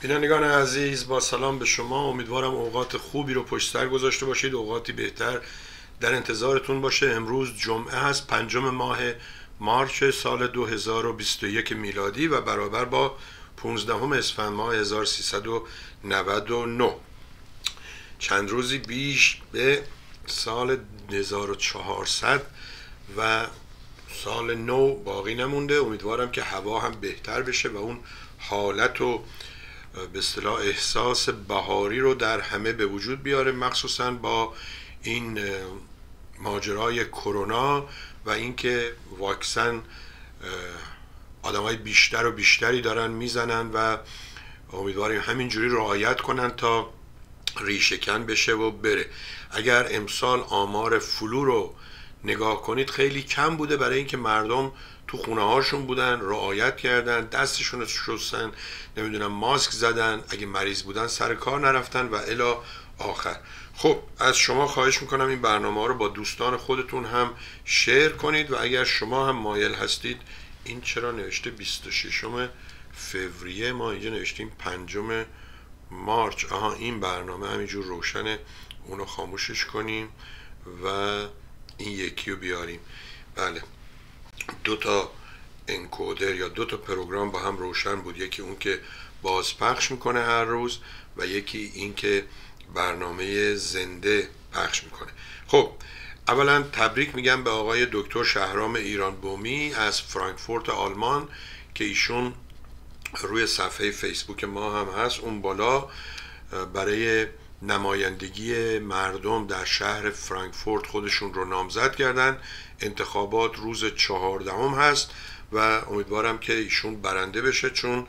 بینندگان عزیز با سلام به شما. امیدوارم اوقات خوبی رو پشت سر گذاشته باشید اوقاتی بهتر در انتظارتون باشه. امروز جمعه هست پنجم ماه مارچ سال 2021 میلادی و برابر با 15 اسفند ماه 1399 چند روزی بیش به سال 1400 و سال نو باقی نمونده. امیدوارم که هوا هم بهتر بشه و اون حالت و به اصطلاح احساس بهاری رو در همه به وجود بیاره مخصوصا با این ماجرای کرونا و اینکه واکسن آدمای بیشتر و بیشتری دارن می‌زنن و امیدواریم همینجوری رعایت کنن تا ریشهکن بشه و بره. اگر امسال آمار فلو رو نگاه کنید خیلی کم بوده برای اینکه مردم تو خونه هاشون بودن رعایت کردن دستشون رو شستن نمی‌دونم ماسک زدن اگه مریض بودن سر کار نرفتن و الا آخر. خب از شما خواهش می‌کنم این برنامه ها رو با دوستان خودتون هم شیر کنید و اگر شما هم مایل هستید این چرا نوشته 26 فوریه؟ ما اینجا نوشتیم پنجم مارچ. آها این برنامه همینجور روشنه اونو خاموشش کنیم و این یکی رو بیاریم. بله. دو تا انکودر یا دو تا پروگرام با هم روشن بود. یکی اون که بازپخش می‌کنه هر روز و یکی این که برنامه زنده پخش می‌کنه. خب اولا تبریک میگم به آقای دکتر شهرام ایران بومی از فرانکفورت آلمان که ایشون روی صفحه فیسبوک ما هم هست. اون بالا برای نمایندگی مردم در شهر فرانکفورت خودشون رو نامزد کردن. انتخابات روز چهاردهم هست و امیدوارم که ایشون برنده بشه چون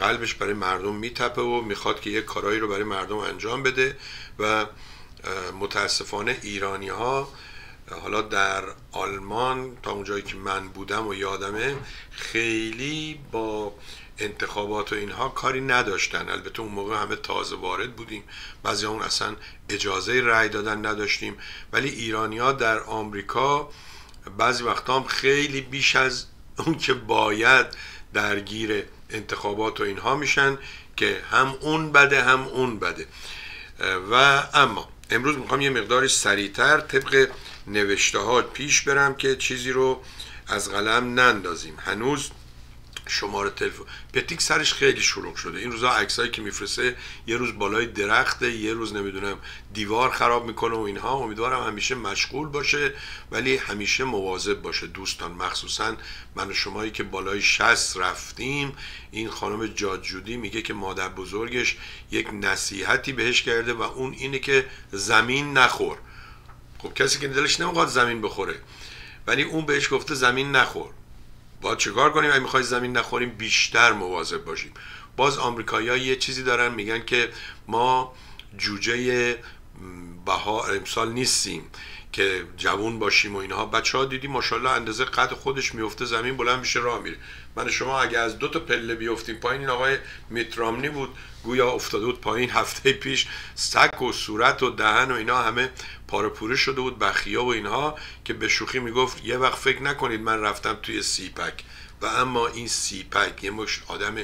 قلبش برای مردم میتپه و می‌خواد که یک کارایی رو برای مردم انجام بده و متاسفانه ایرانی ها حالا در آلمان تا اونجایی که من بودم و یادمه خیلی با انتخابات و اینها کاری نداشتن. البته اون موقع همه تازه وارد بودیم. بعضی اون اصلا اجازه رأی دادن نداشتیم. ولی ایرانیا در آمریکا بعضی وقتا هم خیلی بیش از اون که باید درگیر انتخابات و اینها میشن که هم اون بده هم اون بده. و اما امروز می‌خوام یه مقداری سریعتر طبق نوشته ها پیش برم که چیزی رو از قلم نندازیم. هنوز شماره تلفن پتیک سرش خیلی شلوغ شده. این روزا عکسایی که میفرسته یه روز بالای درخته یه روز نمی‌دونم دیوار خراب می‌کنه و اینها. امیدوارم همیشه مشغول باشه ولی همیشه مواظب باشه. دوستان مخصوصا من و شمایی که بالای شست رفتیم این خانم جاجودی میگه که مادر بزرگش یک نصیحتی بهش کرده و اون اینه که زمین نخور. خب کسی که دلش نمی‌خواد زمین بخوره. ولی اون بهش گفته زمین نخور. باید چیکار کنیم؟ اگه می‌خوای زمین نخوریم بیشتر مواظب باشیم. باز آمریکایی‌ها یه چیزی دارن میگن که ما جوجه بهار امسال نیستیم که جوون باشیم و اینها. بچه ها دیدی ماشاءالله اندازه قد خودش میفته زمین بلند میشه راه میره. من شما اگه از دو تا پله بیفتیم پایین این آقای میترامنی بود. گویا افتاده بود پایین. هفته پیش سک و صورت و دهن و اینا همه پاره شده بود. بخیا و اینها که به شوخی می‌گفت یه وقت فکر نکنید من رفتم توی سیپک و اما این سیپک یه مشت آدم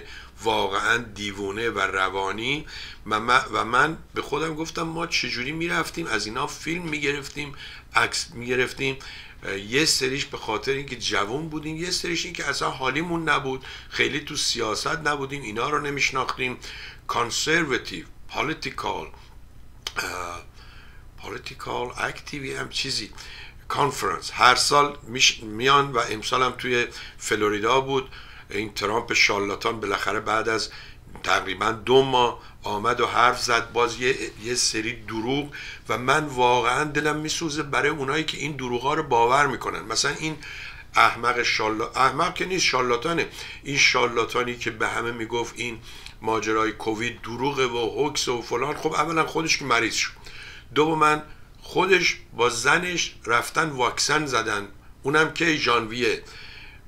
واقعا دیوونه و روانی. و من به خودم گفتم ما چجوری می‌رفتیم؟ از اینا فیلم می‌گرفتیم عکس می‌گرفتیم. یه سریش به خاطر اینکه جوان بودیم یه سریش اینکه اصلا حالیمون نبود. خیلی تو سیاست نبودیم اینا رو نمیشناختیم. conservative political political activity هم چیزی. کانفرنس هر سال میان و امسال هم توی فلوریدا بود. این ترامپ شالاتان بالاخره بعد از تقریبا دو ماه آمد و حرف زد. باز یه, یه سری دروغ و من واقعا دلم میسوزه برای اونایی که این دروغ ها رو باور می‌کنن. مثلا این احمق شالا احمق که نیست شالاتانه این شالاتانی که به همه می‌گفت این ماجرای کووید دروغه و هوکس و فلان. خب اولا خودش که مریض شد. من خودش با زنش رفتن واکسن زدن. اونم که ژانویه.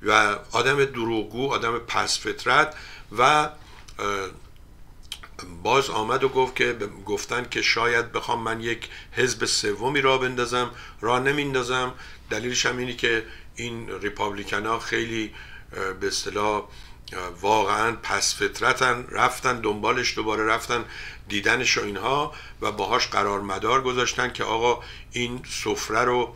و آدم دروغگو آدم پس فطرت و باز آمد و گفت که گفتن که شاید بخوام من یک حزب سومی را بندازم. را نمیندازم دلیلش هم اینه که این ریپابلیکن ها خیلی به اصطلاح واقعا پس فطرتن رفتن دنبالش دوباره رفتن دیدنش و اینها و باهاش قرار مدار گذاشتن که آقا این سفره رو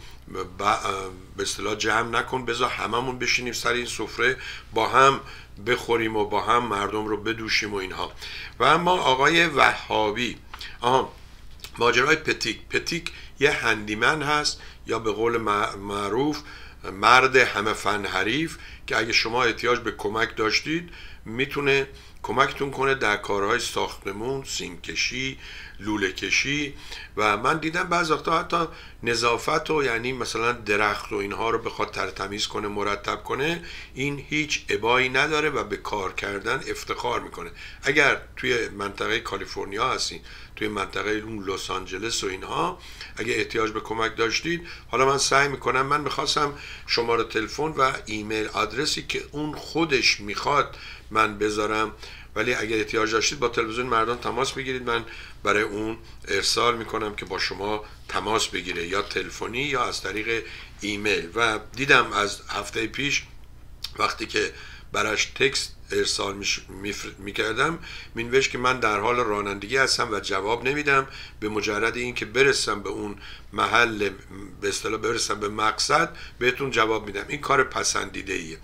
به اصطلاح جمع نکن بذار هممون بشینیم سر این سفره با هم بخوریم و با هم مردم رو بدوشیم و اینها. و اما آقای وهابی آها ماجرای پتیک. پتیک یه هندیمن هست یا به قول معروف مرد همه فن حریف که اگه شما احتیاج به کمک داشتید می‌تونه کمکتون کنه در کارهای ساختمون سینکشی لوله کشی و من دیدم بعض وقتا حتی نظافت و یعنی مثلا درخت و اینها رو بخواد ترتمیز کنه مرتب کنه این هیچ ابایی نداره و به کار کردن افتخار می‌کنه. اگر توی منطقه کالیفرنیا هستین توی منطقه اون لس آنجلس و اینها اگه احتیاج به کمک داشتید. حالا من سعی می‌کنم من می‌خواستم شماره تلفن و ایمیل آدرسی که اون خودش می‌خواد من بذارم. ولی اگر احتیاج داشتید با تلویزیون مردم تماس بگیرید. من برای اون ارسال می‌کنم که با شما تماس بگیره یا تلفنی یا از طریق ایمیل. و دیدم از هفته پیش وقتی که براش تکست ارسال می‌کردم. مینوشت که من در حال رانندگی هستم و جواب نمیدم به مجرد اینکه برسم به اون محل به اصطلاح برسم به مقصد بهتون جواب میدم. این کار پسندیده ایه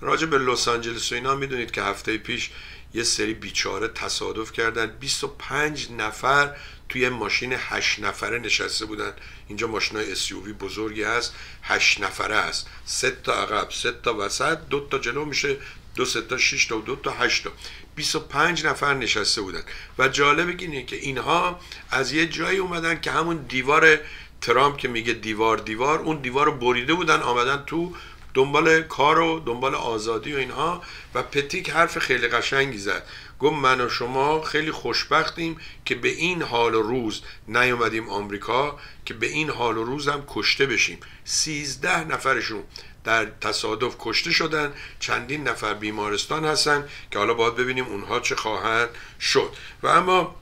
راجع به لس آنجلس و اینا می‌دونید که هفته پیش یه سری بیچاره تصادف کردن. 25 نفر توی ماشین 8 نفره نشسته بودن. اینجا ماشین های SUV بزرگی هست. 8 نفره هست. سه تا عقب سه تا وسط دو تا جلو میشه. دو سه تا 6 تا و دو تا 8 تا. 25 نفر نشسته بودن. و جالب اینه که اینها از یه جایی اومدن که همون دیوار ترامپ که میگه دیوار دیوار اون دیوار رو بریده بودن آمدن تو دنبال کار و دنبال آزادی و اینها. و پتیک حرف خیلی قشنگی زد. گفت من و شما خیلی خوشبختیم که به این حال و روز نیومدیم آمریکا که به این حال و روز هم کشته بشیم. سیزده نفرشون در تصادف کشته شدن. چندین نفر بیمارستان هستن که حالا باید ببینیم اونها چه خواهند شد. و اما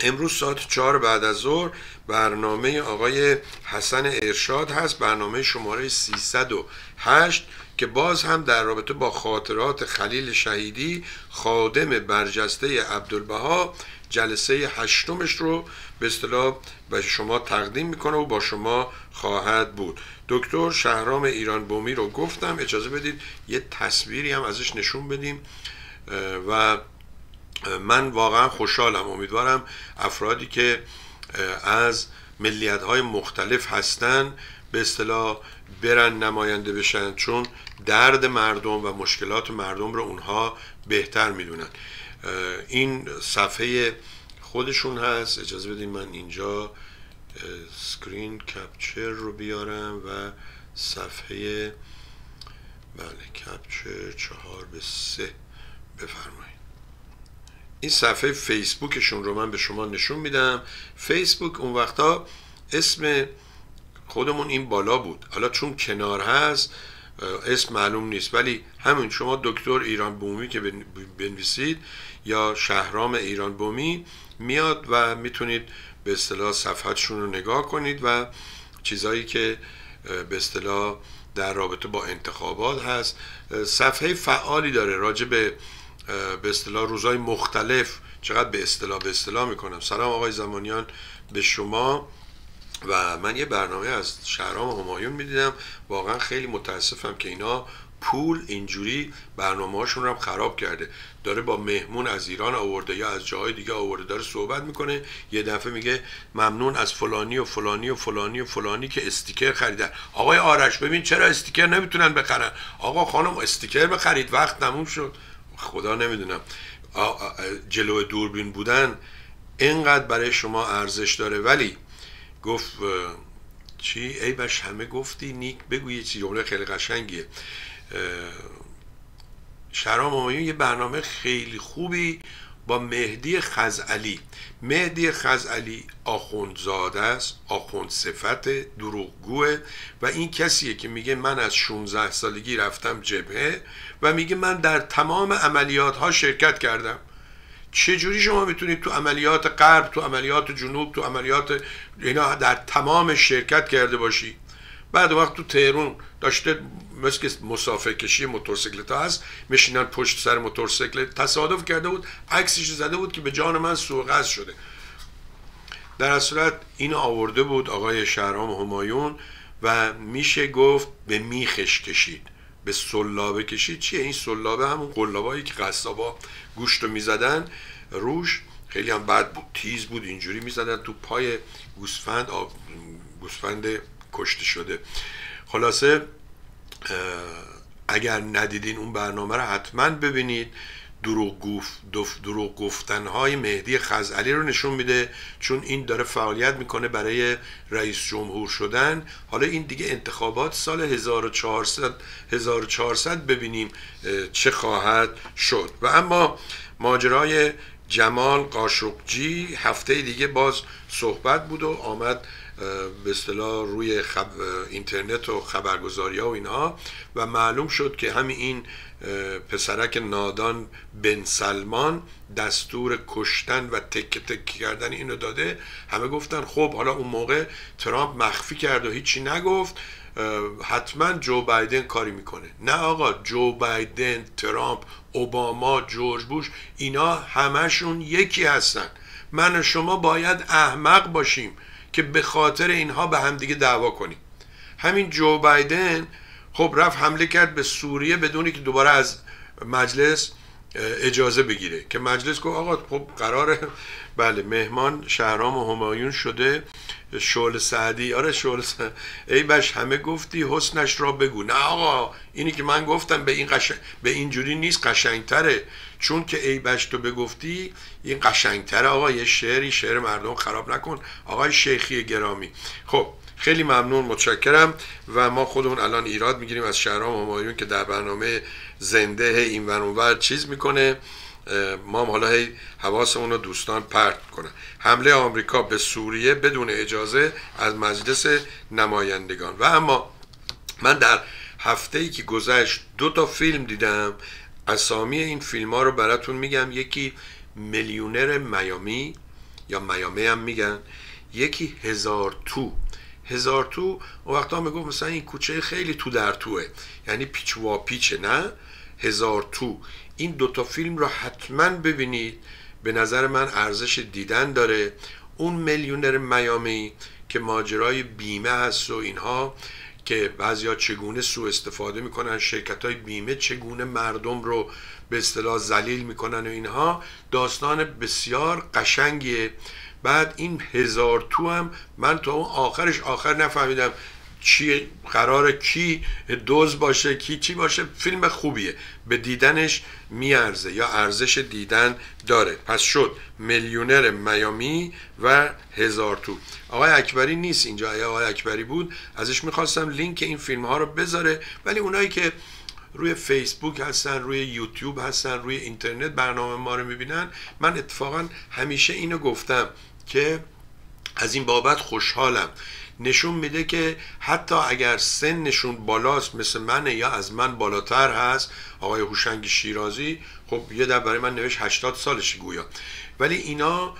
امروز ساعت چهار بعد از ظهر برنامه آقای حسن ارشاد هست. برنامه شماره 308 که باز هم در رابطه با خاطرات خلیل شهیدی خادم برجسته عبدالبها جلسه هشتمش رو به اصطلاح به شما تقدیم می‌کنه و با شما خواهد بود. دکتر شهرام ایران بومی رو گفتم اجازه بدید یه تصویری هم ازش نشون بدیم. و من واقعا خوشحالم امیدوارم افرادی که از ملیت های مختلف هستن به اصطلاح برن نماینده بشن چون درد مردم و مشکلات مردم رو اونها بهتر می‌دونن. این صفحه خودشون هست. اجازه بدین من اینجا سکرین کپچر رو بیارم و صفحه بله کپچر چهار به سه بفرمایید. این صفحه فیسبوکشون رو من به شما نشون میدم. فیسبوک اون وقتا اسم خودمون این بالا بود. حالا چون کنار هست اسم معلوم نیست. ولی همین شما دکتر ایران بومی که بنویسید یا شهرام ایران بومی میاد و می‌تونید به اصطلاح صفحتشون رو نگاه کنید و چیزهایی که به اصطلاح در رابطه با انتخابات هست. صفحه فعالی داره راجع به به اصطلاح روزهای مختلف. چقدر به اصطلاح به اصطلاح می‌کنم. سلام آقای زمانیان به شما. و من یه برنامه از شهرام همایون می‌دیدم. واقعا خیلی متاسفم که اینا پول اینجوری برنامه هاشون رو هم خراب کرده. داره با مهمون از ایران آورده یا از جاهای دیگه آورده داره صحبت می‌کنه. یه دفعه میگه ممنون از فلانی و فلانی و فلانی و فلانی که استیکر خریدن. آقای آرش ببین چرا استیکر نمی‌تونن بخرن؟ آقا خانم استیکر بخرید. وقت تموم شد. خدا نمی‌دونم. جلو دوربین بودن اینقدر برای شما ارزش داره. ولی گفت چی؟ ای بش همه گفتی نیک بگو یه چی جمله خیلی قشنگیه. شرام آمایون یه برنامه خیلی خوبی با مهدی خزعلی. مهدی خزعلی آخوندزاده است آخوند صفت دروغگوه و این کسیه که میگه من از 16 سالگی رفتم جبهه و میگه من در تمام عملیات ها شرکت کردم. چجوری شما می‌تونید تو عملیات غرب تو عملیات جنوب تو عملیات اینا در تمام شرکت کرده باشی؟ بعد وقت تو تهرون داشته مثل که مسافر کشی موتورسیکلت هست میشینن پشت سر موتورسیکلت. تصادف کرده بود عکسش زده بود که به جان من سوء شده. در صورت این آورده بود آقای شهرام همایون و میشه گفت به میخش کشید. به سلابه کشید. چیه این سلابه؟ همون قلابایی که قصابا گوشت رو می‌زدن. روش خیلی هم بد بود. تیز بود اینجوری می‌زدن تو پای گوسفند. گوسفند کشته شده. خلاصه اگر ندیدین اون برنامه رو حتما ببینید. دروغ, گفت دروغ گفتن های مهدی خزعلی رو نشون میده چون این داره فعالیت می‌کنه برای رئیس جمهور شدن. حالا این دیگه انتخابات سال 1400 1400 ببینیم چه خواهد شد. و اما ماجرای جمال قاشقجی هفته دیگه باز صحبت بود و آمد به اصطلاح روی خب... اینترنت و خبرگزاری ها و اینها. و معلوم شد که همین این پسرک نادان بن سلمان دستور کشتن و تک تک کردن اینو داده. همه گفتن خب حالا اون موقع ترامپ مخفی کرد و هیچی نگفت. حتما جو بایدن کاری می‌کنه. نه آقا جو بایدن ترامپ اوباما جورج بوش اینا همشون یکی هستن. من و شما باید احمق باشیم که به خاطر اینها به همدیگه دعوا کنیم. همین جو بایدن خب رفت حمله کرد به سوریه بدونی که دوباره از مجلس اجازه بگیره. که مجلس گفت آقا خب قراره. بله مهمان شهرام و همایون شده. شول سعدی. آره شول سعدی ای بش همه گفتی حسنش را بگو. نه آقا اینی که من گفتم به این قشنگ به اینجوری نیست قشنگتره. چون که ای بش تو بگفتی این قشنگتره آقا. یه شعری شعر مردم خراب نکن. آقای شیخی گرامی. خب خیلی ممنون متشکرم. و ما خودمون الان ایراد می‌گیریم از شهرام همایون که در برنامه زنده این ور چیز می‌کنه. ما هم حالا هی حواسمون رو دوستان پرت کنن حمله آمریکا به سوریه بدون اجازه از مجلس نمایندگان. و اما من در هفته ای که گذشت دو تا فیلم دیدم. اسامی این فیلم ها رو براتون میگم. یکی میلیونر میامی یا میامی هم میگن. یکی هزار تو. هزار تو و وقتا می‌گفت مثلا این کوچه خیلی تو در توه. یعنی پیچ وا پیچه نه؟ هزار تو. این دوتا فیلم رو حتما ببینید. به نظر من ارزش دیدن داره. اون میلیونر میامی که ماجرای بیمه هست و اینها که بعضیا چگونه سوء استفاده می‌کنن شرکت های بیمه چگونه مردم رو به اصطلاح ذلیل می‌کنن و اینها داستان بسیار قشنگیه. بعد این هزار تو هم من تا اون آخرش آخر نفهمیدم چی قرار کی دوز باشه کی چی باشه. فیلم خوبیه. به دیدنش میارزه یا ارزش دیدن داره. پس شد میلیونر میامی و هزار تو. آقای اکبری نیست اینجا. اگه آقای اکبری بود ازش می‌خواستم لینک این فیلم ها رو بذاره. ولی اونایی که روی فیسبوک هستن روی یوتیوب هستن روی اینترنت برنامه ما رو می‌بینن. من اتفاقا همیشه اینو گفتم که از این بابت خوشحالم. نشون میده که حتی اگر سنشون بالاست مثل منه یا از من بالاتر هست آقای هوشنگ شیرازی خب یه در برای من نوشت 80 سالش گویا. ولی اینا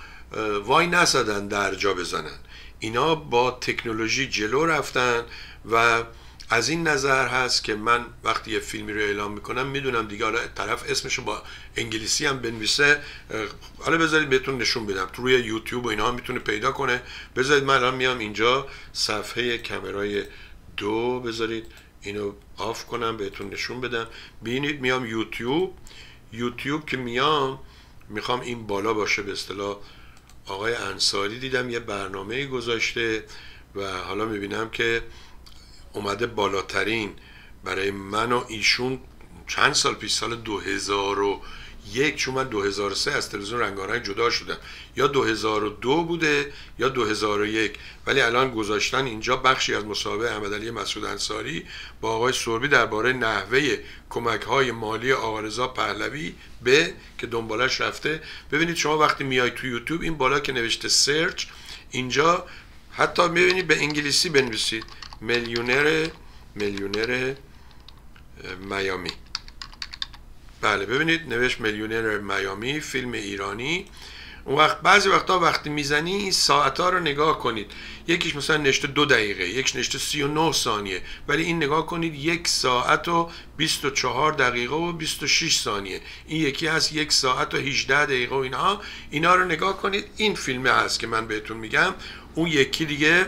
وای نسادن در جا بزنن. اینا با تکنولوژی جلو رفتن و از این نظر هست که من وقتی یه فیلمی رو اعلام می‌کنم می‌دونم دیگه حالا طرف اسمشو با انگلیسی هم بنویسه حالا بذارید بهتون نشون بدم. تو روی یوتیوب و اینا می‌تونه پیدا کنه. بذارید من الان میام اینجا صفحه کمرای دو بذارید. اینو آف کنم بهتون نشون بدم. ببینید میام یوتیوب. یوتیوب که میام می‌خوام این بالا باشه. به اصطلاح آقای انصاری دیدم یه برنامه گذاشته و حالا می‌بینم که اومده بالاترین برای من و ایشون چند سال پیش سال 2001 چون من 2003 از تلویزیون رنگارنگ جدا شدم. یا 2002 بوده یا 2001 ولی الان گذاشتن اینجا بخشی از مصاحبه احمد علی مسعود انصاری با آقای سربی درباره نحوه کمک های مالی آقا رضا پهلوی به که دنبالش رفته. ببینید شما وقتی میای تو یوتیوب این بالا که نوشته سرچ اینجا حتی می‌بینید به انگلیسی بنویسید. میلیونر میلیونر میامی. بله ببینید نوشت میلیونر میامی فیلم ایرانی. اون وقت بعضی وقتا وقتی می‌زنی این ساعت ها رو نگاه کنید. یکیش مثلا نشته دو دقیقه یکیش نشته سی و نه ثانیه. ولی این نگاه کنید یک ساعت و 24 دقیقه و 26 ثانیه. این یکی هست یک ساعت و 18 دقیقه و اینها. اینا رو نگاه کنید. این فیلمه هست که من بهتون میگم. اون یکی دیگه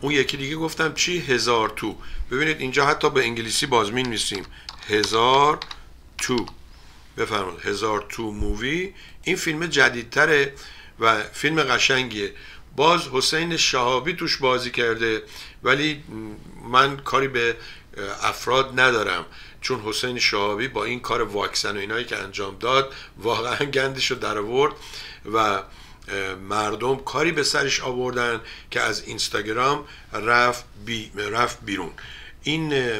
اون یکی دیگه گفتم چی؟ هزار تو. ببینید اینجا حتی به انگلیسی بازمین نیستیم. هزار تو. بفرمایید. هزار تو مووی. این فیلم جدیدتره و فیلم قشنگیه. باز حسین شهابی توش بازی کرده ولی من کاری به افراد ندارم. چون حسین شهابی با این کار واکسن و اینایی که انجام داد واقعا گندش رو در آورد و مردم کاری به سرش آوردن که از اینستاگرام رفت, بی رفت بیرون. این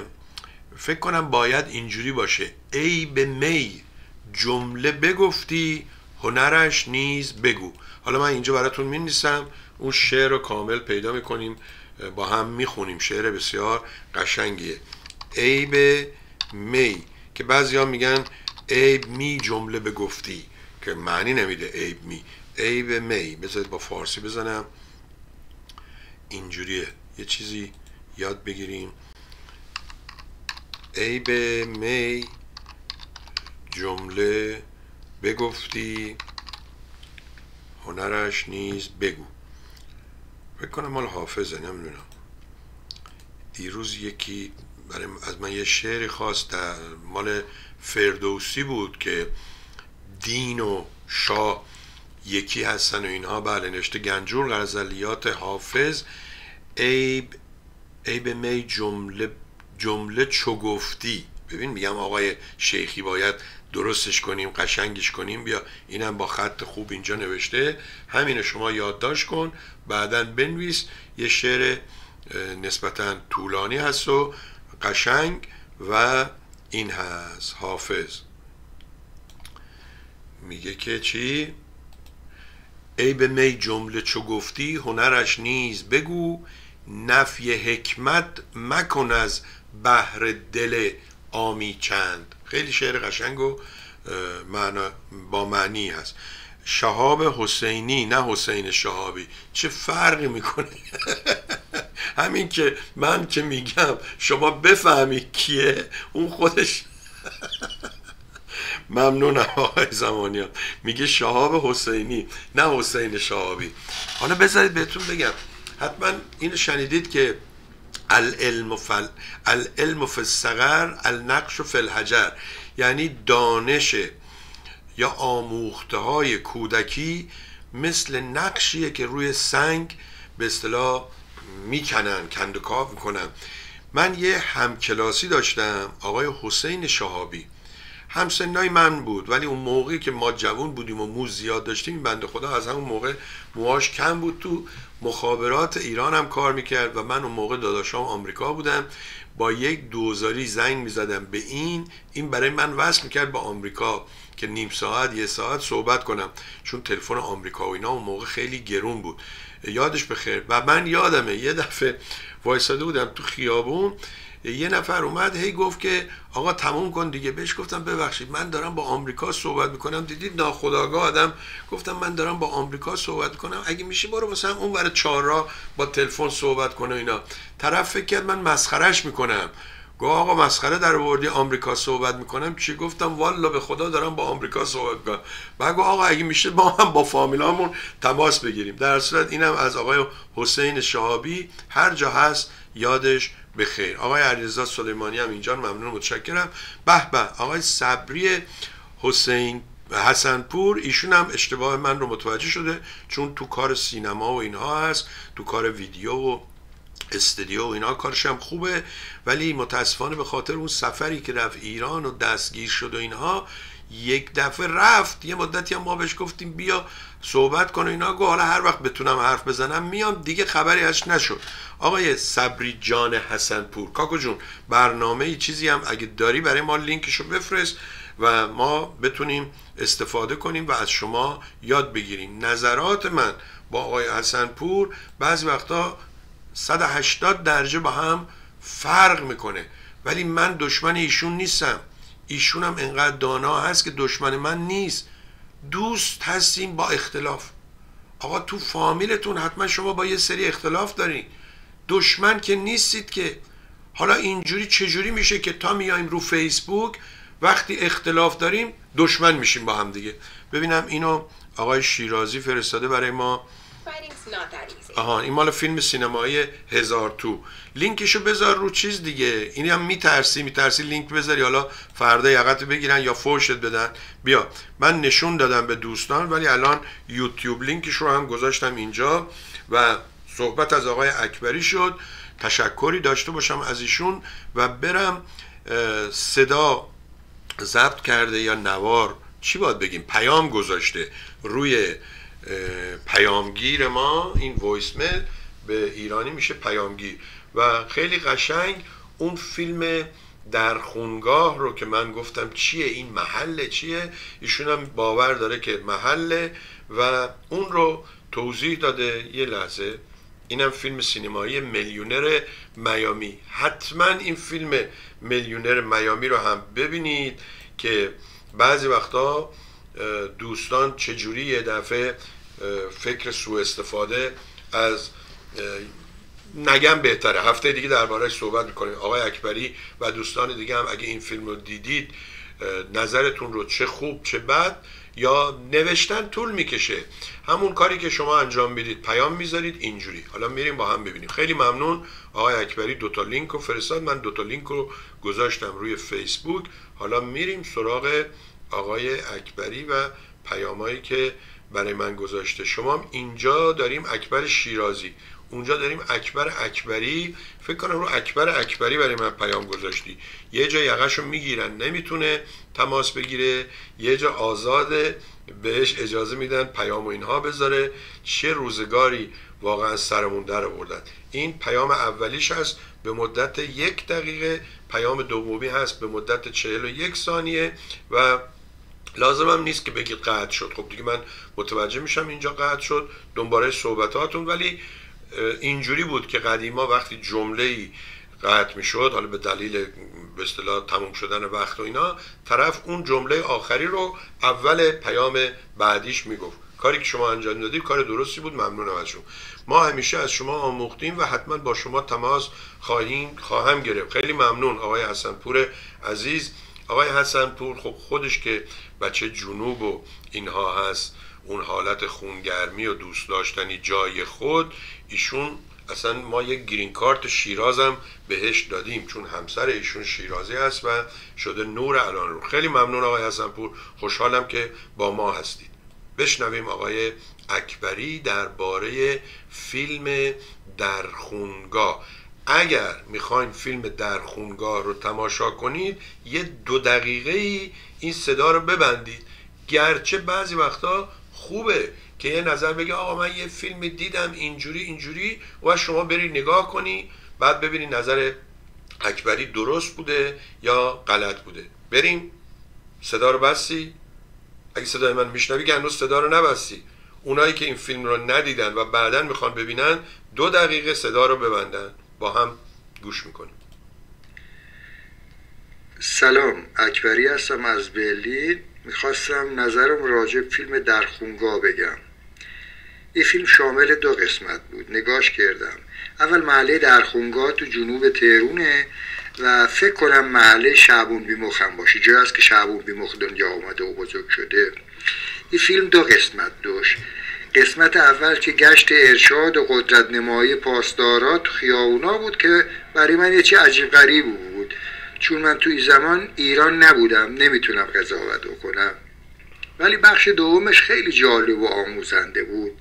فکر کنم باید اینجوری باشه. ای به می جمله بگفتی هنرش نیز بگو. حالا من اینجا براتون می اون شعر رو کامل پیدا می‌کنیم با هم می‌خونیم. شعر بسیار قشنگیه. عیب می که بعضی میگن عیب می جمله بگفتی که معنی نمیده عیب می. عیب می بذارید با فارسی بزنم. اینجوریه. یه چیزی یاد بگیریم. عیب می جمله بگفتی. هنرش نیز بگو. فکر کنم مال حافظه نمی‌دونم. دیروز یکی برای از من یه شعری خواست در مال فردوسی بود که دین و شاه یکی هستن و اینها. بله نشته گنجور غزلیات حافظ عیب عیب می جمله جمله چو گفتی ببین میگم آقای شیخی باید درستش کنیم قشنگش کنیم. بیا اینم با خط خوب اینجا نوشته. همین شما یادداشت کن. بعدا بنویس. یه شعر نسبتا طولانی هست و قشنگ و این هست. حافظ. میگه که چی؟ ای به می جمله چو گفتی هنرش نیز بگو نفی حکمت مکن از بهر دل آمی چند. خیلی شعر قشنگ و با معنی هست. شهاب حسینی نه حسین شهابی. چه فرقی می‌کنه؟ همین که من که میگم شما بفهمی کیه؟ اون خودش ممنونم آقای زمانیان. میگه شهاب حسینی نه حسین شهابی. حالا بذارید بهتون بگم حتما اینو شنیدید که العلم فل العلم فی الصغر النقش فی الحجر. یعنی دانش یا آموخته های کودکی مثل نقشیه که روی سنگ به اصطلاح می‌کنن کندکاف می‌کنن. من یه همکلاسی داشتم آقای حسین شهابی. همسنای من بود ولی اون موقعی که ما جوان بودیم و موز زیاد داشتیم این بنده خدا از همون موقع موهاش کم بود. تو مخابرات ایران هم کار می‌کرد و من اون موقع داداشام آمریکا بودم با یک دوزاری زنگ می‌زدم به این این برای من وصل می‌کرد با آمریکا که نیم ساعت یه ساعت صحبت کنم. چون تلفن آمریکا و اینا اون موقع خیلی گرون بود. یادش بخیر. و من یادمه یه دفعه وایساده بودم تو خیابون. یه نفر اومد هی گفت که آقا تموم کن دیگه. بهش گفتم ببخشید من دارم با آمریکا صحبت می‌کنم. دیدید ناخداگاه آدم؟ گفتم من دارم با آمریکا صحبت کنم اگه میشه برو مثلا اون برای چهار را با تلفن صحبت کنه اینا. طرف فکر کرد من مسخرش می‌کنم. گفت آقا مسخره در وردی آمریکا صحبت می‌کنم. چی گفتم؟ والا به خدا دارم با آمریکا صحبت می‌کنم. بعد گفت آقا اگه میشه با هم با فامیلامون تماس بگیریم. در صورت اینم از آقای حسین شهابی هر جا هست یادش به آقای علیرضا سلیمانی هم اینجا ممنون متشکرم. به به آقای صبری حسین حسنپور ایشون هم اشتباه من رو متوجه شده چون تو کار سینما و اینها هست تو کار ویدیو و استودیو و اینا کارش هم خوبه ولی متاسفانه به خاطر اون سفری که رفت ایران و دستگیر شد و اینها یک دفعه رفت یه مدتی هم ما بهش گفتیم بیا صحبت کن و اینا گو حالا هر وقت بتونم حرف بزنم میام دیگه خبری ازش نشد. آقای صبری جان حسنپور کاکو جون برنامه چیزی هم اگه داری برای ما لینکشو بفرست و ما بتونیم استفاده کنیم و از شما یاد بگیریم. نظرات من با آقای حسنپور بعضی وقتا 180 درجه با هم فرق می‌کنه. ولی من دشمن ایشون نیستم. ایشون هم انقدر دانا هست که دشمن من نیست. دوست هستیم با اختلاف. آقا تو فامیلتون حتما شما با یه سری اختلاف دارین. دشمن که نیستید که. حالا اینجوری چجوری میشه که تا میایم رو فیسبوک وقتی اختلاف داریم دشمن میشیم با هم دیگه. ببینم اینو آقای شیرازی فرستاده برای ما. آها این مال فیلم سینمایی هزار تو. لینکشو بذار رو چیز دیگه. اینی هم میترسی میترسی لینک بذاری. حالا فردا یقت بگیرن یا فوشت بدن. بیا. من نشون دادم به دوستان ولی الان یوتیوب لینکش رو هم گذاشتم اینجا و صحبت از آقای اکبری شد. تشکری داشته باشم از ایشون و برم صدا ضبط کرده یا نوار. چی باید بگیم؟ پیام گذاشته روی پیامگیر ما این وایسمل به ایرانی میشه پیامگیر. و خیلی قشنگ اون فیلم در خونگاه رو که من گفتم چیه این محله چیه؟ ایشون هم باور داره که محله و اون رو توضیح داده. یه لحظه. اینم فیلم سینمایی میلیونر میامی. حتما این فیلم میلیونر میامی رو هم ببینید که بعضی وقتا دوستان چجوری یه دفعه فکر سوء استفاده از نگم بهتره. هفته دیگه دربارهش صحبت می‌کنیم. آقای اکبری و دوستان دیگه هم اگه این فیلم رو دیدید نظرتون رو چه خوب چه بد یا نوشتن طول می‌کشه. همون کاری که شما انجام می‌دید پیام می‌ذارید اینجوری. حالا میریم با هم ببینیم. خیلی ممنون. آقای اکبری دوتا لینک رو فرستاد. من دوتا لینک رو گذاشتم روی فیسبوک. حالا میریم سراغ آقای اکبری و پیامایی که برای من گذاشته. شما اینجا داریم اکبر شیرازی. اونجا داریم اکبر اکبری. فکر کنم رو اکبر اکبری برای من پیام گذاشتی. یه جا یقش رو می‌گیرن. نمی‌تونه تماس بگیره. یه جا آزاده بهش اجازه میدن پیام و اینها بذاره. چه روزگاری واقعا سرمون در آوردن. این پیام اولیش هست. به مدت یک دقیقه. پیام دومی هست. به مدت چهل و یک ثانیه. و لازم هم نیست که بگید قطع شد. خب دیگه من متوجه میشم اینجا قطع شد. دنباره صحبتاتون. ولی اینجوری بود که قدیما وقتی جمله ای قطع می‌شد حالا به دلیل به اصطلاح تموم شدن وقت و اینا طرف اون جمله آخری رو اول پیام بعدیش می‌گفت. کاری که شما انجام دادید کار درستی بود. ممنونم از شما. ما همیشه از شما آموختیم و حتما با شما تماس خواهیم خواهم گرفت. خیلی ممنون آقای حسنپور عزیز. آقای حسنپور خب خودش که بچه جنوب و اینها هست اون حالت خونگرمی و دوست داشتنی جای خود ایشون اصلا ما یک گرین کارت شیرازم بهش دادیم چون همسر ایشون شیرازی هست و شده نور الان رو. خیلی ممنون آقای حسنپور خوشحالم که با ما هستید. بشنویم آقای اکبری درباره فیلم در خونگاه. اگر می‌خواین فیلم در خونگاه رو تماشا کنید یه دو دقیقه این صدا رو ببندید. گرچه بعضی وقتا خوبه که یه نظر بگه آقا من یه فیلم دیدم اینجوری اینجوری و شما بری نگاه کنی بعد ببینی نظر اکبری درست بوده یا غلط بوده. بریم. صدا رو بستی. اگه صدای من میشنوی که هنوز صدا رو نبستی. اونایی که این فیلم رو ندیدن و بعدا می‌خوان ببینن دو دقیقه صدا رو ببندن. با هم گوش می‌کنیم. سلام اکبری هستم از برلین. می‌خواستم نظرم راجع فیلم در خونگاه بگم. این فیلم شامل دو قسمت بود. نگاش کردم. اول محله در خونگاه تو جنوب تهرونه و فکر کنم محله شعبون بیمخم باشه. جای است که شعبون بیمخ دنیا آمده و بزرگ شده. این فیلم دو قسمت داشت. قسمت اول که گشت ارشاد و قدرت نمایی پاسدارات خیابونا بود که برای من یه چی عجیب غریب بود. چون من توی زمان ایران نبودم نمی‌تونم قضاوت کنم ولی بخش دومش خیلی جالب و آموزنده بود.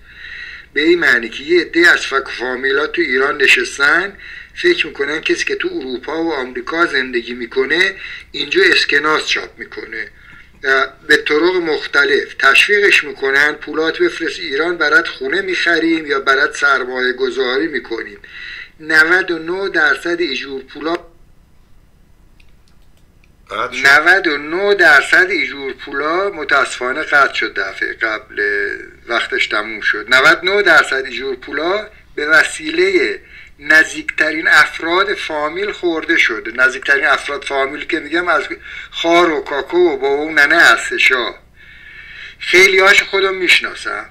به این معنی که یه عده از فک فامیلا تو ایران نشستن فکر می‌کنن کسی که تو اروپا و آمریکا زندگی می‌کنه اینجا اسکناس چاپ می‌کنه. به طرق مختلف تشویقش می‌کنن پولات بفرست ایران برات خونه می‌خریم یا برات سرمایه گذاری می‌کنیم 99 درصد ایجور پولا 99 درصد ایجور پولا متاسفانه قطع شد دفعه قبل وقتش تموم شد. 99 درصد ایجور پولا به وسیله نزدیکترین افراد فامیل خورده شده نزدیکترین افراد فامیل که میگم از خار و کاکو و با اون ننه هستشا خیلی هاش خودم می‌شناسم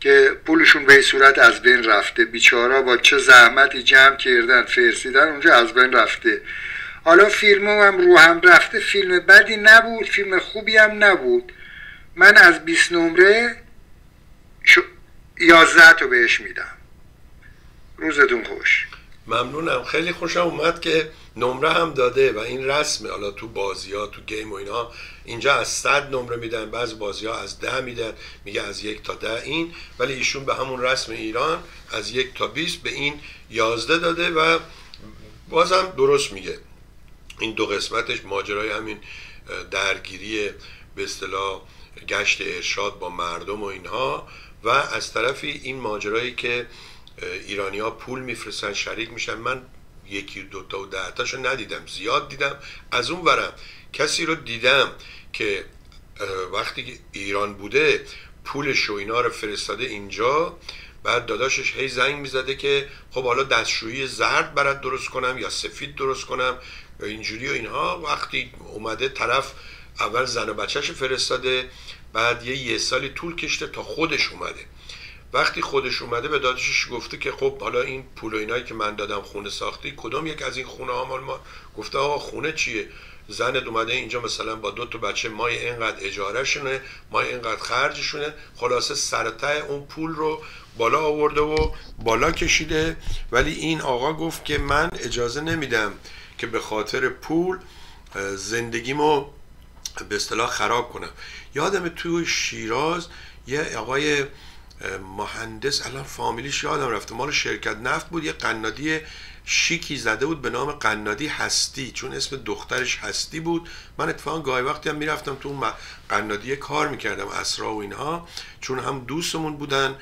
که پولشون به این صورت از بین رفته. بیچارا با چه زحمتی جمع کردن فرسیدن اونجا از بین رفته. حالا فیلم هم رو هم رفته فیلم بدی نبود فیلم خوبی هم نبود. من از 20 نمره شو... 11 تا بهش میدم. روزتون خوش. ممنونم. خیلی خوشم اومد که نمره هم داده و این رسمه. حالا تو بازی ها تو گیم و اینا اینجا از صد نمره میدن بعض بازی ها از ده میدن میگه از یک تا ده این. ولی ایشون به همون رسم ایران از یک تا 20 به این یازده داده و بازم درست میگه. این دو قسمتش ماجرای همین درگیری به اصطلاح گشت ارشاد با مردم و اینها و از طرفی این ماجرایی که ایرانی ها پول میفرستن شریک میشن. من یکی دو تا و ده تاشو ندیدم. زیاد دیدم. از اون ورم کسی رو دیدم که وقتی ایران بوده پولش و اینا رو فرستاده اینجا بعد داداشش هی زنگ می‌زده که خب حالا دستشویی زرد برات درست کنم یا سفید درست کنم. یا اینجوری و اینها. وقتی اومده طرف اول زن و بچهش فرستاده بعد یه یه سالی طول کشته تا خودش اومده. وقتی خودش اومده به داداشش گفته که خب حالا این پول و اینایی که من دادم خونه ساختی کدوم یک از این خونه ها ما؟ گفته آقا خونه چیه؟ زنت اومده اینجا مثلا با دو تا بچه مای اینقدر اجارهشونه مای اینقدر خرجشونه. خلاصه سرته اون پول رو بالا آورده و بالا کشیده. ولی این آقا گفت که من اجازه نمیدم که به خاطر پول زندگیمو به اصطلاح خراب کنم. یادم توی شیراز یه آقای مهندس الان فامیلیش یادم رفته مال شرکت نفت بود یه قنادی شیکی زده بود به نام قنادی هستی چون اسم دخترش هستی بود. من اتفاقا گاهی وقتی هم می‌رفتم تو اون قنادی کار می‌کردم اسرا و اینها چون هم دوستمون بودن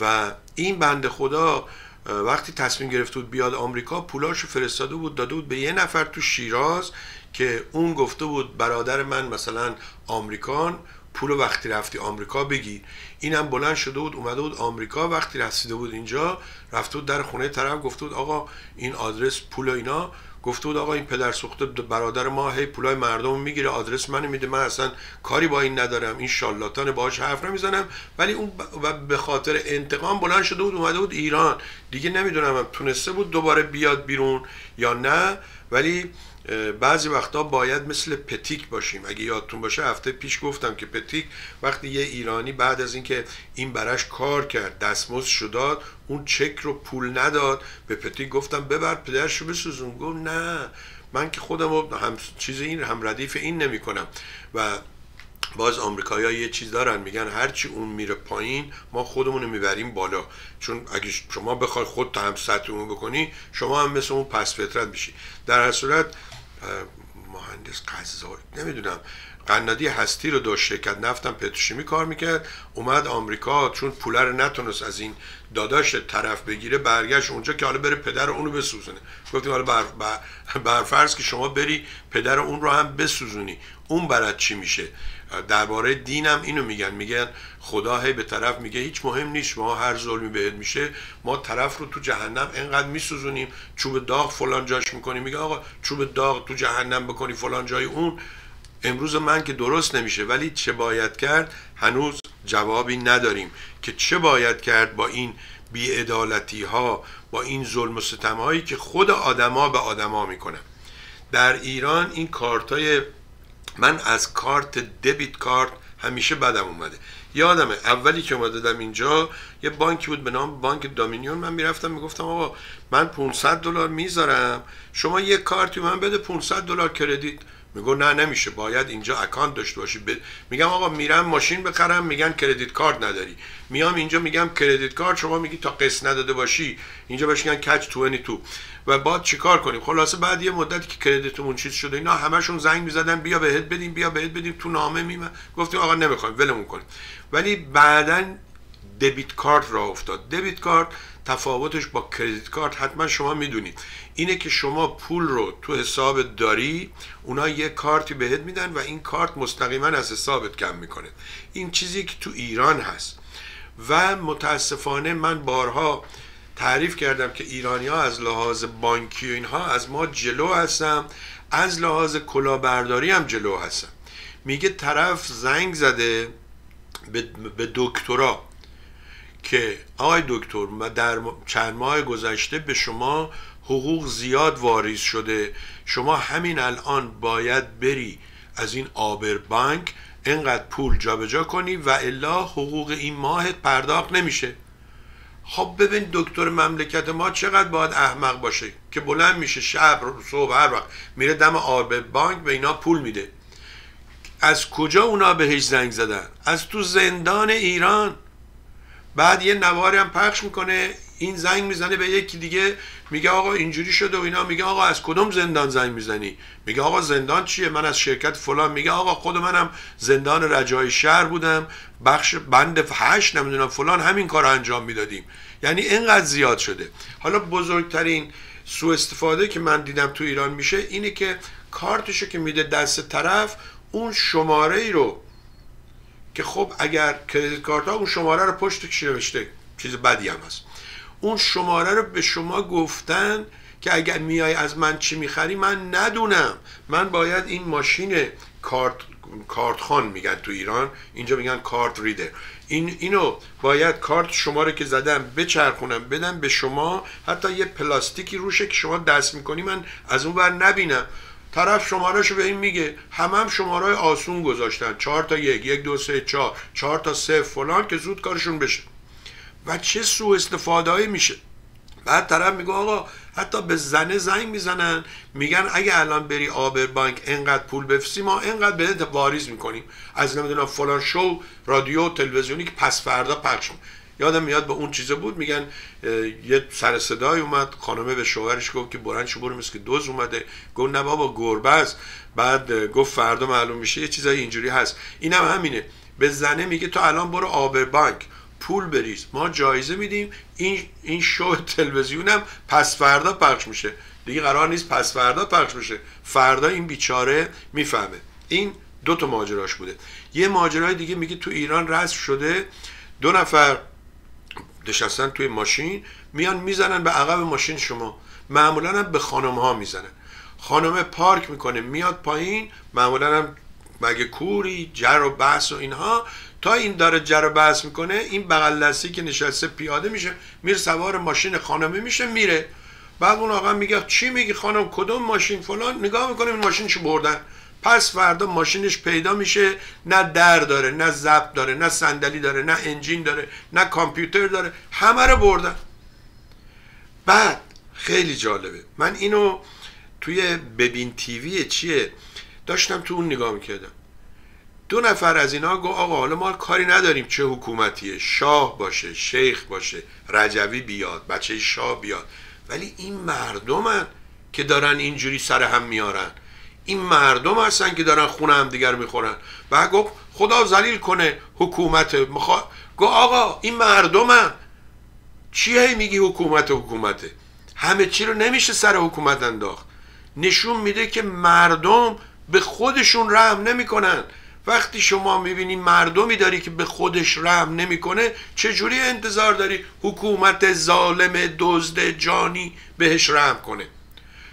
و این بند خدا وقتی تصمیم گرفته بود بیاد آمریکا پولاشو فرستاده بود داده بود به یه نفر تو شیراز که اون گفته بود برادر من مثلا آمریکان پول وقتی رفتی آمریکا بگی اینم بلند شده بود اومده بود آمریکا وقتی رسیده بود اینجا رفته بود در خونه طرف گفته بود آقا این آدرس پول اینا. گفته بود آقا این پدر سوخته برادر ما هی پولای مردم می‌گیره آدرس منو میده من اصلا کاری با این ندارم این شالاتان باهاش حرف نمی‌زنم. ولی اون به خاطر انتقام بلند شده بود اومده بود ایران. دیگه نمی‌دونم تونسته بود دوباره بیاد بیرون یا نه. ولی بعضی وقتا باید مثل پتیک باشیم. اگه یادتون باشه هفته پیش گفتم که پتیک وقتی یه ایرانی بعد از اینکه این برش کار کرد دستمزد شداد اون چک رو پول نداد به پتیک گفتم ببر پدرش رو بسوزون. گفت نه من که خودم هم چیز این هم ردیف این نمی کنم و باز آمریکایی‌ها یه چیز دارن میگن هرچی اون میره پایین ما خودمون رو می‌بریم بالا. چون اگه شما بخوای خود هم سطح اون بکنی شما هم مثل اون پس فطرت میشی. در هر صورت مهندس قزار نمی‌دونم. قنادی هستی رو داشت شرکت نفتم پتروشیمی کار می‌کرد. اومد آمریکا چون پوله رو نتونست از این داداش طرف بگیره برگشت اونجا که حالا بره پدر اونو بسوزونه. گفتیم حالا بر, بر, فرض که شما بری پدر اون رو هم بسوزونی. اون برات چی میشه؟ درباره دینم اینو میگن. میگن خدا هی به طرف میگه هیچ مهم نیست ما هر ظلمی بهت میشه ما طرف رو تو جهنم انقدر میسوزونیم چوب داغ فلان جاش می‌کنیم. میگه آقا چوب داغ تو جهنم بکنی فلان جای اون. امروز من که درست نمیشه ولی چه باید کرد؟ هنوز جوابی نداریم که چه باید کرد با این بیعدالتی ها با این ظلم و ستم هایی که خود آدما به آدما می‌کنن. در ایران این کارت های من از کارت دبیت کارت همیشه بدم اومده. یادمه اولی که اومدم اینجا یه بانکی بود به نام بانک دامینیون. من می‌رفتم می‌گفتم آقا من 500 دلار می‌ذارم. شما یه کارتی من بده 500 دلار کردیت. میگو نه نمیشه باید اینجا اکانت داشته باشی. ب... میگم آقا میرم ماشین بخرم میگن کردیت کارت نداری. میام اینجا میگم کردیت کارت شما میگی تا قسط نداده باشی. اینجا بهش میگن کچ تو و بعد چیکار کنیم؟ خلاصه بعد یه مدتی که کردیتمون چیز شده اینا همشون زنگ می‌زدن بیا بهت بدیم بیا بهت بدیم تو نامه میمه گفتیم آقا نمی‌خوایم ولمون کنیم. ولی بعدا دبیت کارت را افتاد. دبیت کارت تفاوتش با کردیت کارت حتما شما می‌دونید. اینه که شما پول رو تو حساب داری اونا یه کارتی بهت میدن و این کارت مستقیما از حسابت کم می‌کنه. این چیزی که تو ایران هست. و متاسفانه من بارها تعریف کردم که ایرانی ها از لحاظ بانکی و اینها از ما جلو هستن از لحاظ کلاهبرداری هم جلو هستن. میگه طرف زنگ زده به دکترا که آقای دکتر در چند ماه گذشته به شما حقوق زیاد واریز شده. شما همین الان باید بری از این آبر بانک اینقدر پول جابجا کنی و الا حقوق این ماهت پرداخت نمیشه. خب ببین دکتر مملکت ما چقدر باید احمق باشه که بلند میشه شب صبح هر وقت میره دم آبر بانک به اینا پول میده. از کجا اونا بهش زنگ زدن؟ از تو زندان ایران. بعد یه نواری هم پخش می‌کنه این زنگ می‌زنه به یکی دیگه میگه آقا اینجوری شده و اینا. میگه آقا از کدوم زندان زنگ می‌زنی؟ میگه آقا زندان چیه؟ من از شرکت فلان. میگه آقا خود منم زندان رجای شهر بودم. بخش بند هشت نمی‌دونم فلان. همین کار انجام می‌دادیم. یعنی اینقدر زیاد شده. حالا بزرگترین سوء استفاده که من دیدم تو ایران میشه اینه که کارتشو که میده دست طرف اون شماره ای رو که خب اگر کردیت کارت ها اون شماره رو پشت نوشته چیز بدی هم هست. اون شماره رو به شما گفتن که اگر میای از من چی می‌خری من ندونم. من باید این ماشین کارت کارت خان میگن تو ایران. اینجا میگن کارت ریدر. این اینو باید کارت شما رو که زدم بچرخونم بدم به شما. حتی یه پلاستیکی روشه که شما دست می‌کنی من از اون بر نبینم. طرف شمارهش به این میگه. همه هم شماره آسون گذاشتن. چهار تا یک یک دو سه چهار. چهار تا سه فلان که زود کارشون بشه. و چه سوء استفاده میشه. بعد طرف میگه آقا حتی به زنه زنگ می‌زنن میگن اگه الان بری آبر بانک انقدر پول بفرستی ما انقدر بهت واریز می‌کنیم. از نمی‌دونم فلان شو رادیو تلویزیونی که پس فردا پخش یادم میاد به اون چیزه بود میگن یه سر صدای اومد خانمه به شوهرش گفت که برن شو برو که دوز اومده. گفت نه بابا گربه است. بعد گفت فردا معلوم میشه یه چیزای اینجوری هست. اینم هم همینه. به زنه میگه تو الان برو آبر بانک. پول بریز. ما جایزه میدیم این این شو تلویزیونم پس فردا پخش میشه. دیگه قرار نیست پس فردا پخش بشه. فردا این بیچاره می‌فهمه. این دو تا ماجراش بوده. یه ماجرای دیگه میگه تو ایران رسم شده دو نفر نشستن توی ماشین میان می‌زنن به عقب ماشین شما. معمولا هم به خانم ها می‌زنن. خانمه پارک می‌کنه میاد پایین معمولا هم مگه کوری جر و بحث و اینها. تا این داره جر بحث می‌کنه این بغل دستی که نشسته پیاده میشه میره سوار ماشین خانمه میشه میره. بعد اون آقا میگه چی میگی خانم؟ کدوم ماشین فلان؟ نگاه می‌کنه این ماشینشو بردن پس فردا ماشینش پیدا میشه نه در داره نه ضبط داره نه صندلی داره نه انجین داره نه کامپیوتر داره همه رو بردن بعد خیلی جالبه. من اینو توی ببین تیوی چیه؟ داشتم تو اون نگاه می‌کردم. دو نفر از اینا گو آقا حالا ما کاری نداریم چه حکومتیه. شاه باشه شیخ باشه رجوی بیاد بچه شاه بیاد. ولی این مردمن که دارن اینجوری سر هم میارن. این مردم هستن که دارن خونه هم دیگر می‌خورن. و گفت خدا زلیل کنه حکومت. مخوا... گو آقا این مردمن. چی هی میگی حکومت حکومته؟ همه چی رو نمیشه سر حکومت انداخت. نشون میده که مردم به خودشون رحم نمی‌کنن. وقتی شما می‌بینی مردمی داری که به خودش رحم نمی‌کنه چجوری انتظار داری حکومت ظالم دزد جانی بهش رحم کنه؟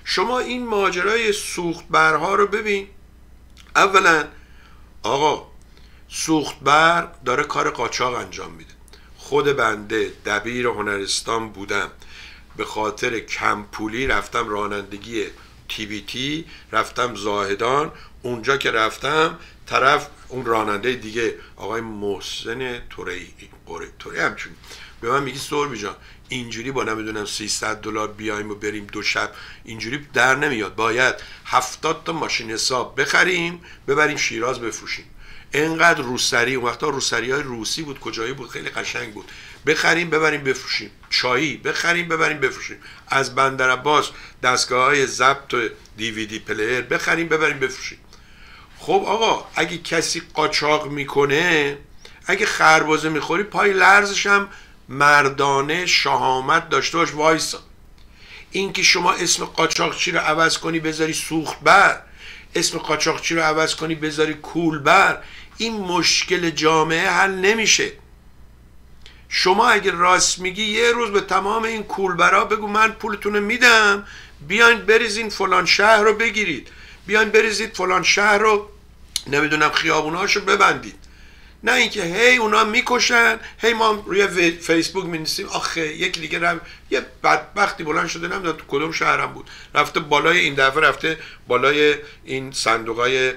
شما این ماجرای سوخت برها رو ببین. اولا آقا سوخت بر داره کار قاچاق انجام میده. خود بنده دبیر هنرستان بودم. به خاطر کمپولی رفتم رانندگی تی بی تی رفتم زاهدان. اونجا که رفتم طرف اون راننده دیگه آقای محسن توری توری همچون. به من میگی سور جان اینجوری با نمی‌دونم 300 دلار بیایم و بریم دو شب اینجوری در نمیاد. باید 70 تا ماشین حساب بخریم ببریم شیراز بفروشیم. انقدر روسری اون وقتا روسری های روسی بود کجایی بود؟ خیلی قشنگ بود. بخریم ببریم بفروشیم. چایی بخریم ببریم بفروشیم. از بندر عباس دستگاه های ضبط و دیویدی پلیر بخریم ببریم بفروشیم. خب آقا اگه کسی قاچاق می‌کنه اگه خربازه می‌خوری پای لرزش هم مردانه شهامت داشته باش وایسا. اینکه شما اسم قاچاقچی رو عوض کنی بذاری سوخت بر. اسم قاچاقچی رو عوض کنی بذاری کول بر. این مشکل جامعه حل نمیشه. شما اگه راست میگی یه روز به تمام این کولبرا بگو من پولتون میدم. بیاین بریزین فلان شهر رو بگیرید. بیاین بریزید فلان شهر رو نمی‌دونم خیابونهاشو ببندید. نه اینکه هی اونا می‌کشن هی ما روی فیسبوک می‌نویسیم. آخه یکی دیگه رم یه بدبختی بلند شده نمی‌دونم تو کدوم شهرم بود. رفته بالای این دفعه رفته بالای این صندوقای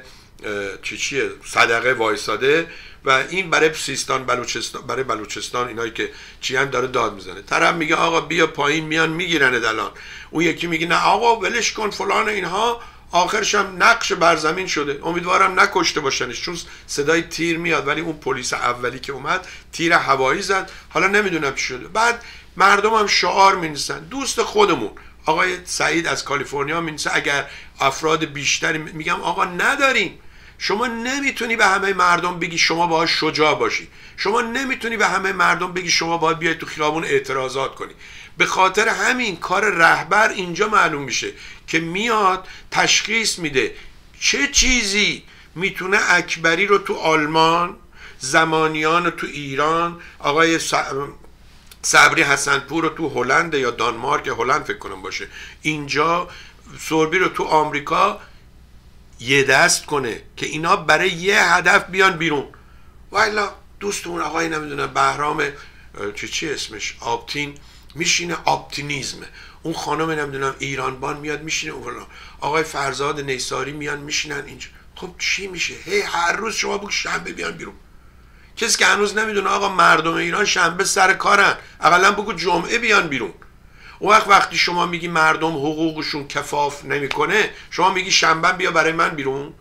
چی چیه؟ صدقه وایساده و این برای سیستان بلوچستان برای بلوچستان اینایی که چیان داره داد می‌زنه. طرف میگه آقا بیا پایین میان می‌گیرن دلان اون یکی میگه نه آقا ولش کن فلان اینها. آخرش هم نقش بر زمین شده. امیدوارم نکشته باشنش چون صدای تیر میاد ولی اون پلیس اولی که اومد تیر هوایی زد. حالا نمی‌دونم چی شده. بعد مردم هم شعار مینیسن دوست خودمون. آقای سعید از کالیفرنیا مینیسه اگر افراد بیشتری میگم آقا نداریم. شما نمی‌تونی به همه مردم بگی شما باید شجاع باشی. شما نمی‌تونی به همه مردم بگی شما باید بیاید تو خیابون اعتراضات کنی. به خاطر همین کار رهبر اینجا معلوم میشه. که میاد تشخیص میده چه چیزی می‌تونه اکبری رو تو آلمان زمانیان رو تو ایران آقای صبری حسنپور رو تو هلند یا دانمارک هلند فکر کنم باشه اینجا سوربی رو تو آمریکا یه دست کنه که اینا برای یه هدف بیان بیرون. والا دوستون آقای نمی‌دونم بهرام چی چی اسمش؟ آبتین. میشینه آپتینیزم اون خانم نمی‌دونم ایرانبان میاد میشینه اون آقای فرزاد نیساری میان میشینن اینجا. خب چی میشه؟ هی هر روز شما بگو شنبه بیان بیرون. کسی که هنوز نمی‌دونه آقا مردم ایران شنبه سر کارن اقلا بگو جمعه بیان بیرون. اون وقت وقتی شما میگی مردم حقوقشون کفاف نمی‌کنه شما میگی شنبه بیا برای من بیرون.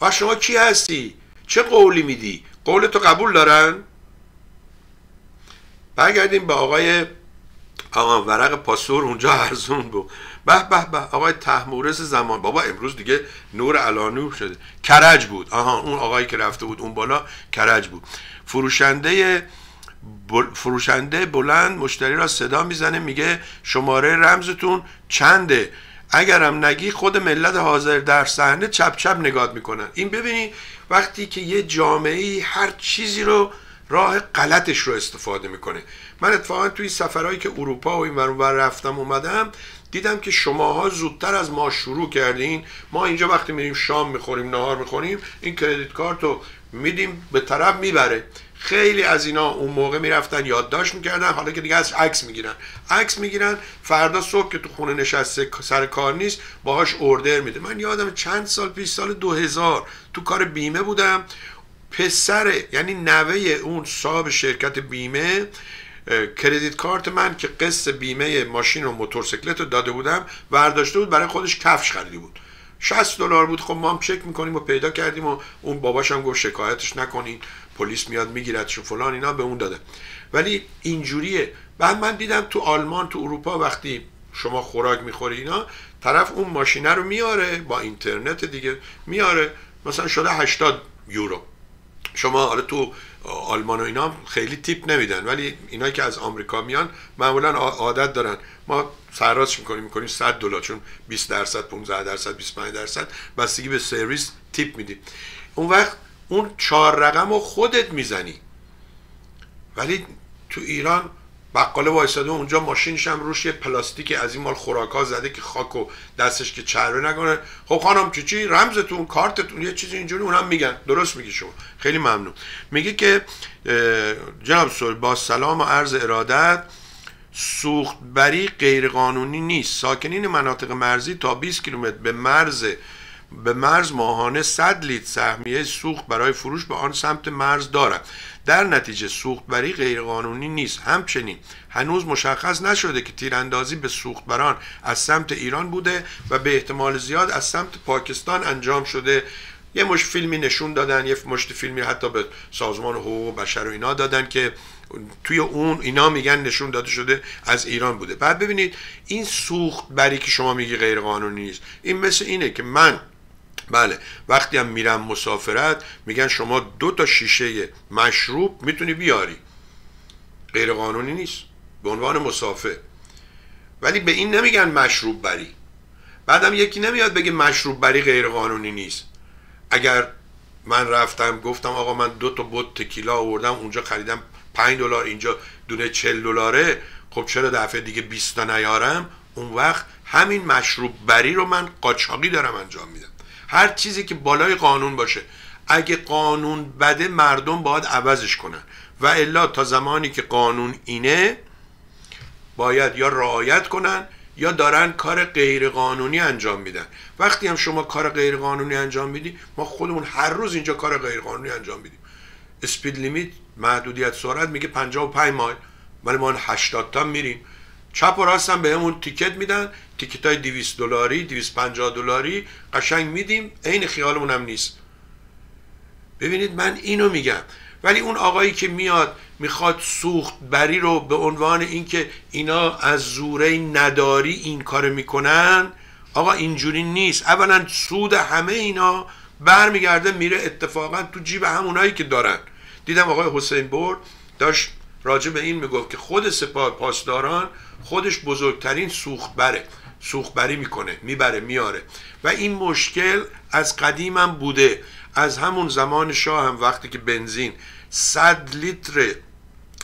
و شما کی هستی؟ چه قولی میدی؟ قول تو قبول دارن؟ برگردیم به آقای آقا ورق پاسور اونجا ارزون بود. به به به آقای تحمورس زمان. بابا امروز دیگه نور علانور شده. کرج بود. آها اون آقایی که رفته بود اون بالا کرج بود. فروشنده فروشنده بلند مشتری را صدا می‌زنه میگه شماره رمزتون چنده؟ اگرم نگی خود ملت حاضر در صحنه چپ چپ نگاه می‌کنن. این ببینی وقتی که یه جامعه هر چیزی رو راه غلطش رو استفاده می‌کنه. من اتفاقا توی سفرهایی که اروپا و این ور رفتم اومدم دیدم که شماها زودتر از ما شروع کردین. ما اینجا وقتی میریم شام می‌خوریم نهار می‌خوریم این کردیت کارت رو میدیم به طرف می‌بره. خیلی از اینا اون موقع می‌رفتن یادداشت می‌کردن حالا که دیگه از عکس می‌گیرن. عکس می‌گیرن فردا صبح که تو خونه نشسته سر کار نیست باهاش اوردر میده. من یادم چند سال پیش سال 2000 تو کار بیمه بودم. پسر یعنی نوه اون صاحب شرکت بیمه کردیت کارت من که قصه بیمه ماشین و موتورسیکلت رو داده بودم برداشته بود برای خودش کفش خریده بود. 60 دلار بود. خب ما هم چک می‌کنیم و پیدا کردیم و اون باباش هم گفت شکایتش نکنین پلیس میاد میگیردش و فلان اینا به اون داده. ولی اینجوریه. بعد من دیدم تو آلمان تو اروپا وقتی شما خوراک می‌خوری اینا طرف اون ماشینه رو میاره با اینترنت دیگه میاره مثلا شده 80 یورو. شما حالا تو آلمان و اینا خیلی تیپ نمیدن ولی اینا که از آمریکا میان معمولا عادت دارن. ما سرراست می‌کنیم می‌کنیم 100 دلار چون 20 درصد 15 درصد 25 درصد بستگی به سرویس تیپ میدیم اون وقت اون چهار رقم رو خودت می‌زنی. ولی تو ایران بقاله وایساده اونجا ماشینش هم روش یه پلاستیک از این مال خوراک ها زده که خاک و دستش که چربه نکنه. خب خانم چی چی رمزتون کارتتون یه چیزی اینجوری اونم میگن. درست میگی شما. خیلی ممنون. میگه که جناب سوری با سلام و عرض ارادت سوختبری غیرقانونی نیست. ساکنین مناطق مرزی تا 20 کیلومتر به مرز به مرز ماهانه 100 لیتر سهمیه سوخت برای فروش به آن سمت مرز دارد. در نتیجه سوختبری غیرقانونی نیست. همچنین هنوز مشخص نشده که تیراندازی به سوختبران از سمت ایران بوده و به احتمال زیاد از سمت پاکستان انجام شده. یه مش فیلمی نشون دادن یه مشت فیلمی حتی به سازمان حقوق بشر و اینا دادن که توی اون اینا میگن نشون داده شده از ایران بوده. بعد ببینید این سوخت بری که شما میگی غیر قانونی نیست. این مثل اینه که من بله وقتی هم میرم مسافرت میگن شما دو تا شیشه مشروب می‌تونی بیاری. غیر قانونی نیست به عنوان مسافر. ولی به این نمیگن مشروب بری. بعدم یکی نمیاد بگه مشروب بری غیر قانونی نیست. اگر من رفتم گفتم آقا من دو تا بوت تکیلا آوردم اونجا خریدم 5 دلار اینجا دونه 40 دلاره. خب چرا دفعه دیگه 20 تا نیارم؟ اون وقت همین مشروب بری رو من قاچاقی دارم انجام میدم. هر چیزی که بالای قانون باشه. اگه قانون بده مردم باید عوضش کنن. و الا تا زمانی که قانون اینه باید یا رعایت کنن یا دارن کار غیر قانونی انجام میدن. وقتی هم شما کار غیر قانونی انجام میدی ما خودمون هر روز اینجا کار غیر قانونی انجام میدیم. اسپید لیمیت محدودیت سرعت میگه 55 مایل. ولی ما 80 تا میریم. چپ و راست هم بهمون تیکت میدن. تیکت های 200 دلاری 250 دلاری قشنگ میدیم. عین خیالمون هم نیست. ببینید من اینو میگم. ولی اون آقایی که میاد می‌خواد سوخت بری رو به عنوان اینکه اینا از زوره نداری این کار می‌کنن آقا اینجوری نیست. اولا سود همه اینا برمیگرده میره اتفاقا تو جیب همونایی که دارن. دیدم آقای حسین بور داشت راجع به این می‌گفت که خود سپاه پاسداران خودش بزرگترین سوخت بره سوختبری می‌کنه می‌بره میاره و این مشکل از قدیمم بوده. از همون زمان شاه هم وقتی که بنزین 100 لیتر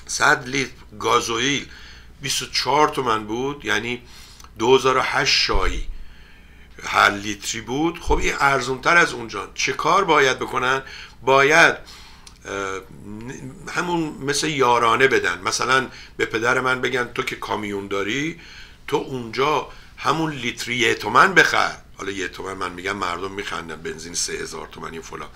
100 لیتر گازوئیل 24 تومن بود یعنی 2008 شایی هر لیتری بود خب این ارزونتر از اونجا. چه کار باید بکنن؟ باید همون مثل یارانه بدن. مثلا به پدر من بگن تو که کامیون داری تو اونجا همون لیتری یه تومن بخر. حالا یه تومن من میگم مردم میخندن بنزین سه هزار تومن این فلان.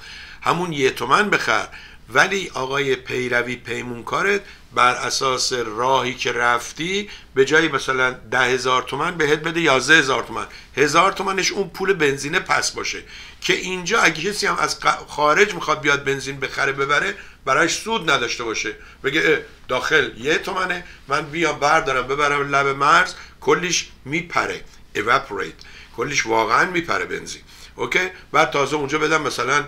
همون یه تومن بخر. ولی آقای پیروی پیمونکارت بر اساس راهی که رفتی به جای مثلا ده هزار تومن بهت بده یازده هزار تومن. هزار تومنش اون پول بنزینه پس باشه. که اینجا اگه کسی هم از خارج می‌خواد بیاد بنزین بخره ببره برایش سود نداشته باشه. بگه داخل یه تومنه من بیام بردارم ببرم لب مرز کلیش میپره. Evaporate. کلیش واقعا میپره بنزین. اوکی؟ بعد تازه اونجا بدم مثلا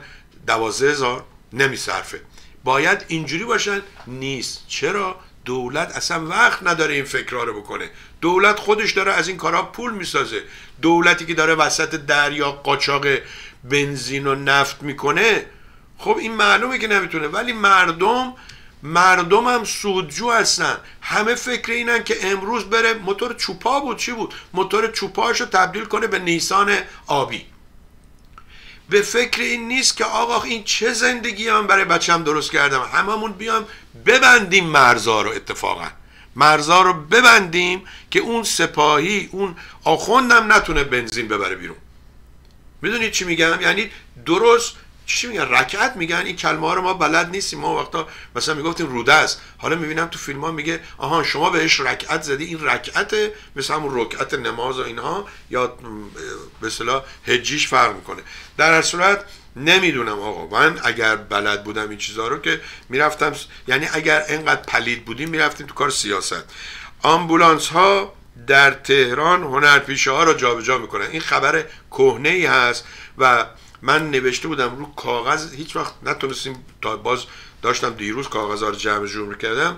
دوازده هزار نمیصرفه. باید اینجوری باشن نیست. چرا؟ دولت اصلا وقت نداره این فکرها رو بکنه. دولت خودش داره از این کارها پول می‌سازه. دولتی که داره وسط دریا قاچاق بنزین و نفت می‌کنه خب این معلومه که نمی‌تونه. ولی مردم مردم هم سودجو هستن. همه فکر اینن که امروز بره موتور چوپا بود. چی بود؟ موتور چوپاش رو تبدیل کنه به نیسان آبی. به فکر این نیست که آقا این چه زندگی من برای بچم درست کردم. هممون بیام ببندیم مرزا رو اتفاقا. مرزا رو ببندیم که اون سپاهی اون آخوندم نتونه بنزین ببره بیرون. می‌دونید چی میگم؟ یعنی درست چی میگن؟ رکعت میگن. این کلمه ها رو ما بلد نیستیم. ما وقتا مثلا می‌گفتیم روده است. حالا می‌بینم تو فیلم ها میگه آها شما بهش رکعت زدی. این رکعت مثل همون رکعت نماز و اینها یا به اصطلاح هجیش فرق می‌کنه. در هر صورت نمی‌دونم آقا. من اگر بلد بودم این چیزها رو که می‌رفتم یعنی اگر انقدر پلید بودیم می‌رفتیم تو کار سیاست. آمبولانس ها در تهران هنرپیشه ها رو جابجا می‌کنن. این خبر کهنه ای هست و من نوشته بودم رو کاغذ هیچ وقت نتونستیم تا باز داشتم دیروز کاغذ رو جمع جور کردم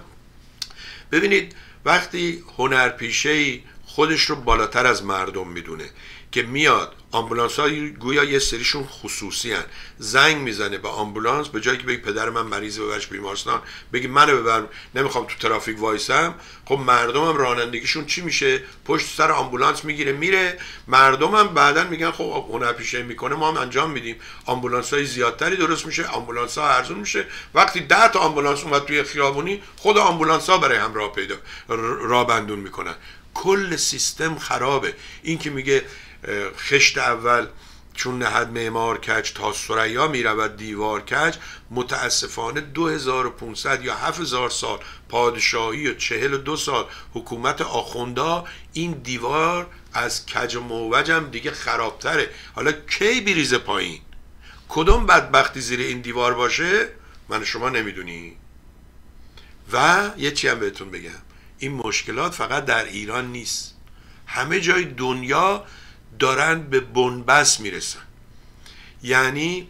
ببینید وقتی هنرپیشه خودش رو بالاتر از مردم می‌دونه که میاد آمبولانس ها گویا یه سریشون خصوصی هن. زنگ می‌زنه به آمبولانس به جایی که بگی پدر من مریض ببرش بیمارستان. بگی منو ببر نمی‌خوام تو ترافیک وایسم. خب مردم هم رانندگیشون چی میشه؟ پشت سر آمبولانس می‌گیره میره. مردم هم بعدا میگن خب هنرپیشه می‌کنه ما هم انجام میدیم. آمبولانس های زیادتری درست میشه آمبولانس ها ارزون میشه. وقتی ده تا آمبولانس اومد توی خیابونی خود آمبولانس ها برای هم راه پیدا راه بندون می‌کنن. کل سیستم خرابه. این که میگه خشت اول چون نهد معمار کج تا سریا می رود دیوار کج متاسفانه 2500 یا 7000 سال پادشاهی و 42 سال حکومت آخوندا این دیوار از کج و موجم دیگه خرابتره. حالا کی بریزه پایین؟ کدوم بدبختی زیر این دیوار باشه؟ من شما نمی‌دونی. و یه چی هم بهتون بگم. این مشکلات فقط در ایران نیست. همه جای دنیا دارن به بنبست می‌رسن. یعنی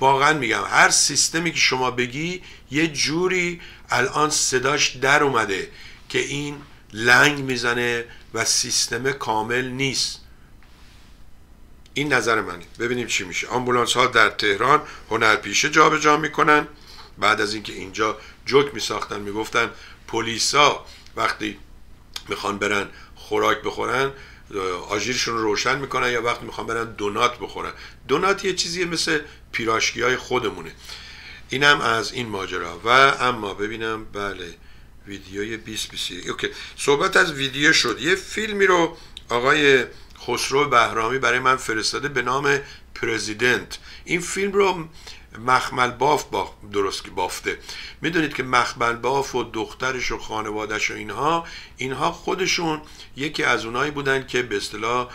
واقعا میگم هر سیستمی که شما بگی یه جوری الان صداش در اومده که این لنگ می‌زنه و سیستم کامل نیست. این نظر منه. ببینیم چی میشه. آمبولانس ها در تهران هنرپیشه جابجا جا می‌کنن. بعد از اینکه اینجا جوک میساختن می‌گفتن پلیسا وقتی می‌خوان برن خوراک بخورن آژیرشون رو روشن می‌کنن یا وقتی می‌خوان برن دونات بخورن. دونات یه چیزیه مثل پیراشکی های خودمونه. اینم از این ماجرا. و اما ببینم بله ویدیوی 20 20 اوکی. صحبت از ویدیو شد. یه فیلمی رو آقای خسرو بهرامی برای من فرستاده به نام پرزیدنت. این فیلم رو مخمل باف با درست بافته. می‌دونید که مخمل باف و دخترش و خانوادش و اینها اینها خودشون یکی از اونایی بودن که به اصطلاح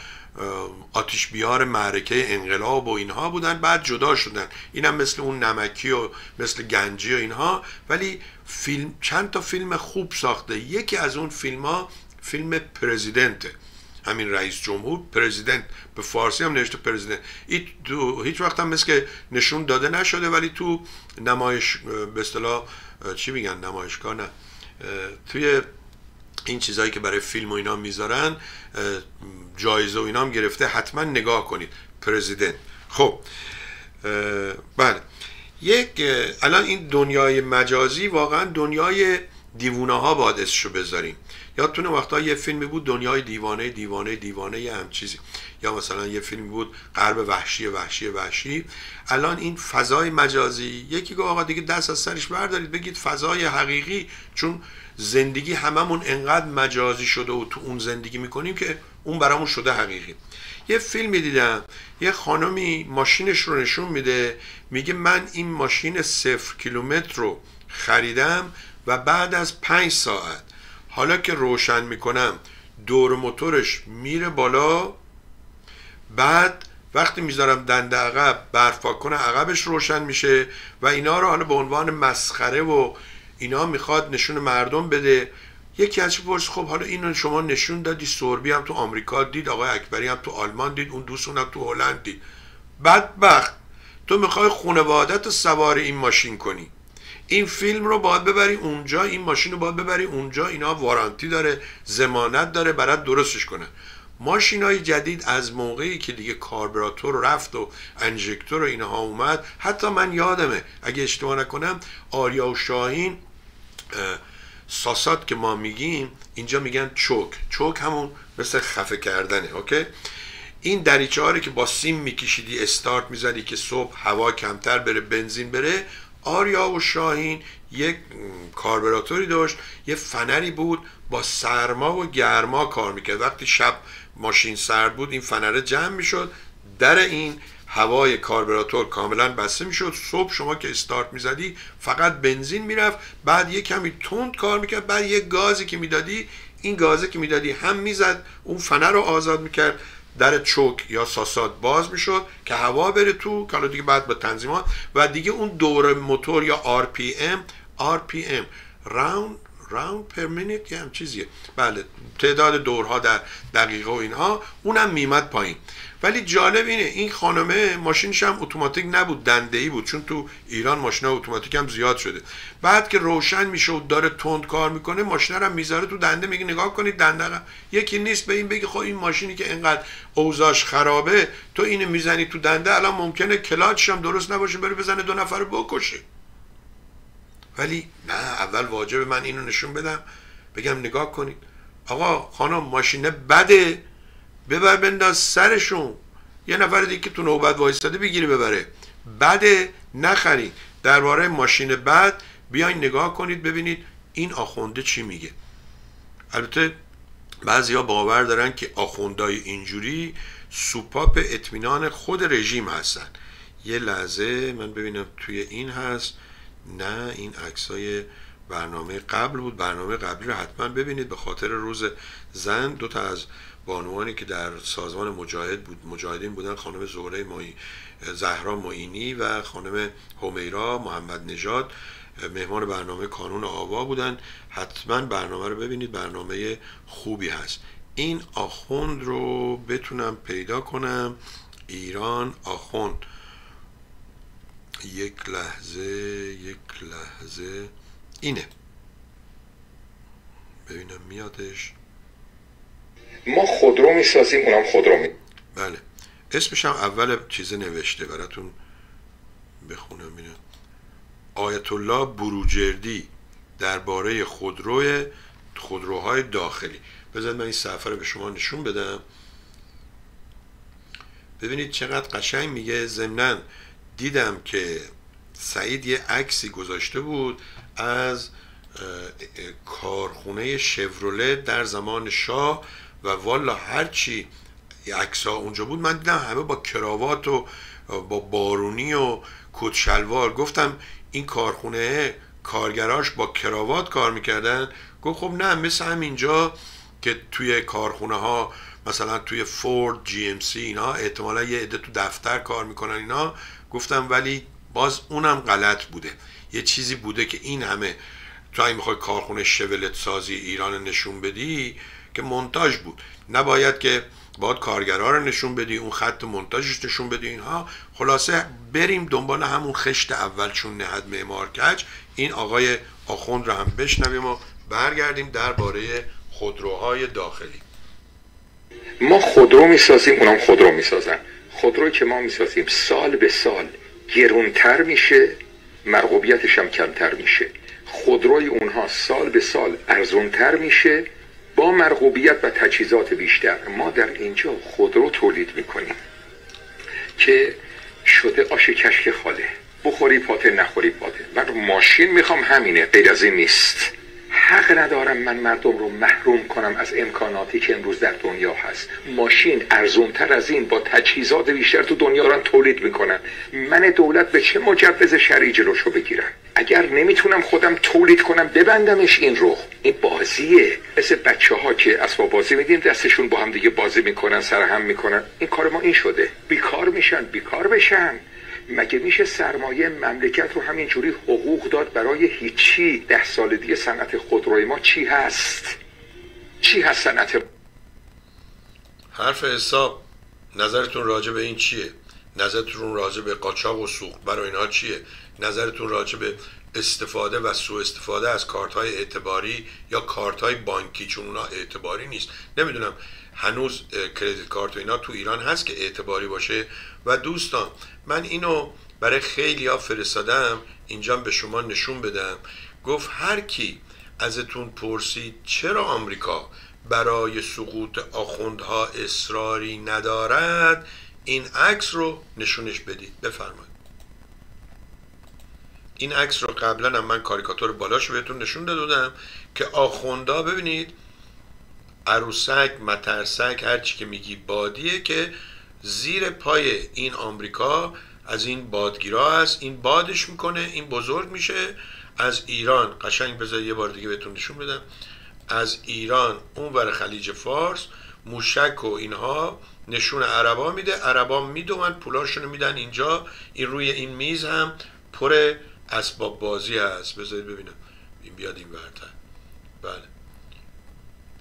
آتیش بیار معرکه انقلاب و اینها بودن بعد جدا شدن. اینم مثل اون نمکی و مثل گنجی و اینها. ولی فیلم چند تا فیلم خوب ساخته. یکی از اون فیلم ها فیلم پرزیدنته. همین رئیس جمهور پرزیدنت. به فارسی هم نوشته پرزیدنت. هیچ وقت هم مثل که نشون داده نشده ولی تو نمایش به اصطلاح چی میگن نمایشگاه؟ نه. توی این چیزهایی که برای فیلم و اینا می‌ذارن جایزه و اینا هم گرفته حتما نگاه کنید. پرزیدنت. خب بله. یک الان این دنیای مجازی واقعا دنیای دیوونه ها باید اسشو بذاریم. یادتونه وقتا یه فیلمی بود دنیای دیوانه دیوانه دیوانه یه هم چیزی. یا مثلا یه فیلم بود غرب وحشی وحشی وحشی. الان این فضای مجازی یکی گفت آقا دیگه دست از سرش بردارید بگید فضای حقیقی چون زندگی هممون انقدر مجازی شده و تو اون زندگی می‌کنیم که اون برامون شده حقیقی. یه فیلمی دیدم یه خانمی ماشینش رو نشون میده میگه من این ماشین صفر کیلومتر رو خریدم و بعد از پنج ساعت حالا که روشن می‌کنم دور موتورش میره بالا بعد وقتی می‌ذارم دنده عقب برفاکن عقبش روشن میشه و اینا رو حالا به عنوان مسخره و اینا می‌خواد نشون مردم بده. یکی از پرس خب حالا اینو شما نشون دادی سوربی هم تو آمریکا دید آقای اکبری هم تو آلمان دید اون دوستون هم تو هلند دید. بدبخت تو می‌خوای خونوادت سوار این ماشین کنی. این فیلم رو باید ببری اونجا این ماشین رو باید ببری اونجا اینا وارانتی داره زمانت داره برات درستش کنه. ماشین های جدید از موقعی که دیگه کاربراتور رفت و انژکتور و اینها اومد حتی من یادمه اگه اشتباه نکنم آریا و شاهین ساسات که ما میگیم اینجا میگن چوک. چوک همون مثل خفه کردنه اوکی؟ این دریچه که با سیم میکشیدی استارت می‌زدی که صبح هوا کمتر بره بنزین بره آریا و شاهین یک کاربراتوری داشت یه فنری بود با سرما و گرما کار می‌کرد. وقتی شب ماشین سرد بود این فنره جمع می‌شد. در این هوای کاربراتور کاملا بسته می‌شد. صبح شما که استارت می‌زدی فقط بنزین می‌رفت بعد یه کمی تند کار می‌کرد بعد یه گازی که می‌دادی این گازی که می‌دادی هم می‌زد اون فنر رو آزاد می‌کرد. در چوک یا ساساد باز می‌شد که هوا بره تو که دیگه بعد با تنظیمات. و دیگه اون دور موتور یا RPM RPM راوند راوند پر مینیت یه هم چیزیه. بله تعداد دورها در دقیقه و اینها اونم میمد پایین. ولی جالب اینه این خانمه ماشینش هم اتوماتیک نبود دنده ای بود چون تو ایران ماشین اتوماتیک هم زیاد شده. بعد که روشن میشه و داره تند کار می‌کنه ماشین هم می‌ذاره تو دنده میگه نگاه کنید دنده یکی نیست به این بگه خب این ماشینی که اینقدر اوزاش خرابه تو اینو می‌زنی تو دنده الان ممکنه کلاچش هم درست نباشه بره بزنه دو نفر رو بکشه. ولی نه اول واجب من اینو نشون بدم بگم نگاه کنید. آقا خانم ماشینه بده. ببر بنداز سرشون. یه نفر دیگه که تو نوبت وایستاده بگیری ببره. بده نخرید درباره ماشین بعد بیاین نگاه کنید ببینید این آخونده چی میگه. البته ها باور دارن که آخوندهای اینجوری سوپاپ اطمینان خود رژیم هستن. یه لحظه من ببینم توی این هست. نه این عکسای برنامه قبل بود. برنامه قبلی رو حتما ببینید. به خاطر روز زن دو تا از بانوانی که در سازمان مجاهد بود مجاهدین بودن خانم زهره مایی زهرا معینی و خانم همیرا محمد نژاد. مهمان برنامه کانون آوا بودن. حتما برنامه رو ببینید برنامه خوبی هست. این آخوند رو بتونم پیدا کنم. ایران آخوند. یک لحظه یک لحظه. اینه. ببینم میادش. ما خودرو می‌سازیم اونم خودرو می بله. اسمش هم اول چیز نوشته براتون بخونم اینه آیت الله بروجردی درباره خودروی خودروهای داخلی. بذارید من این صفحه رو به شما نشون بدم. ببینید چقدر قشنگ میگه. ضمنا دیدم که سعید یه عکسی گذاشته بود از کارخونه شفروله در زمان شاه و والا هرچی عکس اونجا بود من دیدم همه با کراوات و با بارونی و کت شلوار گفتم این کارخونه کارگراش با کراوات کار می‌کردن؟ گفت خب نه مثل همینجا که توی کارخونه ها مثلا توی فورد جی ام سی اینا احتمالا یه عده تو دفتر کار می‌کنن اینا. گفتم ولی باز اونم غلط بوده. یه چیزی بوده که این همه تو این می‌خوای کارخونه شولت سازی ایران نشون بدی که منتاج بود. نباید که باید کارگرها رو نشون بدی اون خط منتاجش نشون بدی اینها. خلاصه بریم دنبال همون خشت اول چون نهد معمار کج. این آقای آخوند رو هم بشنویم و برگردیم درباره خودروهای داخلی. ما خودرو می‌سازیم اونم خودرو می‌سازن. خودرو که ما می‌سازیم سال به سال گرونتر میشه مرغوبیتش هم کمتر میشه. خودروی اونها سال به سال ارزونتر میشه. با مرغوبیت و تجهیزات بیشتر ما در اینجا خودرو تولید می‌کنیم که شده آش کشک خاله. بخوری پاته نخوری پاته من ماشین می‌خوام همینه غیر از این نیست. حق ندارم من مردم رو محروم کنم از امکاناتی که امروز در دنیا هست. ماشین ارزونتر از این با تجهیزات بیشتر تو دنیا رو تولید می‌کنن. من دولت به چه مجوز شرعی جلوشو بگیرم؟ اگر نمی‌تونم خودم تولید کنم ببندمش این رو. این بازیه. مثل بچه ها که اسباب بازی میدیم دستشون با هم دیگه بازی می‌کنن سرهم می‌کنن. این کار ما این شده. بیکار میشن بیکار بشن. مگه میشه سرمایه مملکت رو همینجوری حقوق داد برای هیچی؟ ده سال دیگه صنعت خودروی ما چی هست؟ چی هست صنعت حرف حساب نظرتون راجع به این چیه؟ نظرتون راجع به قاچاق و سوخت برای اینها چیه؟ نظرتون راجع به استفاده و سوء استفاده از کارت های اعتباری یا کارت های بانکی؟ چون اونا اعتباری نیست. نمی‌دونم. هنوز کردیت کارت و اینا تو ایران هست که اعتباری باشه؟ و دوستان من اینو برای خیلی ها فرستادم اینجا به شما نشون بدم. گفت هر کی ازتون پرسید چرا آمریکا برای سقوط آخوندها اصراری ندارد این عکس رو نشونش بدید. بفرمایید. این عکس رو قبلا هم من کاریکاتور بالاش بهتون نشون دادم که آخوندا ببینید عروسک مترسک هرچی که میگی بادیه که زیر پای این آمریکا از این بادگیرا هست این بادش می‌کنه این بزرگ میشه. از ایران قشنگ بذار یه بار دیگه بهتون نشون بدم. از ایران اون ور خلیج فارس موشک و اینها نشون عربا میده. عربا میدون پولاشونو میدن اینجا. این روی این میز هم پر اسباب بازی هست. بذارید ببینم. این بیاد این ورتر. بله.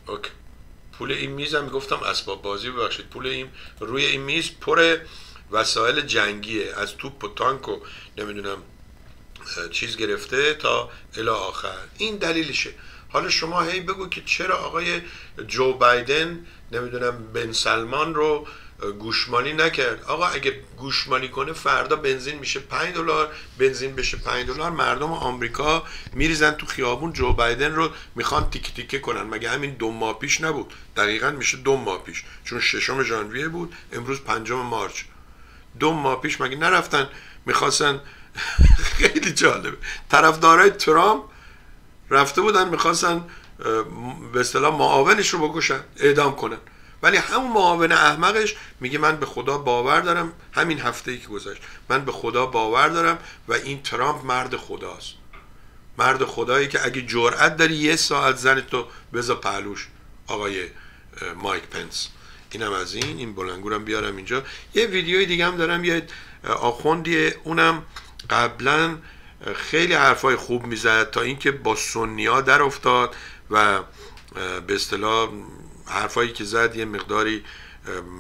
اوکی. پول این میز هم گفتم اسباب بازی ببخشید. پول این روی این میز پر وسایل جنگیه. از توپ و تانک و نمی‌دونم چیز گرفته تا الی آخر. این دلیلشه. حالا شما هی بگو که چرا آقای جو بایدن نمی‌دونم بن سلمان رو گوشمانی نکرد. آقا اگه گوشمانی کنه فردا بنزین میشه 5 دلار بنزین بشه 5 دلار. مردم آمریکا میریزن تو خیابون. جو بایدن رو می‌خوان تیک تیکه کنن. مگه همین دو ماه پیش نبود؟ دقیقا میشه دو ماه پیش. چون ششم ژانویه بود امروز پنجم مارچ. دو ماه پیش مگه نرفتن می‌خواستن خیلی جالبه. طرفدارای ترامپ رفته بودن می‌خواستن به اصطلاح معاونش رو بکشن اعدام کنن. ولی همون معاون احمقش میگه من به خدا باور دارم همین هفته ای که گذشت. من به خدا باور دارم و این ترامپ مرد خداست. مرد خدایی که اگه جرأت داری یه ساعت زن تو بذار پهلوش. آقای مایک پنس. اینم از این. این بلنگورم بیارم اینجا. یه ویدیوی دیگه هم دارم. یه آخوندیه. اونم قبلا خیلی حرفای خوب می‌زد تا اینکه با سنیا در افتاد و به اصطلاح حرفایی که زد یه مقداری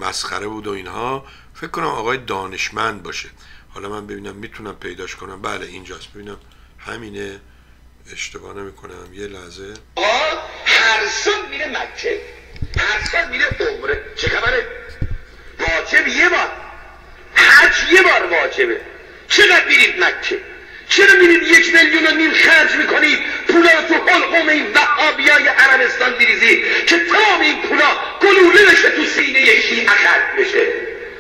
مسخره بود و اینها. فکر کنم آقای دانشمند باشه. حالا من ببینم می‌تونم پیداش کنم. بله اینجاست. ببینم همینه. اشتباه نمی کنم یه لحظه. هر سال میره مکه. هر سال میره عمره. چه خبره؟ واجب یه بار. حج یه بار واجبه. چقدر میرید مکه؟ چرا میرید یک میلیون و نیم خرج می‌کنید پولا تو حلقوم این وحابیای عربستان میریزی که تمام این پولا گلوله بشه تو سینه شیعه خرج بشه.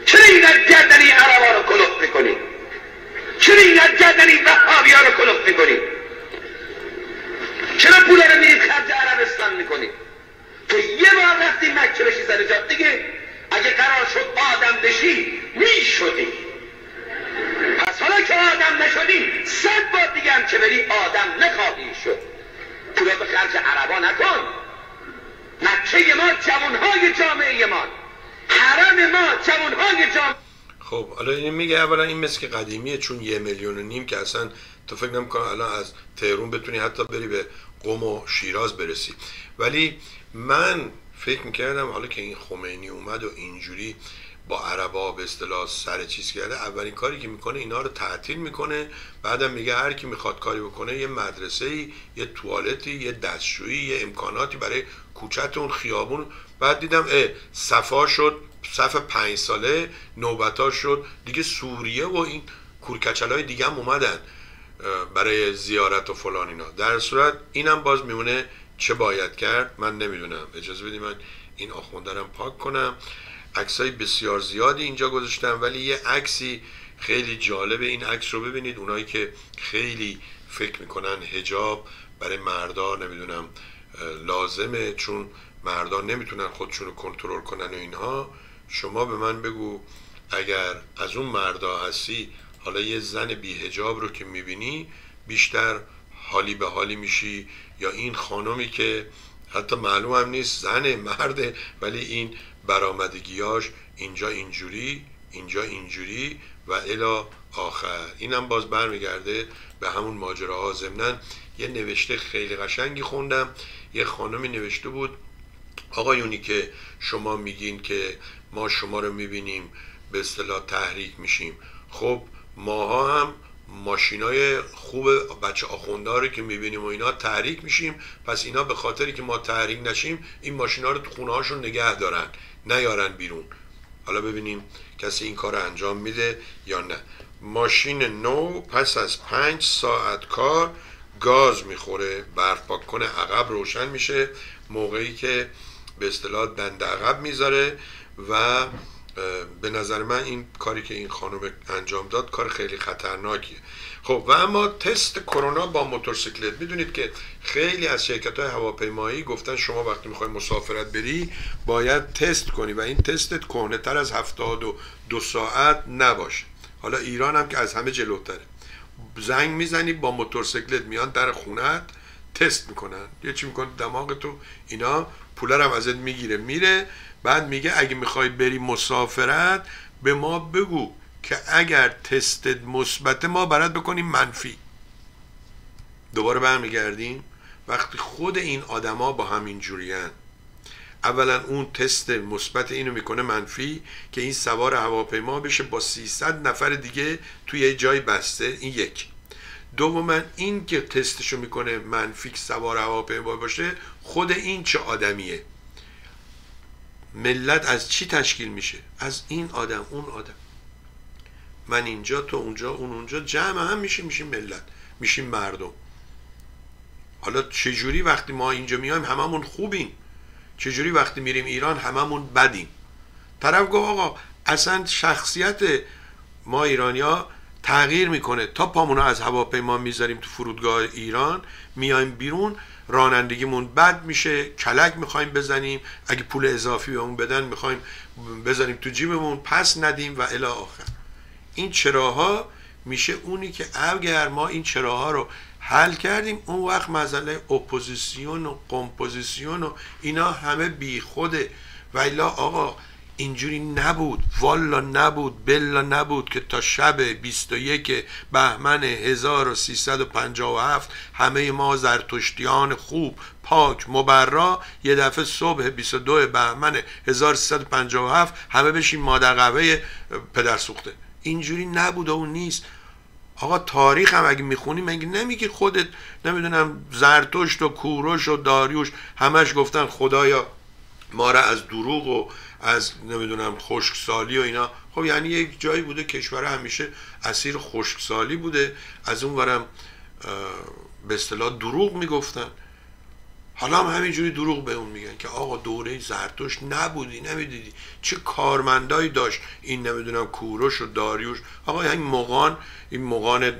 چرا اینقدر گردنی عربا رو کلوف می‌کنی؟ چرا اینقدر گردنی وهابی ها رو کلوف می‌کنی؟ چرا پول رو میرید خرج عربستان می‌کنی؟ تو یه بار رفتی مکه بشی سر جا. دیگه اگه قرار شد آدم بشی می‌شدی. پس حالا که آدم نشدی صد بار دیگه هم که بری آدم نخواهی شد. پولا به خرج عربا نکن. مکه ما جوانهای جامعه ما. حرم ما جوانهای جامعه. خب حالا این میگه اولا این مثل که قدیمیه چون یه میلیون و نیم که اصلا تو فکر نمی‌کنم الان از تهرون بتونی حتی بری به قم و شیراز برسی. ولی من فکر می‌کردم حالا که این خمینی اومد و اینجوری با عربا به اصطلاح سر چیز کرده. اولین کاری که می‌کنه اینا رو تعطیل می‌کنه. بعدم میگه هر کی می‌خواد کاری بکنه یه مدرسه ای یه توالتی یه دستشویی یه امکاناتی برای کوچت اون خیابون. بعد دیدم اه صفا شد صف پنج ساله نوبتا شد. دیگه سوریه و این کورکچل های دیگه هم اومدن برای زیارت و فلان اینا. در صورت اینم باز میمونه چه باید کرد؟ من نمی‌دونم. اجازه بدید من این آخوندرم پاک کنم. عکسای بسیار زیادی اینجا گذاشتم ولی یه عکسی خیلی جالبه این عکس رو ببینید. اونایی که خیلی فکر می‌کنن هجاب برای مردا نمی‌دونم لازمه چون مردا نمی‌تونن خودشون رو کنترل کنن و اینها. شما به من بگو اگر از اون مردا هستی حالا یه زن بی هجاب رو که می‌بینی بیشتر حالی به حالی میشی. یا این خانمی که حتی معلوم هم نیست زن مرده ولی این برآمدگیاش اینجا اینجوری اینجا اینجوری و الا آخر. اینم باز برمیگرده به همون ماجراها. ضمنا یه نوشته خیلی قشنگی خوندم. یه خانمی نوشته بود آقایونی که شما میگین که ما شما رو می‌بینیم به اصطلاح تحریک میشیم. خب ماها هم ماشینای خوب بچه آخونداره که می‌بینیم و اینا تحریک میشیم. پس اینا به خاطری که ما تحریک نشیم این ماشینا رو تو خونه هاشون نگه دارن. نیارن بیرون. حالا ببینیم کسی این کار انجام میده یا نه. ماشین نو پس از پنج ساعت کار گاز می‌خوره. برف پاک کنه عقب روشن میشه. موقعی که به اصطلاح دند عقب می‌ذاره و به نظر من این کاری که این خانم انجام داد کار خیلی خطرناکیه. خب و اما تست کرونا با موتورسیکلت. می‌دونید که خیلی از شرکت های هواپیمایی گفتن شما وقتی می‌خوای مسافرت بری باید تست کنی و این تستت کهنه تر از هفتاد و دو ساعت نباشه. حالا ایران هم که از همه جلوتره. زنگ می‌زنی با موتورسیکلت میان در خونت تست می‌کنن. یه چی می‌کنه دماغ تو اینا پولر هم ازت می‌گیره. میره بعد میگه اگه می‌خوای بری مسافرت به ما بگو. که اگر تستت مثبت ما برات بکنیم منفی. دوباره برمیگردیم. وقتی خود این آدما با همین جوریان اولا اون تست مثبت اینو می‌کنه منفی که این سوار هواپیما بشه با 300 نفر دیگه توی یه جای بسته. این یک. دوما این که تستشو می‌کنه منفی سوار هواپیما باشه خود این چه آدمیه؟ ملت از چی تشکیل میشه؟ از این آدم اون آدم. من اینجا تو اونجا اون اونجا جمع هم میشیم میشیم ملت میشیم مردم. حالا چجوری وقتی ما اینجا میایم هممون خوبیم. چجوری وقتی میریم ایران هممون بدیم. طرف گفت آقا اصلا شخصیت ما ایرانیا تغییر می‌کنه. تا پامونو از هواپیما می‌ذاریم تو فرودگاه ایران میایم بیرون رانندگیمون بد میشه کلک می‌خوایم بزنیم. اگه پول اضافی به اون بدن می‌خوایم بزنیم تو جیبمون پس ندیم و الی آخر. این چراها میشه اونی که اگر ما این چراها رو حل کردیم اون وقت مسئله اپوزیسیون و کمپوزیسیون و اینا همه بی خوده و الا آقا اینجوری نبود. والا نبود بلا نبود که تا شب 21 بهمن 1357 همه ما زرتشتیان خوب پاک مبرا یه دفعه صبح 22 بهمن 1357 همه بشیم مادر قحبه پدر سوخته. اینجوری نبود اون نیست. آقا تاریخ هم اگه می‌خونی مگه نمیگی خودت نمی‌دونم زرتشت و کوروش و داریوش همش گفتن خدایا ما را از دروغ و از نمی‌دونم خشکسالی و اینا. خب یعنی یک جایی بوده کشور همیشه اسیر خشکسالی بوده. از اون ورم به اصطلاح دروغ می‌گفتن. حالا هم همینجوری دروغ به اون میگن که آقا دوره زرتوش نبودی نمی‌دیدی. چه کارمندایی داشت؟ این نمی‌دونم کوروش و داریوش. آقا این مقان این مقان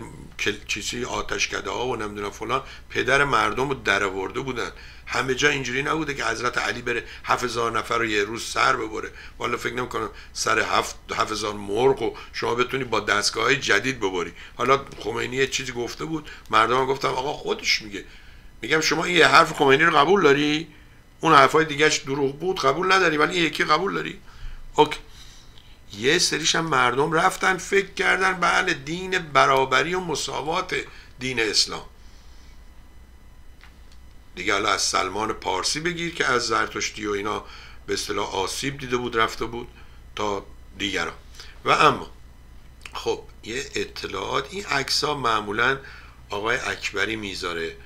چیزی آتشکده ها و نمی‌دونم فلان پدر مردم رو درآورده بودن. همه جا اینجوری نبوده که حضرت علی بره هفت هزار نفر رو یه روز سر ببره. والا فکر نمی‌کنم سر هفت هزار مرغ و شما بتونی با دستگاه های جدید ببری. حالا خمینی چیزی گفته بود. مردم گفتم آقا خودش میگه. میگم شما این حرف خمینی رو قبول داری؟ اون حرفای دیگهش دروغ بود قبول نداری ولی این یکی قبول داری. اوکی. یه سریش هم مردم رفتن فکر کردن بله دین برابری و مساوات دین اسلام. دیگه حالا از سلمان پارسی بگیر که از زرتشتی و اینا به اصطلاح آسیب دیده بود رفته بود تا دیگران. و اما خب یه اطلاعات این عکس ها معمولا آقای اکبری می‌ذاره.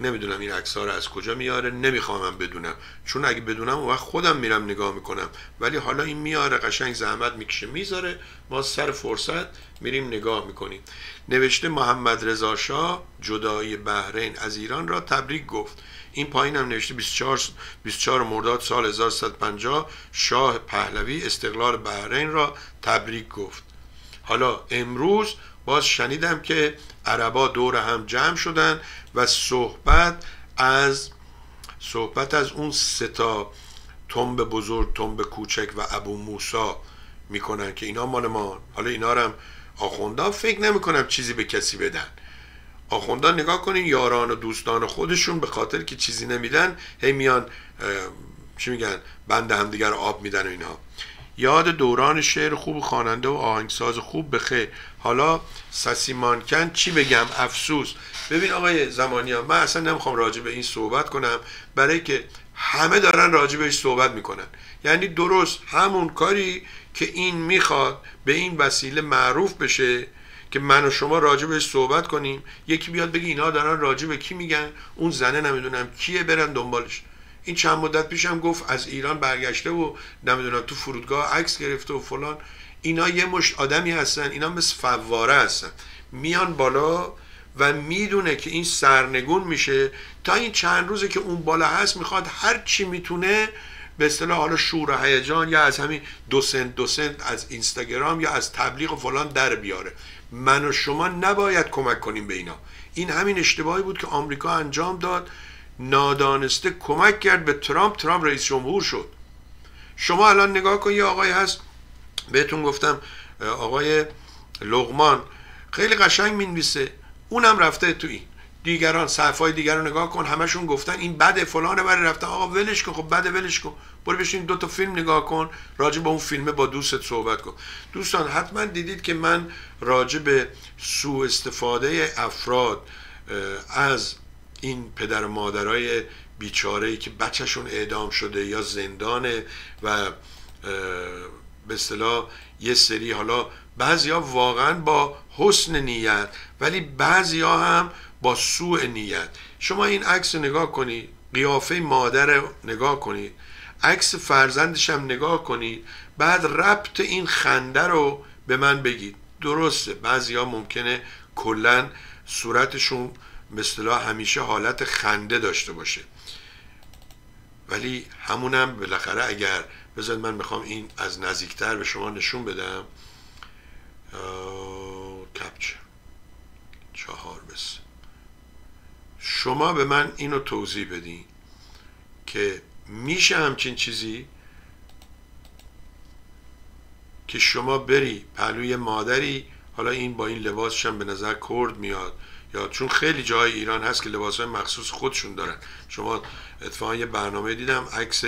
نمی‌دونم این عکس رو از کجا میاره نمیخوامم بدونم. چون اگه بدونم اون وقت خودم میرم نگاه می‌کنم. ولی حالا این میاره قشنگ زحمت می‌کشه. می‌ذاره ما سر فرصت میریم نگاه می‌کنیم. نوشته محمد رضا شاه جدایی بحرین از ایران را تبریک گفت. این پایین هم نوشته 24 24 مرداد سال 1150 شاه پهلوی استقلال بحرین را تبریک گفت. حالا امروز باز شنیدم که عربا دور هم جمع شدن و صحبت از صحبت از اون ستا تنب بزرگ تنب کوچک و ابو موسا می‌کنن که اینا مال ما. حالا اینا هم آخوندا فکر نمی‌کنم چیزی به کسی بدن. آخوندا نگاه کنین یاران و دوستان خودشون به خاطر که چیزی نمیدن هی میان چی میگن بند همدیگر آب میدن و اینها. یاد دوران شعر خوب خواننده و آهنگساز خوب به خیر حالا سسی مانکن چی بگم؟ افسوس. ببین آقای زمانی ها من اصلا نمی‌خوام راجع به این صحبت کنم برای که همه دارن راجع بهش صحبت می‌کنن. یعنی درست همون کاری که این می‌خواد به این وسیله معروف بشه که من و شما راجع بهش صحبت کنیم. یکی بیاد بگی اینا دارن راجع به کی میگن؟ اون زنه نمی‌دونم کیه برن دنبالش. این چند مدت پیشم گفت از ایران برگشته و نمی‌دونم تو فرودگاه عکس گرفته و فلان. اینا یه مشت آدمی هستن اینا مثل فواره هستن. میان بالا و می‌دونه که این سرنگون میشه. تا این چند روزه که اون بالا هست می‌خواد هر چی می‌تونه به اصطلاح حالا شور و هیجان یا از همین دو سنت دو سنت از اینستاگرام یا از تبلیغ و فلان در بیاره. من و شما نباید کمک کنیم به اینا. این همین اشتباهی بود که آمریکا انجام داد. نادانسته کمک کرد به ترامپ. ترامپ رئیس جمهور شد. شما الان نگاه کن یه آقای هست. بهتون گفتم آقای لغمان. خیلی قشنگ می‌نویسه. اونم رفته تو این. دیگران صفای دیگر رو نگاه کن. همشون گفتن این بده فلانه برای رفتن آقا ولش کن. خب بده ولش کن. برو بشین دو تا فیلم نگاه کن. راجع به اون فیلمه با دوستت صحبت کن. دوستان حتما دیدید که من راجع به سوء استفاده افراد از این پدر و مادرای بیچاره ای که بچهشون اعدام شده یا زندانه و به اصطلاح یه سری حالا بعضیا واقعا با حسن نیت ولی بعضیا هم با سوء نیت. شما این عکس نگاه کنید قیافه مادر نگاه کنید عکس فرزندش هم نگاه کنید بعد ربط این خنده رو به من بگید. درسته بعضیا ممکنه کلا صورتشون به همیشه حالت خنده داشته باشه. ولی همونم بالاخره اگر بذارید من می‌خوام این از نزدیکتر به شما نشون بدم. کپچر چهار بس. شما به من اینو توضیح بدین که میشه همچین چیزی؟ که شما بری پهلوی مادری حالا این با این لباسش هم به نظر کرد میاد. یا چون خیلی جای ایران هست که لباس های مخصوص خودشون دارن. شما اتفاقا یه برنامه دیدم عکس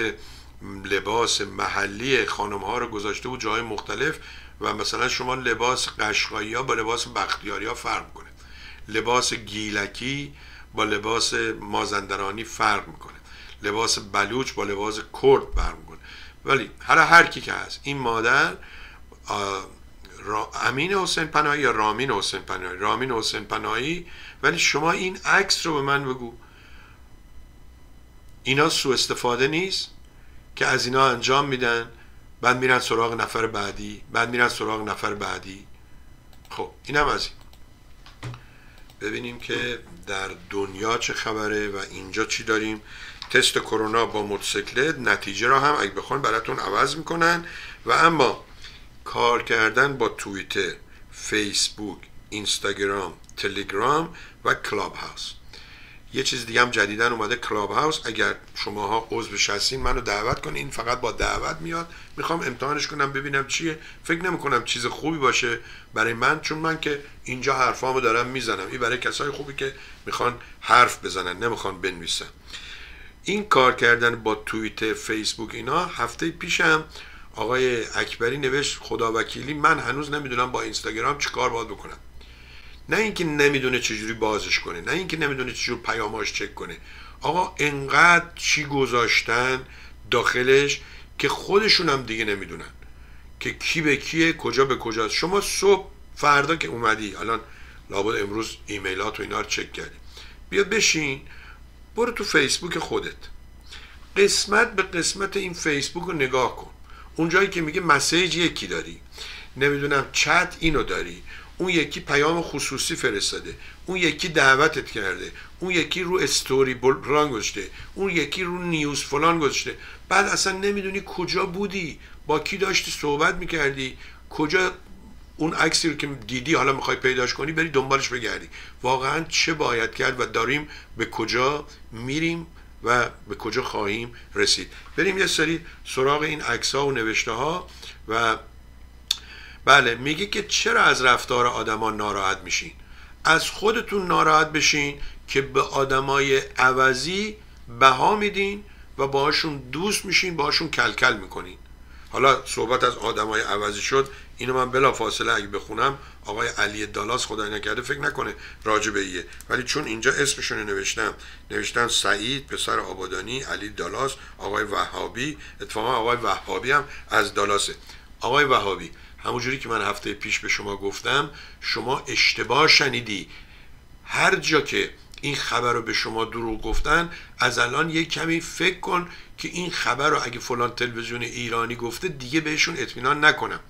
لباس محلی خانم ها رو گذاشته بود جای مختلف و مثلا شما لباس قشقایی ها با لباس بختیاری ها فرق کنه لباس گیلکی با لباس مازندرانی فرق می‌کنه. لباس بلوچ با لباس کرد فرق می‌کنه. ولی هر هر کی که هست این مادر امین حسین پناهی یا رامین حسین پناهی؟ رامین حسین پناهی. ولی شما این عکس رو به من بگو. اینا سو استفاده نیست که از اینا انجام میدن بعد میرن سراغ نفر بعدی بعد میرن سراغ نفر بعدی. خب اینم از این. ببینیم که در دنیا چه خبره و اینجا چی داریم. تست کرونا با موتورسیکلت نتیجه را هم اگه بخوان براتون عوض می‌کنن. و اما کار کردن با توییتر فیسبوک اینستاگرام تلگرام و کلاب هاوس یه چیز دیگه هم جدیدن اومده کلاب هاوس اگر شماها عضو هستین منو دعوت کنین. این فقط با دعوت میاد. می‌خوام امتحانش کنم ببینم چیه. فکر نمی کنم چیز خوبی باشه برای من چون من که اینجا حرفامو دارم می‌زنم. این برای کسای خوبی که می‌خوان حرف بزنن نمی‌خوان بنویسن. این کار کردن با توییتر فیسبوک اینا هفته پیشم آقای اکبری نوشت خدا وکیلی من هنوز نمی‌دونم با اینستاگرام چیکار باید بکنم. نه اینکه نمی‌دونه چجوری بازش کنه نه اینکه نمی‌دونه چجوری پیاماش چک کنه. آقا انقدر چی گذاشتن داخلش که خودشون هم دیگه نمی‌دونن که کی به کیه کجا به کجاست. شما صبح فردا که اومدی الان لابد امروز ایمیلات و اینا رو چک کردی. بیا بشین برو تو فیسبوک خودت. قسمت به قسمت این فیسبوک رو نگاه کن. اونجایی که میگه مسیج یکی داری. نمی‌دونم چت اینو داری. اون یکی پیام خصوصی فرستاده. اون یکی دعوتت کرده. اون یکی رو استوری فلان گذاشته. اون یکی رو نیوز فلان گذاشته. بعد اصلا نمی‌دونی کجا بودی. با کی داشتی صحبت می‌کردی؟ کجا اون عکسی رو که دیدی حالا می‌خوای پیداش کنی بری دنبالش بگردی. واقعا چه باید کرد و داریم به کجا میریم؟ و به کجا خواهیم رسید. بریم یه سری سراغ این عکس و نوشته ها و بله میگه که چرا از رفتار آدما ناراحت میشین؟ از خودتون ناراحت بشین که به آدمای عوضی بها میدین و باهاشون دوست میشین باهاشون کلکل می‌کنین. حالا صحبت از آدمای عوضی شد اینو من بلا فاصله اگه بخونم آقای علی دالاس خدای نکرده فکر نکنه راجبه ایه. ولی چون اینجا اسمشون نوشتم نوشتم سعید پسر آبادانی علی دالاس آقای وهابی اتفاقا آقای وهابی هم از دالاسه. آقای وهابی همونجوری که من هفته پیش به شما گفتم شما اشتباه شنیدی. هر جا که این خبر رو به شما دروغ گفتن از الان یک کمی فکر کن که این خبر رو اگه فلان تلویزیون ایرانی گفته دیگه بهشون اطمینان نکنم.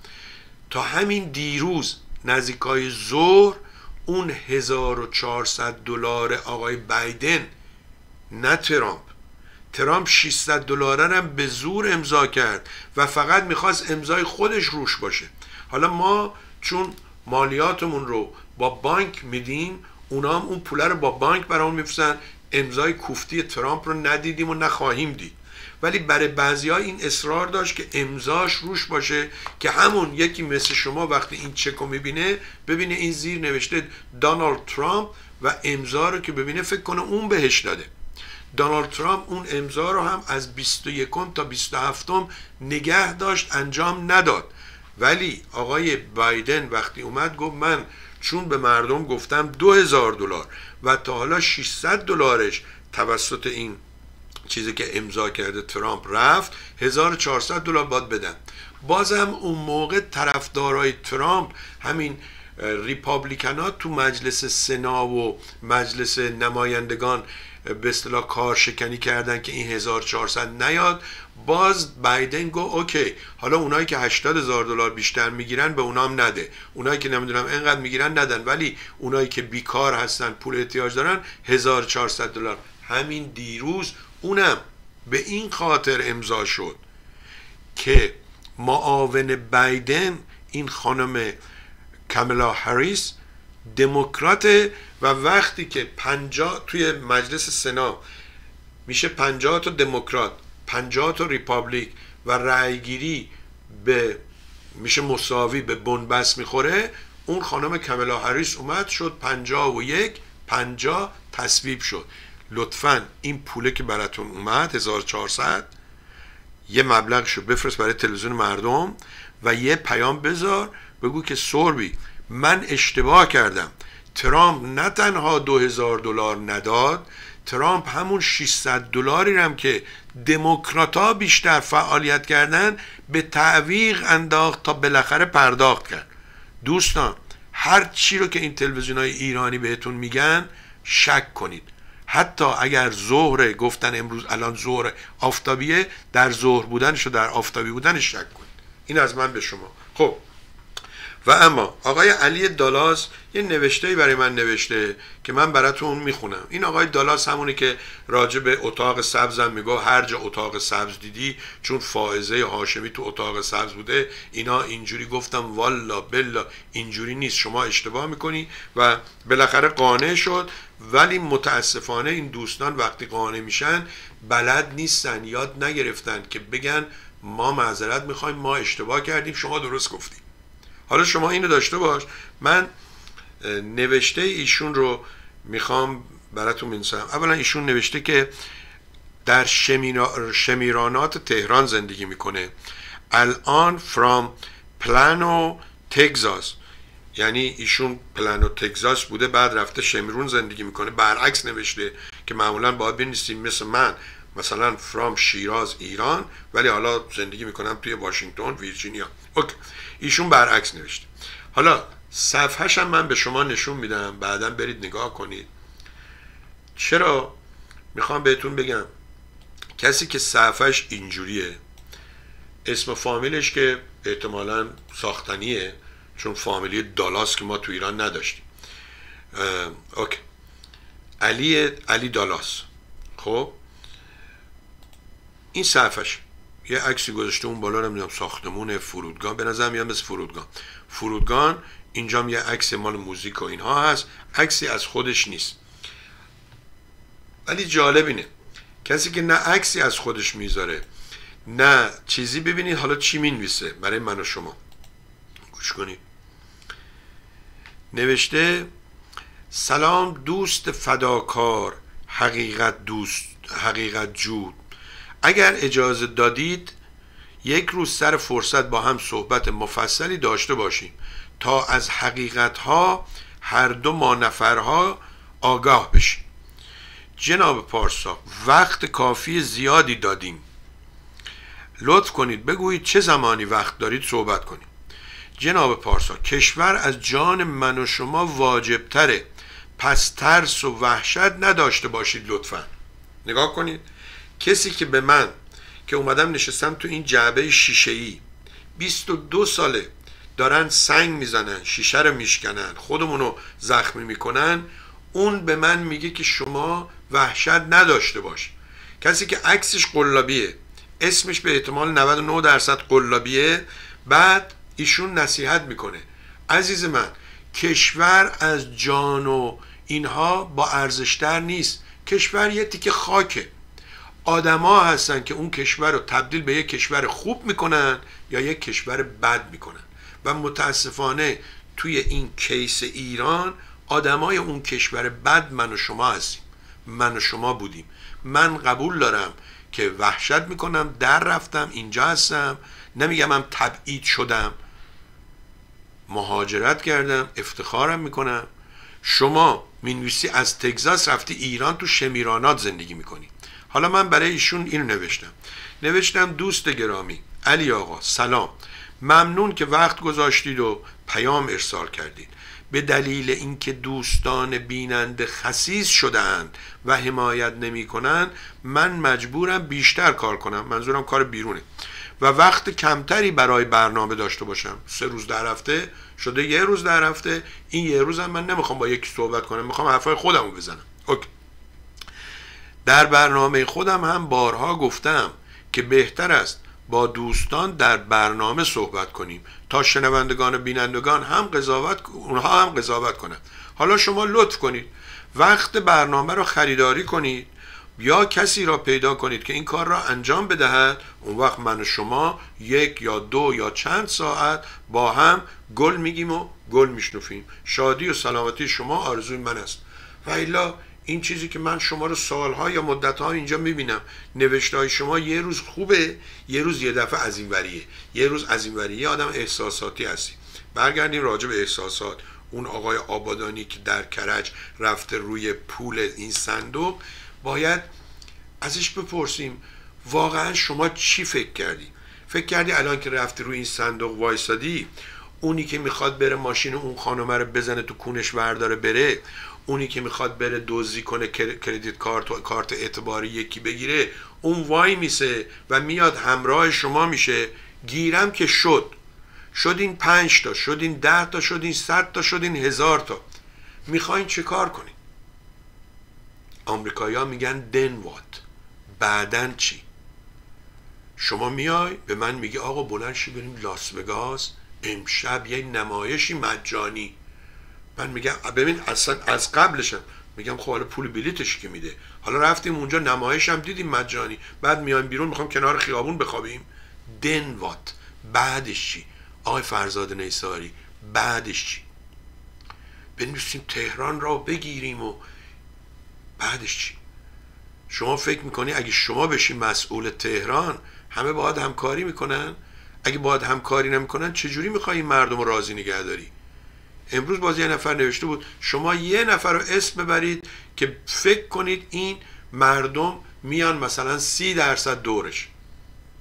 تا همین دیروز نزدیکای ظهر اون 1400 دلار آقای بایدن نه ترامپ. ترامپ 600 دلار هم به زور امضا کرد و فقط می‌خواست امضای خودش روش باشه. حالا ما چون مالیاتمون رو با بانک میدیم اونا هم اون پوله رو با بانک برامون میفرستن امضای کوفتی ترامپ رو ندیدیم و نخواهیم دید. ولی برای بعضی این اصرار داشت که امضاش روش باشه که همون یکی مثل شما وقتی این چک رو می‌بینه ببینه این زیر نوشته دانالد ترامپ و امضا رو که ببینه فکر کنه اون بهش داده. دانالد ترامپ اون امضا رو هم از 21 تا 27 نگه داشت انجام نداد. ولی آقای بایدن وقتی اومد گفت من چون به مردم گفتم 2000 دلار و تا حالا 600 دلارش توسط این چیزی که امضا کرده ترامپ رفت 1400 دلار باید بدن. بازم اون موقع طرفدارای ترامپ همین ریپابلیکن ها تو مجلس سنا و مجلس نمایندگان به اصطلاح کار شکنی کردن که این 1400 نیاد. باز بایدن گو اوکی حالا اونایی که 80 هزار دلار بیشتر می‌گیرن به اونام نده. اونایی که نمی‌دونم اینقدر می‌گیرن ندن. ولی اونایی که بیکار هستن پول احتیاج دارن 1400 دلار. همین دیروز اونم به این خاطر امضا شد که معاون بایدن این خانم کاملا هریس دموکرات و وقتی که پنجاه توی مجلس سنا میشه پنجاه تا دموکرات پنجاه تا ریپابلیک و رأیگیری به میشه مساوی به بنبست می‌خوره اون خانم کملا هریس اومد شد پنجاه و یک پنجاه تصویب شد. لطفا این پوله که براتون اومد 1400 یه مبلغشو بفرست برای تلویزیون مردم و یه پیام بذار بگو که سوربی من اشتباه کردم. ترامپ نه تنها 2000 دلار نداد ترامپ همون 600 دلاری هم که دموکراتا بیشتر فعالیت کردن به تعویق انداخت تا بالاخره پرداخت کرد. دوستان هر چی رو که این تلویزیون های ایرانی بهتون میگن شک کنید. حتی اگر ظهر گفتن امروز الان ظهر آفتابیه در ظهر بودنش و در آفتابی بودنش شک کنید این از من به شما. خب. و اما آقای علی دالاس یه نوشته برای من نوشته که من براتون می‌خونم. این آقای دالاس همونی که راجع به اتاق سبزم میگو هر جا اتاق سبز دیدی چون فائزه هاشمی تو اتاق سبز بوده اینا اینجوری گفتم والا بلا اینجوری نیست شما اشتباه می‌کنی. و بالاخره قانع شد ولی متاسفانه این دوستان وقتی قانع میشن بلد نیستن یاد نگرفتن که بگن ما معذرت می‌خوایم ما اشتباه کردیم شما درست گفتیم حالا شما اینو داشته باش. من نوشته ایشون رو می‌خوام براتون بنویسم اولا ایشون نوشته که در شمیرانات تهران زندگی می‌کنه. الان فرام پلانو تگزاس یعنی ایشون پلانو تگزاس بوده بعد رفته شمیرون زندگی می‌کنه. برعکس نوشته که معمولا باید بنویسیم مثل من مثلا فرام شیراز ایران ولی حالا زندگی می‌کنم توی واشنگتن ویرجینیا. اوکی ایشون برعکس نوشته. حالا صفحهش من به شما نشون میدم بعدا برید نگاه کنید. چرا؟ می‌خوام بهتون بگم کسی که صفحهش اینجوریه اسم فامیلش که احتمالا ساختنیه چون فامیلی دالاس که ما تو ایران نداشتیم. اوکی. علی علی دالاس. خب؟ این صفحش. یه عکسی گذاشته اون بالا نمی‌دونم ساختمون فرودگاه. به نظر میاد مثل فرودگاه. فرودگاه اینجا یه عکس مال موزیک و اینها هست. عکسی از خودش نیست. ولی جالب اینه. کسی که نه عکسی از خودش می‌ذاره نه چیزی ببینید حالا چی می‌نویسه برای من و شما؟ گوش کنید. نوشته سلام دوست فداکار حقیقت دوست حقیقت جود. اگر اجازه دادید یک روز سر فرصت با هم صحبت مفصلی داشته باشیم تا از حقیقت ها هر دو ما نفرها آگاه بشیم. جناب پارسا وقت کافی زیادی دادیم. لطف کنید بگویید چه زمانی وقت دارید صحبت کنیم. جناب پارسا کشور از جان من و شما واجب تره پس ترس و وحشت نداشته باشید لطفا. نگاه کنید. کسی که به من که اومدم نشستم تو این جعبه شیشه ای 22 ساله دارن سنگ می‌زنن شیشه رو میشکنن خودمونو زخمی می‌کنن اون به من میگه که شما وحشت نداشته باش. کسی که عکسش قلابیه اسمش به احتمال 99 درصد قلابیه بعد ایشون نصیحت می‌کنه. عزیز من کشور از جان و اینها با ارزشتر نیست. کشور یه تیکه خاکه. آدما هستن که اون کشور رو تبدیل به یک کشور خوب می‌کنن یا یک کشور بد می‌کنن. و متاسفانه توی این کیس ایران آدمای اون کشور بد من و شما هستیم. من و شما بودیم. من قبول دارم که وحشت می‌کنم در رفتم اینجا هستم. نمیگم هم تبعید شدم. مهاجرت کردم افتخارم می‌کنم. شما می‌نویسی از تگزاس رفتی ایران تو شمیرانات زندگی می‌کنی. حالا من برای ایشون اینو نوشتم. نوشتم دوست گرامی علی آقا سلام. ممنون که وقت گذاشتید و پیام ارسال کردید. به دلیل اینکه دوستان بیننده خصیص شدند و حمایت نمی کنند من مجبورم بیشتر کار کنم. منظورم کار بیرونه. و وقت کمتری برای برنامه داشته باشم. سه روز در هفته شده یه روز در هفته. این یه روز هم من نمی‌خوام با یکی صحبت کنم می‌خوام حرفای خودم رو بزنم. اوکی. در برنامه خودم هم بارها گفتم که بهتر است با دوستان در برنامه صحبت کنیم تا شنوندگان و بینندگان هم قضاوت اونها هم قضاوت کنند. حالا شما لطف کنید وقت برنامه رو خریداری کنید. یا کسی را پیدا کنید که این کار را انجام بدهد اون وقت من و شما یک یا دو یا چند ساعت با هم گل میگیم و گل میشنفیم شادی و سلامتی شما آرزوی من است. و الا این چیزی که من شما رو سالها یا مدتها اینجا می‌بینم. نوشته های شما یه روز خوبه یه روز یه دفعه از این وریه یه روز از این وریه آدم احساساتی هستی. برگردیم راجع به احساسات. اون آقای آبادانی که در کرج رفته روی پول این صندوق باید ازش بپرسیم واقعا شما چی فکر کردی؟ فکر کردی الان که رفتی روی این صندوق وایسادی اونی که می‌خواد بره ماشین اون خانمه رو بزنه تو کونش ورداره بره اونی که می‌خواد بره دزدی کنه کردیت کارت و کارت اعتباری یکی بگیره اون وای میسه و میاد همراه شما میشه. گیرم که شد. شدین پنج تا شدین ده تا شدین صد تا شدین هزار تا. می‌خواین چه کار کنین؟ آمریکایی‌ها میگن دن وات. بعدن چی؟ شما میای به من میگی آقا بلند شی بریم لاس وگاس امشب یه نمایشی مجانی. من میگم ببین اصلا از قبلشم میگم خب حالا پول بلیتش که میده؟ حالا رفتیم اونجا نمایش هم دیدیم مجانی. بعد میایم بیرون می‌خوام کنار خیابون بخوابیم. دن وات. بعدش چی؟ آقای فرزاد نیساری بعدش چی؟ بنویسیم تهران را بگیریم و بعدش چی؟ شما فکر می‌کنی اگه شما بشی مسئول تهران همه باید همکاری می‌کنن؟ اگه باید همکاری نمی‌کنن چجوری می‌خوای مردم رو راضی نگه داری؟ امروز باز یه نفر نوشته بود شما یه نفر رو اسم ببرید که فکر کنید این مردم میان مثلا سی درصد دورش.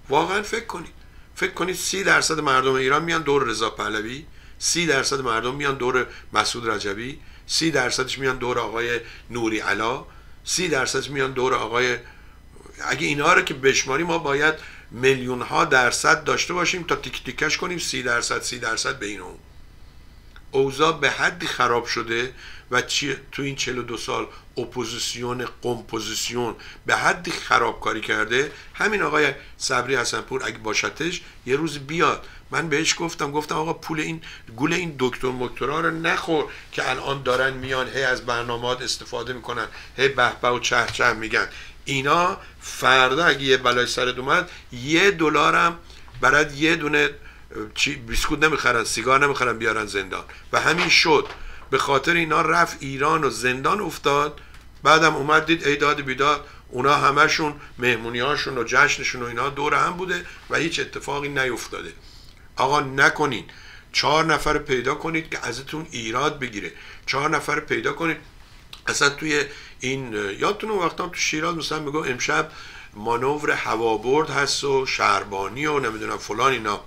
واقعا فکر کنید. فکر کنید سی درصد مردم ایران میان دور رضا پهلوی سی درصد مردم میان دور مسعود رجبی. سی درصدش میان دور آقای نوری علا سی درصدش میان دور آقای اگه اینها رو که بشماری ما باید میلیون ها درصد داشته باشیم تا تیک تیکش کنیم سی درصد سی درصد به این اون. اوضاع به حدی خراب شده و چی تو این 42 سال اپوزیسیون قمپوزیسیون به حدی خرابکاری کرده. همین آقای صبری حسنپور اگه باشتش یه روز بیاد. من بهش گفتم گفتم آقا پول این گول این دکتر مکترا رو نخور که الان دارن میان هی از برنامات استفاده می‌کنن هی به و چه چه میگن. اینا فردا اگه یه بلای سرت اومد یه دلارم برات یه دونه چی بیسکوت نمی‌خرن سیگار نمی‌خرن بیارن زندان. و همین شد. به خاطر اینا رفت ایران و زندان افتاد. بعدم اومد دید ایداد بیداد اونا همشون مهمونی هاشون و جشنشون و اینا دور هم بوده و هیچ اتفاقی نیفتاده. آقا نکنین. چهار نفر پیدا کنید که ازتون ایراد بگیره. چهار نفر پیدا کنید. اصلا توی این یادتون اون وقتا تو شیراز مثلا میگو امشب مانور هوابرد هست و شهربانی و نمی‌دونم فلان اینا.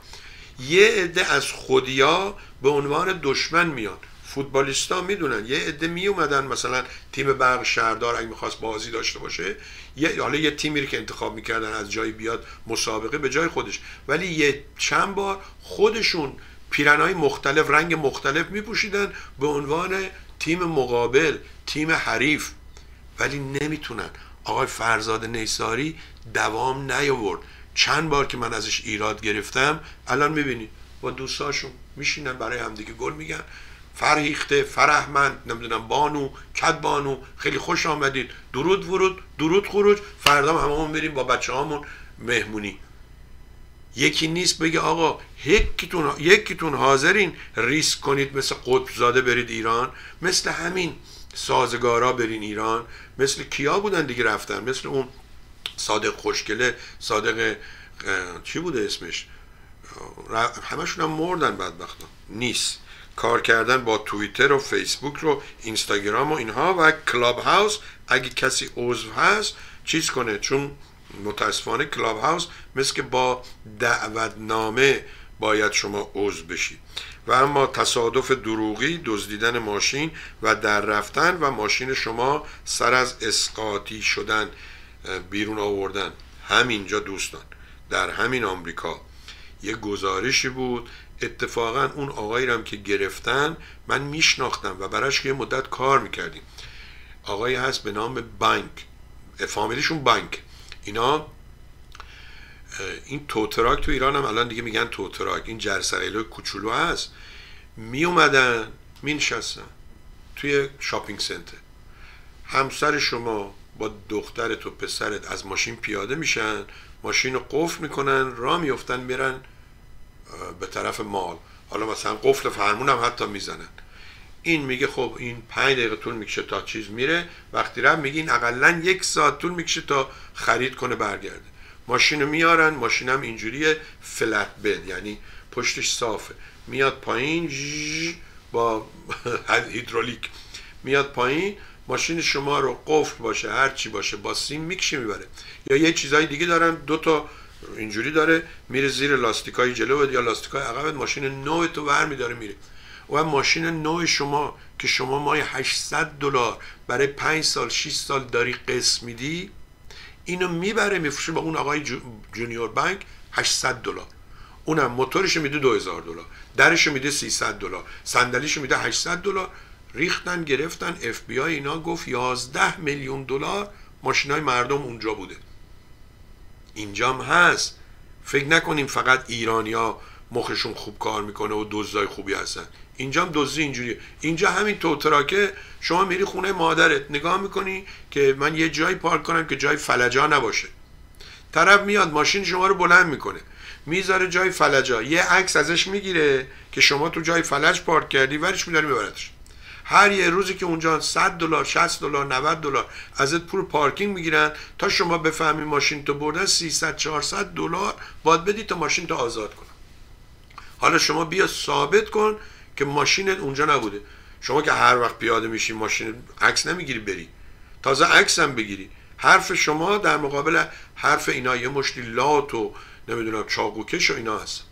یه عده از خودیا به عنوان دشمن میان. فوتبالیستا می‌دونن. یه عده می اومدن مثلا تیم برق شهردار اگه می‌خواست بازی داشته باشه یه حالا یه تیمی که انتخاب می‌کردن از جایی بیاد مسابقه به جای خودش. ولی یه چند بار خودشون پیرنهای مختلف رنگ مختلف میپوشیدن به عنوان تیم مقابل تیم حریف. ولی نمی‌تونن. آقای فرزاد نیساری دوام نیاورد. چند بار که من ازش ایراد گرفتم الان می‌بینی با دوستاشون میشینن برای همدیگه گل میگن. فرهیخته فرهمند نمی‌دونم بانو کد بانو. خیلی خوش آمدید. درود ورود درود خروج. فردا هممون بریم با بچه هامون مهمونی. یکی نیست بگه آقا یکیتون یکیتون حاضرین. ریسک کنید مثل قطب زاده برید ایران. مثل همین سازگارا برین ایران. مثل کیا بودن دیگه رفتن؟ مثل اون صادق خوشگله صادق چی بوده اسمش؟ همشون هم مردن بدبختا. نیست. کار کردن با توییتر و فیسبوک رو اینستاگرام و اینها و کلاب هاوس اگه کسی عضو هست چیز کنه؟ چون متاسفانه کلاب هاوس مثل که با دعوتنامه باید شما عضو بشید. و اما تصادف دروغی دزدیدن ماشین و در رفتن و ماشین شما سر از اسقاطی شدن بیرون آوردن. همینجا دوستان در همین آمریکا یه گزارشی بود اتفاقا اون آقایی هم که گرفتن من میشناختم و براش یه مدت کار می‌کردیم. آقایی هست به نام بانک. فامیلیشون بانک. اینا این توتراک تو ایران هم الان دیگه میگن توتراک. این جرسقیلو کوچولو هست. می اومدن توی شاپینگ سنتر. همسر شما با دخترت و پسرت از ماشین پیاده میشن ماشین رو قفل می‌کنن را میفتن میرن به طرف مال. حالا مثلا قفل فرمون هم حتی می‌زنن. این میگه خب این پنج دقیقه طول می‌کشه تا چیز میره. وقتی رفت میگه این اقلا یک ساعت طول می‌کشه تا خرید کنه برگرده. ماشین میارن. ماشین هم اینجوریه. فلت بد یعنی پشتش صافه. میاد پایین. با هیدرولیک. میاد پایین. ماشین شما رو قفل باشه هر چی باشه با سیم می‌کشه می‌بره. یا یه چیزای دیگه دارن. دو تا اینجوری داره میره زیر لاستیکای جلو یا لاستیکای عقبت ماشین نو تو ور میداره میره. و ماشین نو شما که شما مای 800 دلار برای 5 سال 6 سال داری قسط میدی اینو می‌بره میفروشه با اون آقای junior بانک 800 دلار. اونم موتورش میده 2000 دلار درش میده 300 دلار صندلیش میده 800 دلار. ریختن گرفتن اف بی آی اینا گفت 11 میلیون دلار ماشینای مردم اونجا بوده. اینجام هست. فکر نکنیم فقط ایرانیا مخشون خوب کار می‌کنه و دزدای خوبی هستن. اینجا هم دزدی اینجوریه. اینجا همین توتراکه شما میری خونه مادرت نگاه می‌کنی که من یه جایی پارک کنم که جای فلجا نباشه. طرف میاد ماشین شما رو بلند می‌کنه. می‌ذاره جای فلجا. یه عکس ازش می‌گیره که شما تو جای فلج پارک کردی ورش میداری میبردش. هر یه روزی که اونجا 100 دلار 60 دلار 90 دلار ازت پول پارکینگ می‌گیرن تا شما بفهمی ماشین تو بردن 300 400 دلار باید بدی تا ماشین تو آزاد کن حالا شما بیا ثابت کن که ماشینت اونجا نبوده. شما که هر وقت پیاده میشی ماشین عکس نمی‌گیری بری. تازه عکس هم بگیری. حرف شما در مقابل حرف اینا یه مشتی لات و نمی‌دونم چاقوکش و اینا هست.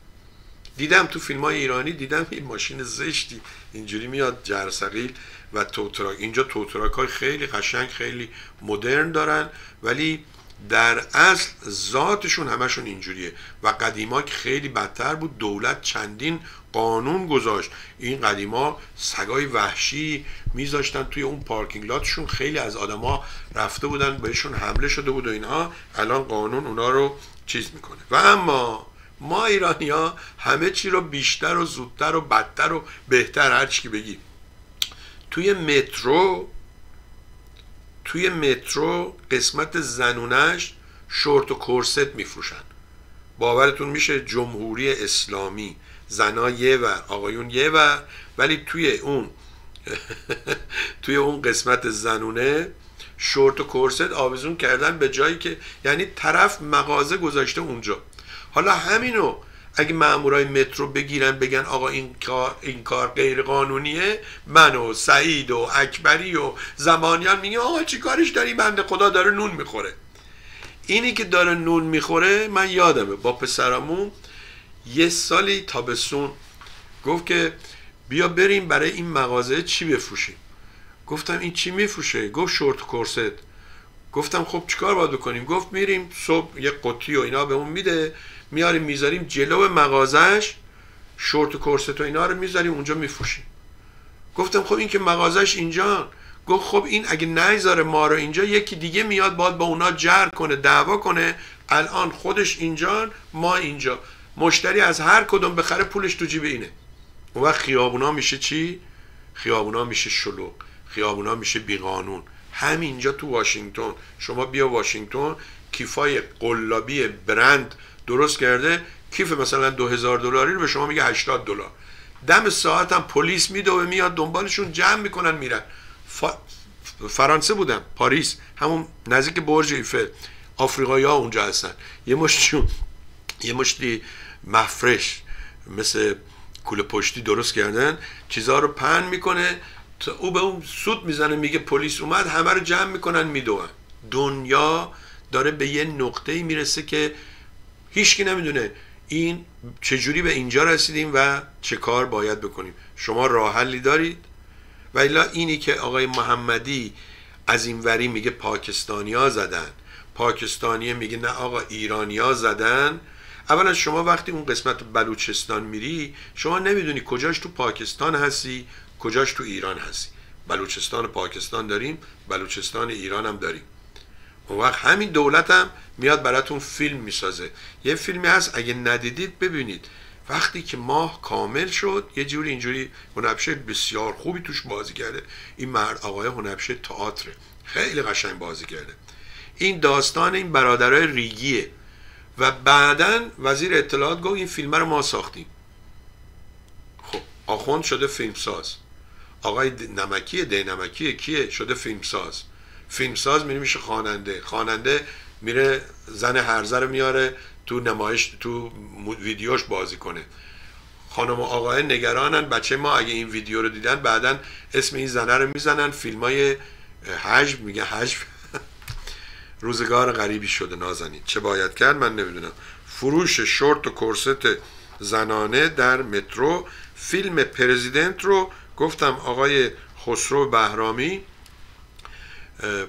دیدم تو فیلم های ایرانی دیدم این ماشین زشتی اینجوری میاد جرسقیل و توتراک. اینجا توتراک های خیلی قشنگ خیلی مدرن دارن ولی در اصل ذاتشون همشون اینجوریه و قدیما که خیلی بدتر بود دولت چندین قانون گذاشت. این قدیما سگای وحشی میذاشتن توی اون پارکینگ لاتشون. خیلی از آدما رفته بودن بهشون حمله شده بود و اینها. الان قانون اونا رو چیز می‌کنه. و اما ما ایرانی ها همه چی رو بیشتر و زودتر و بدتر و بهتر هر چی بگیم. توی مترو توی مترو قسمت زنونش شورت و کرست میفروشن. باورتون میشه جمهوری اسلامی زنا یه و آقایون یه و ولی توی اون توی اون قسمت زنونه شورت و کرست آویزون کردن به جایی که یعنی طرف مغازه گذاشته اونجا. حالا همینو اگه مامورای مترو بگیرن بگن آقا این کار این کار غیر قانونیه من و سعید و اکبری و زمانیان میگه آقا چی کارش داری؟ بنده خدا داره نون می‌خوره. اینی که داره نون می‌خوره من یادمه با پسرمون یه سالی تابستون گفت که بیا بریم برای این مغازه چی بفروشیم. گفتم این چی میفروشه؟ گفت شورت کورست. گفتم خب چیکار باید بکنیم؟ گفت میریم صبح یه قطی و اینا به اون میده. میاریم می‌ذاریم جلو مغازش شورت و کرست و اینا رو می‌ذاریم اونجا میفروشیم. گفتم خب این که مغازش اینجا. گفت خب این اگه نگذاره ما رو اینجا یکی دیگه میاد باید با اونا جر کنه دعوا کنه. الان خودش اینجا ما اینجا. مشتری از هر کدوم بخره پولش تو جیب اینه. اون وقت خیابونا میشه چی؟ خیابونا میشه شلوغ. خیابونا میشه بیقانون. همینجا تو واشنگتن. شما بیا واشنگتن کیفای قلابی برند درست کرده کیف مثلا دو هزار دلاری رو به شما میگه 80 دلار. دم ساعت هم پلیس میده و میاد دنبالشون جمع می‌کنن میرن. فرانسه بودم پاریس همون نزدیک برج ایفل. آفریقایی اونجا هستن. یه مشتشون یه مشتی مفرش مثل کوله پشتی درست کردن. چیزها رو پن می‌کنه تا او به اون سود می‌زنه میگه پلیس اومد همه رو جمع می‌کنن میدون دنیا داره به یه نقطه می‌رسه که هیچکی نمی‌دونه این چجوری به اینجا رسیدیم و چه کار باید بکنیم. شما راه حلی دارید؟ و الا اینی که آقای محمدی از این وری میگه پاکستانیا زدن. پاکستانی میگه نه آقا ایرانیا زدن. اولا شما وقتی اون قسمت بلوچستان میری شما نمی‌دونی کجاش تو پاکستان هستی کجاش تو ایران هستی. بلوچستان پاکستان داریم بلوچستان ایران هم داریم. اون وقت همین دولت هم میاد براتون فیلم می‌سازه. یه فیلمی هست اگه ندیدید ببینید. وقتی که ماه کامل شد یه جوری اینجوری هنبشه بسیار خوبی توش بازی کرده. این مرد آقای هنبشه تئاتر خیلی قشنگ بازی کرده. این داستان این برادرای ریگیه. و بعدا وزیر اطلاعات گفت این فیلم رو ما ساختیم. خب آخوند شده فیلمساز. آقای نمکیه دی نمکیه کیه؟ شده فیلمساز. فیلمساز میره میشه خواننده. خواننده میره زن هرزه رو میاره تو نمایش تو ویدیوش بازی کنه. خانم و آقای نگرانن بچه ما اگه این ویدیو رو دیدن بعدا اسم این زنه رو می‌زنن. فیلم های حجب میگه حجب روزگار غریبی شده نازنین. چه باید کرد؟ من نمی‌دونم. فروش شورت و کرست زنانه در مترو. فیلم پرزیدنت رو گفتم آقای خسرو بهرامی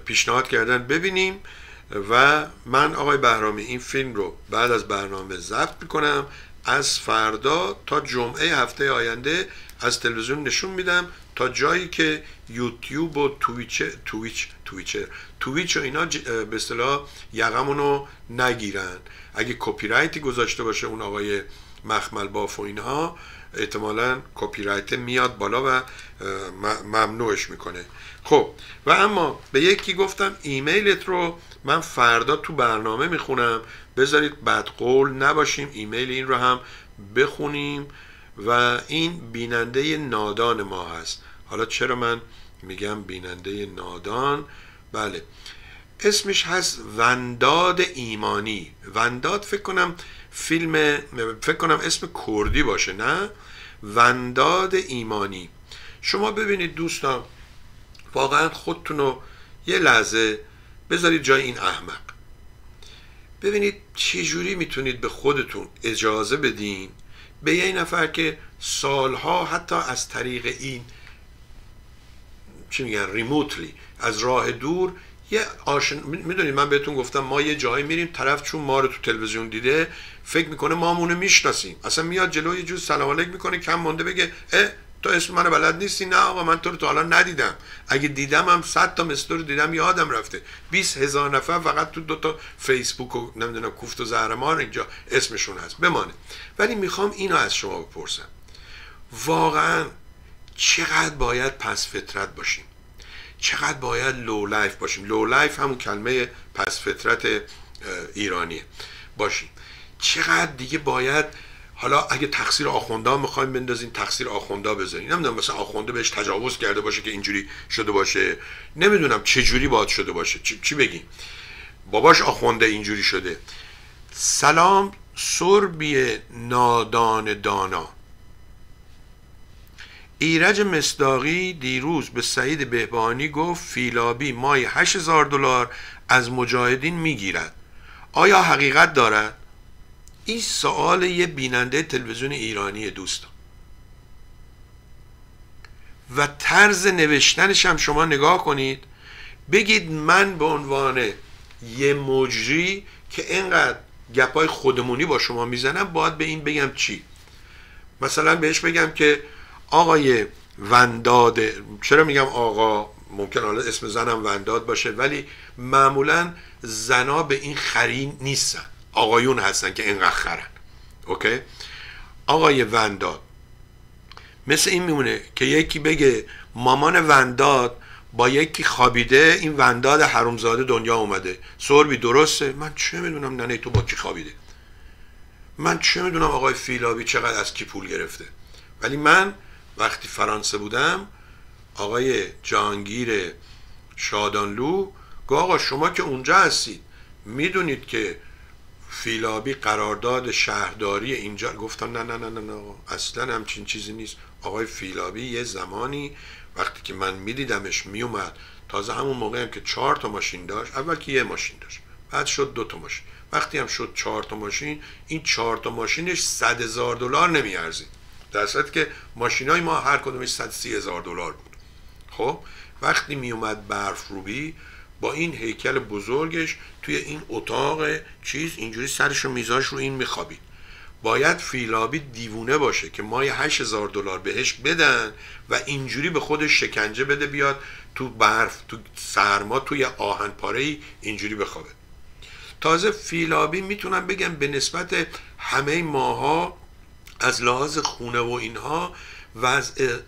پیشنهاد کردن ببینیم. و من آقای بهرامی این فیلم رو بعد از برنامه ضبط می‌کنم. از فردا تا جمعه هفته آینده از تلویزیون نشون میدم. تا جایی که یوتیوب و تویچ تویچ تویچر تویچ و اینا به اصطلاح یقمونو نگیرن. اگه کپی رایتی گذاشته باشه اون آقای مخمل باف و اینها احتمالا کپی رایت میاد بالا و ممنوعش می‌کنه. خب و اما به یکی گفتم ایمیلت رو من فردا تو برنامه می‌خونم. بذارید بدقول نباشیم ایمیل این رو هم بخونیم و این بیننده نادان ما هست. حالا چرا من میگم بیننده نادان؟ بله. اسمش هست ونداد ایمانی. ونداد فکر کنم فیلم فکر کنم اسم کردی باشه نه؟ ونداد ایمانی. شما ببینید دوستان واقعا خودتون رو یه لحظه بذارید جای این احمق. ببینید چجوری می‌تونید به خودتون اجازه بدین به یه نفر که سالها حتی از طریق این چی میگن ریموتلی از راه دور یه آشن... می‌دونید من بهتون گفتم ما یه جایی میریم طرف چون ما رو تو تلویزیون دیده فکر می‌کنه ما مونو می‌شناسیم. اصلا میاد جلو یه جور سلام علیک می‌کنه کم مونده بگه اه تو اسم منو بلد نیستی؟ نه آقا من تو رو تا حالا ندیدم. اگه دیدم هم 100 تا مثل تو دیدم یادم رفته. 20 هزار نفر فقط تو دوتا فیسبوک و نمی‌دونم کوفت و زهرمار اینجا اسمشون هست. بمانه. ولی می‌خوام اینو از شما بپرسم. واقعا چقدر باید پست فطرت باشیم؟ چقدر باید low life باشیم؟ low life همون کلمه پست فطرت ایرانیه. باشیم. چقدر دیگه باید حالا اگه تقصیر آخونده می‌خوایم بندازین تقصیر آخونده بزنین نمی‌دونم مثلا آخونده بهش تجاوز کرده باشه که اینجوری شده باشه. نمی‌دونم چه جوری باید شده باشه. چی, چی بگیم؟ باباش آخونده اینجوری شده. سلام سربی نادان دانا. ایرج مصداقی دیروز به سعید بهبانی گفت فیلابی مای 8000 دلار از مجاهدین می‌گیرد. آیا حقیقت دارد؟ این سوال یه بیننده تلویزیون ایرانی دوستان و طرز نوشتنش هم شما نگاه کنید بگید من به عنوان یه مجری که اینقدر گپای خودمونی با شما می‌زنم باید به این بگم چی؟ مثلا بهش بگم که آقای ونداد چرا میگم آقا؟ ممکن حالا اسم زنم ونداد باشه ولی معمولا زنا به این خری نیستن. آقایون هستن که اینقدر خرن. اوکی؟ آقای ونداد مثل این میمونه که یکی بگه مامان ونداد با یکی خوابیده این ونداد حرومزاده دنیا اومده. سربی درسته؟ من چه می‌دونم ننه تو با کی خوابیده؟ من چه می‌دونم آقای فیلابی چقدر از کی پول گرفته؟ ولی من وقتی فرانسه بودم آقای جانگیر شادانلو گفت آقا شما که اونجا هستید می‌دونید که فیلابی قرارداد شهرداری اینجا گفتم نه نه نه نه, نه. اصلا همچین چیزی نیست. آقای فیلابی یه زمانی وقتی که من میدیدمش میومد تازه همون موقع هم که چهار تا ماشین داشت اول که یه ماشین داشت بعد شد دو تا ماشین. وقتی هم شد چهار تا ماشین این چهار تا ماشینش صد هزار دلار نمیارزید. در صورتی که ماشین های ما هر کدومش صد سی هزار دلار بود. خب وقتی میومد برف روبی با این هیکل بزرگش توی این اتاق چیز اینجوری سرش رو میزاش رو این میخوابید باید فیلابی دیوونه باشه که مای هزار دلار بهش بدن و اینجوری به خودش شکنجه بده بیاد تو برف تو سرما توی آهن پاره اینجوری بخوابه. تازه فیلابی می‌تونم بگم به نسبت همه ماها از لحاظ خونه و اینها وضع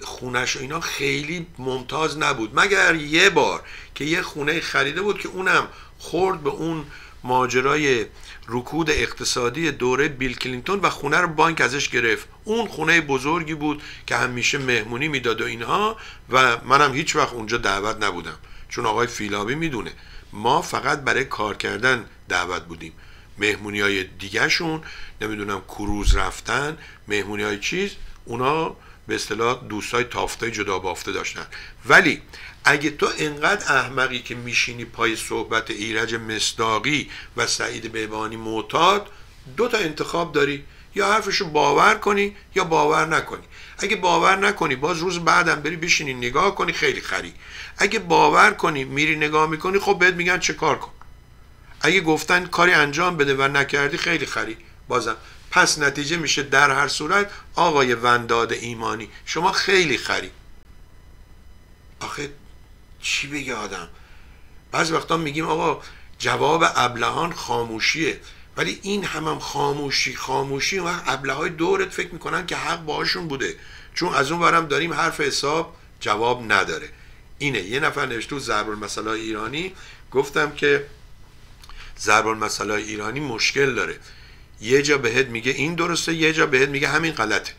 خونش و اینا خیلی ممتاز نبود. مگر یه بار که یه خونه خریده بود که اونم خورد به اون ماجرای رکود اقتصادی دوره بیل کلینتون و خونه رو بانک ازش گرفت. اون خونه بزرگی بود که همیشه مهمونی می‌داد و اینها و منم هیچ وقت اونجا دعوت نبودم. چون آقای فیلابی می‌دونه. ما فقط برای کار کردن دعوت بودیم. مهمونی های دیگهشون نمی‌دونم کروز رفتن مهمونی های چیز اونا به اصطلاح دوستای تافتای جدا بافته داشتن. ولی اگه تو انقدر احمقی که میشینی پای صحبت ایرج مصداقی و سعید بهبانی معتاد دو تا انتخاب داری. یا حرفشو باور کنی یا باور نکنی. اگه باور نکنی باز روز بعدم بری بشینی نگاه کنی خیلی خری. اگه باور کنی میری نگاه می‌کنی خب بهت میگن چه کار کن. اگه گفتن کاری انجام بده و نکردی خیلی خری. بازم پس نتیجه میشه در هر صورت آقای ونداد ایمانی. شما خیلی خری آخه چی بگه آدم؟ بعضی وقتا میگیم آقا جواب ابلهان خاموشیه. ولی این هم, هم خاموشی خاموشی و ابله های دورت فکر می‌کنن که حق باشون بوده. چون از اون برم داریم حرف حساب جواب نداره. اینه. یه نفر نوشته تو ضرب ایرانی گفتم که ضرب ایرانی مشکل داره. یه جا بهت میگه این درسته یه جا بهت میگه همین غلطه.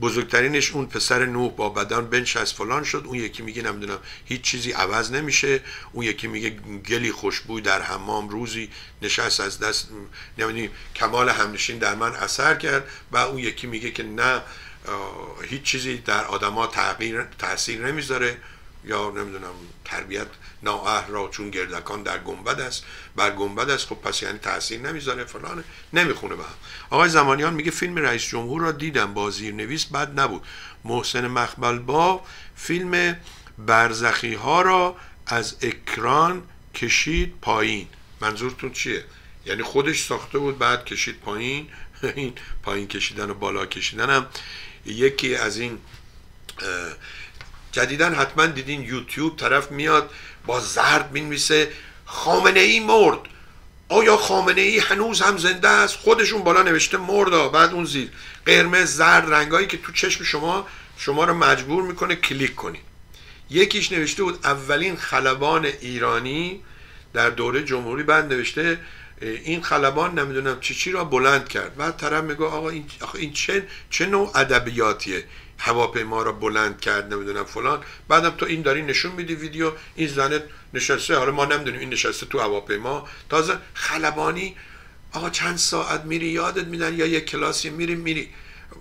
بزرگترینش اون پسر نوح با بدن بنش از فلان شد اون یکی میگه نمی‌دونم هیچ چیزی عوض نمیشه اون یکی میگه گلی خوشبوی در حمام روزی نشست از دست یعنی کمال همنشین در من اثر کرد و اون یکی میگه که نه هیچ چیزی در آدما تغییر تاثیر نمی‌ذاره. یا نمی‌دونم تربیت نااه را چون گردکان در گنبد است. بر گنبد است خب پس یعنی تاثیر نمی‌ذاره فلانه. نمی‌خونه به هم. آقای زمانیان میگه فیلم رئیس جمهور را دیدم با زیرنویس بد نبود. محسن مخبل با فیلم برزخی ها را از اکران کشید پایین. منظورتون چیه؟ یعنی خودش ساخته بود بعد کشید پایین. این پایین کشیدن و بالا کشیدن هم یکی از این جدیدا حتما دیدین یوتیوب طرف میاد با زرد می‌نویسه خامنه ای مرد. آیا خامنه ای هنوز هم زنده است؟ خودشون بالا نوشته مرد بعد اون زیر. قرمز زرد رنگایی که تو چشم شما شما رو مجبور می‌کنه کلیک کنی. یکیش نوشته بود اولین خلبان ایرانی در دوره جمهوری. بعد نوشته این خلبان نمی‌دونم چی چی را بلند کرد. بعد طرف میگه آقا این, این چه, چه نوع ادبیاتیه؟ هواپیما را بلند کرد نمی‌دونم فلان. بعدم تو این داری نشون میدی ویدیو این زنت نشسته حالا ما نمی‌دونیم این نشسته تو هواپیما. تازه خلبانی آقا چند ساعت میری؟ یادت میدن؟ یا یه کلاسی میری؟ میری.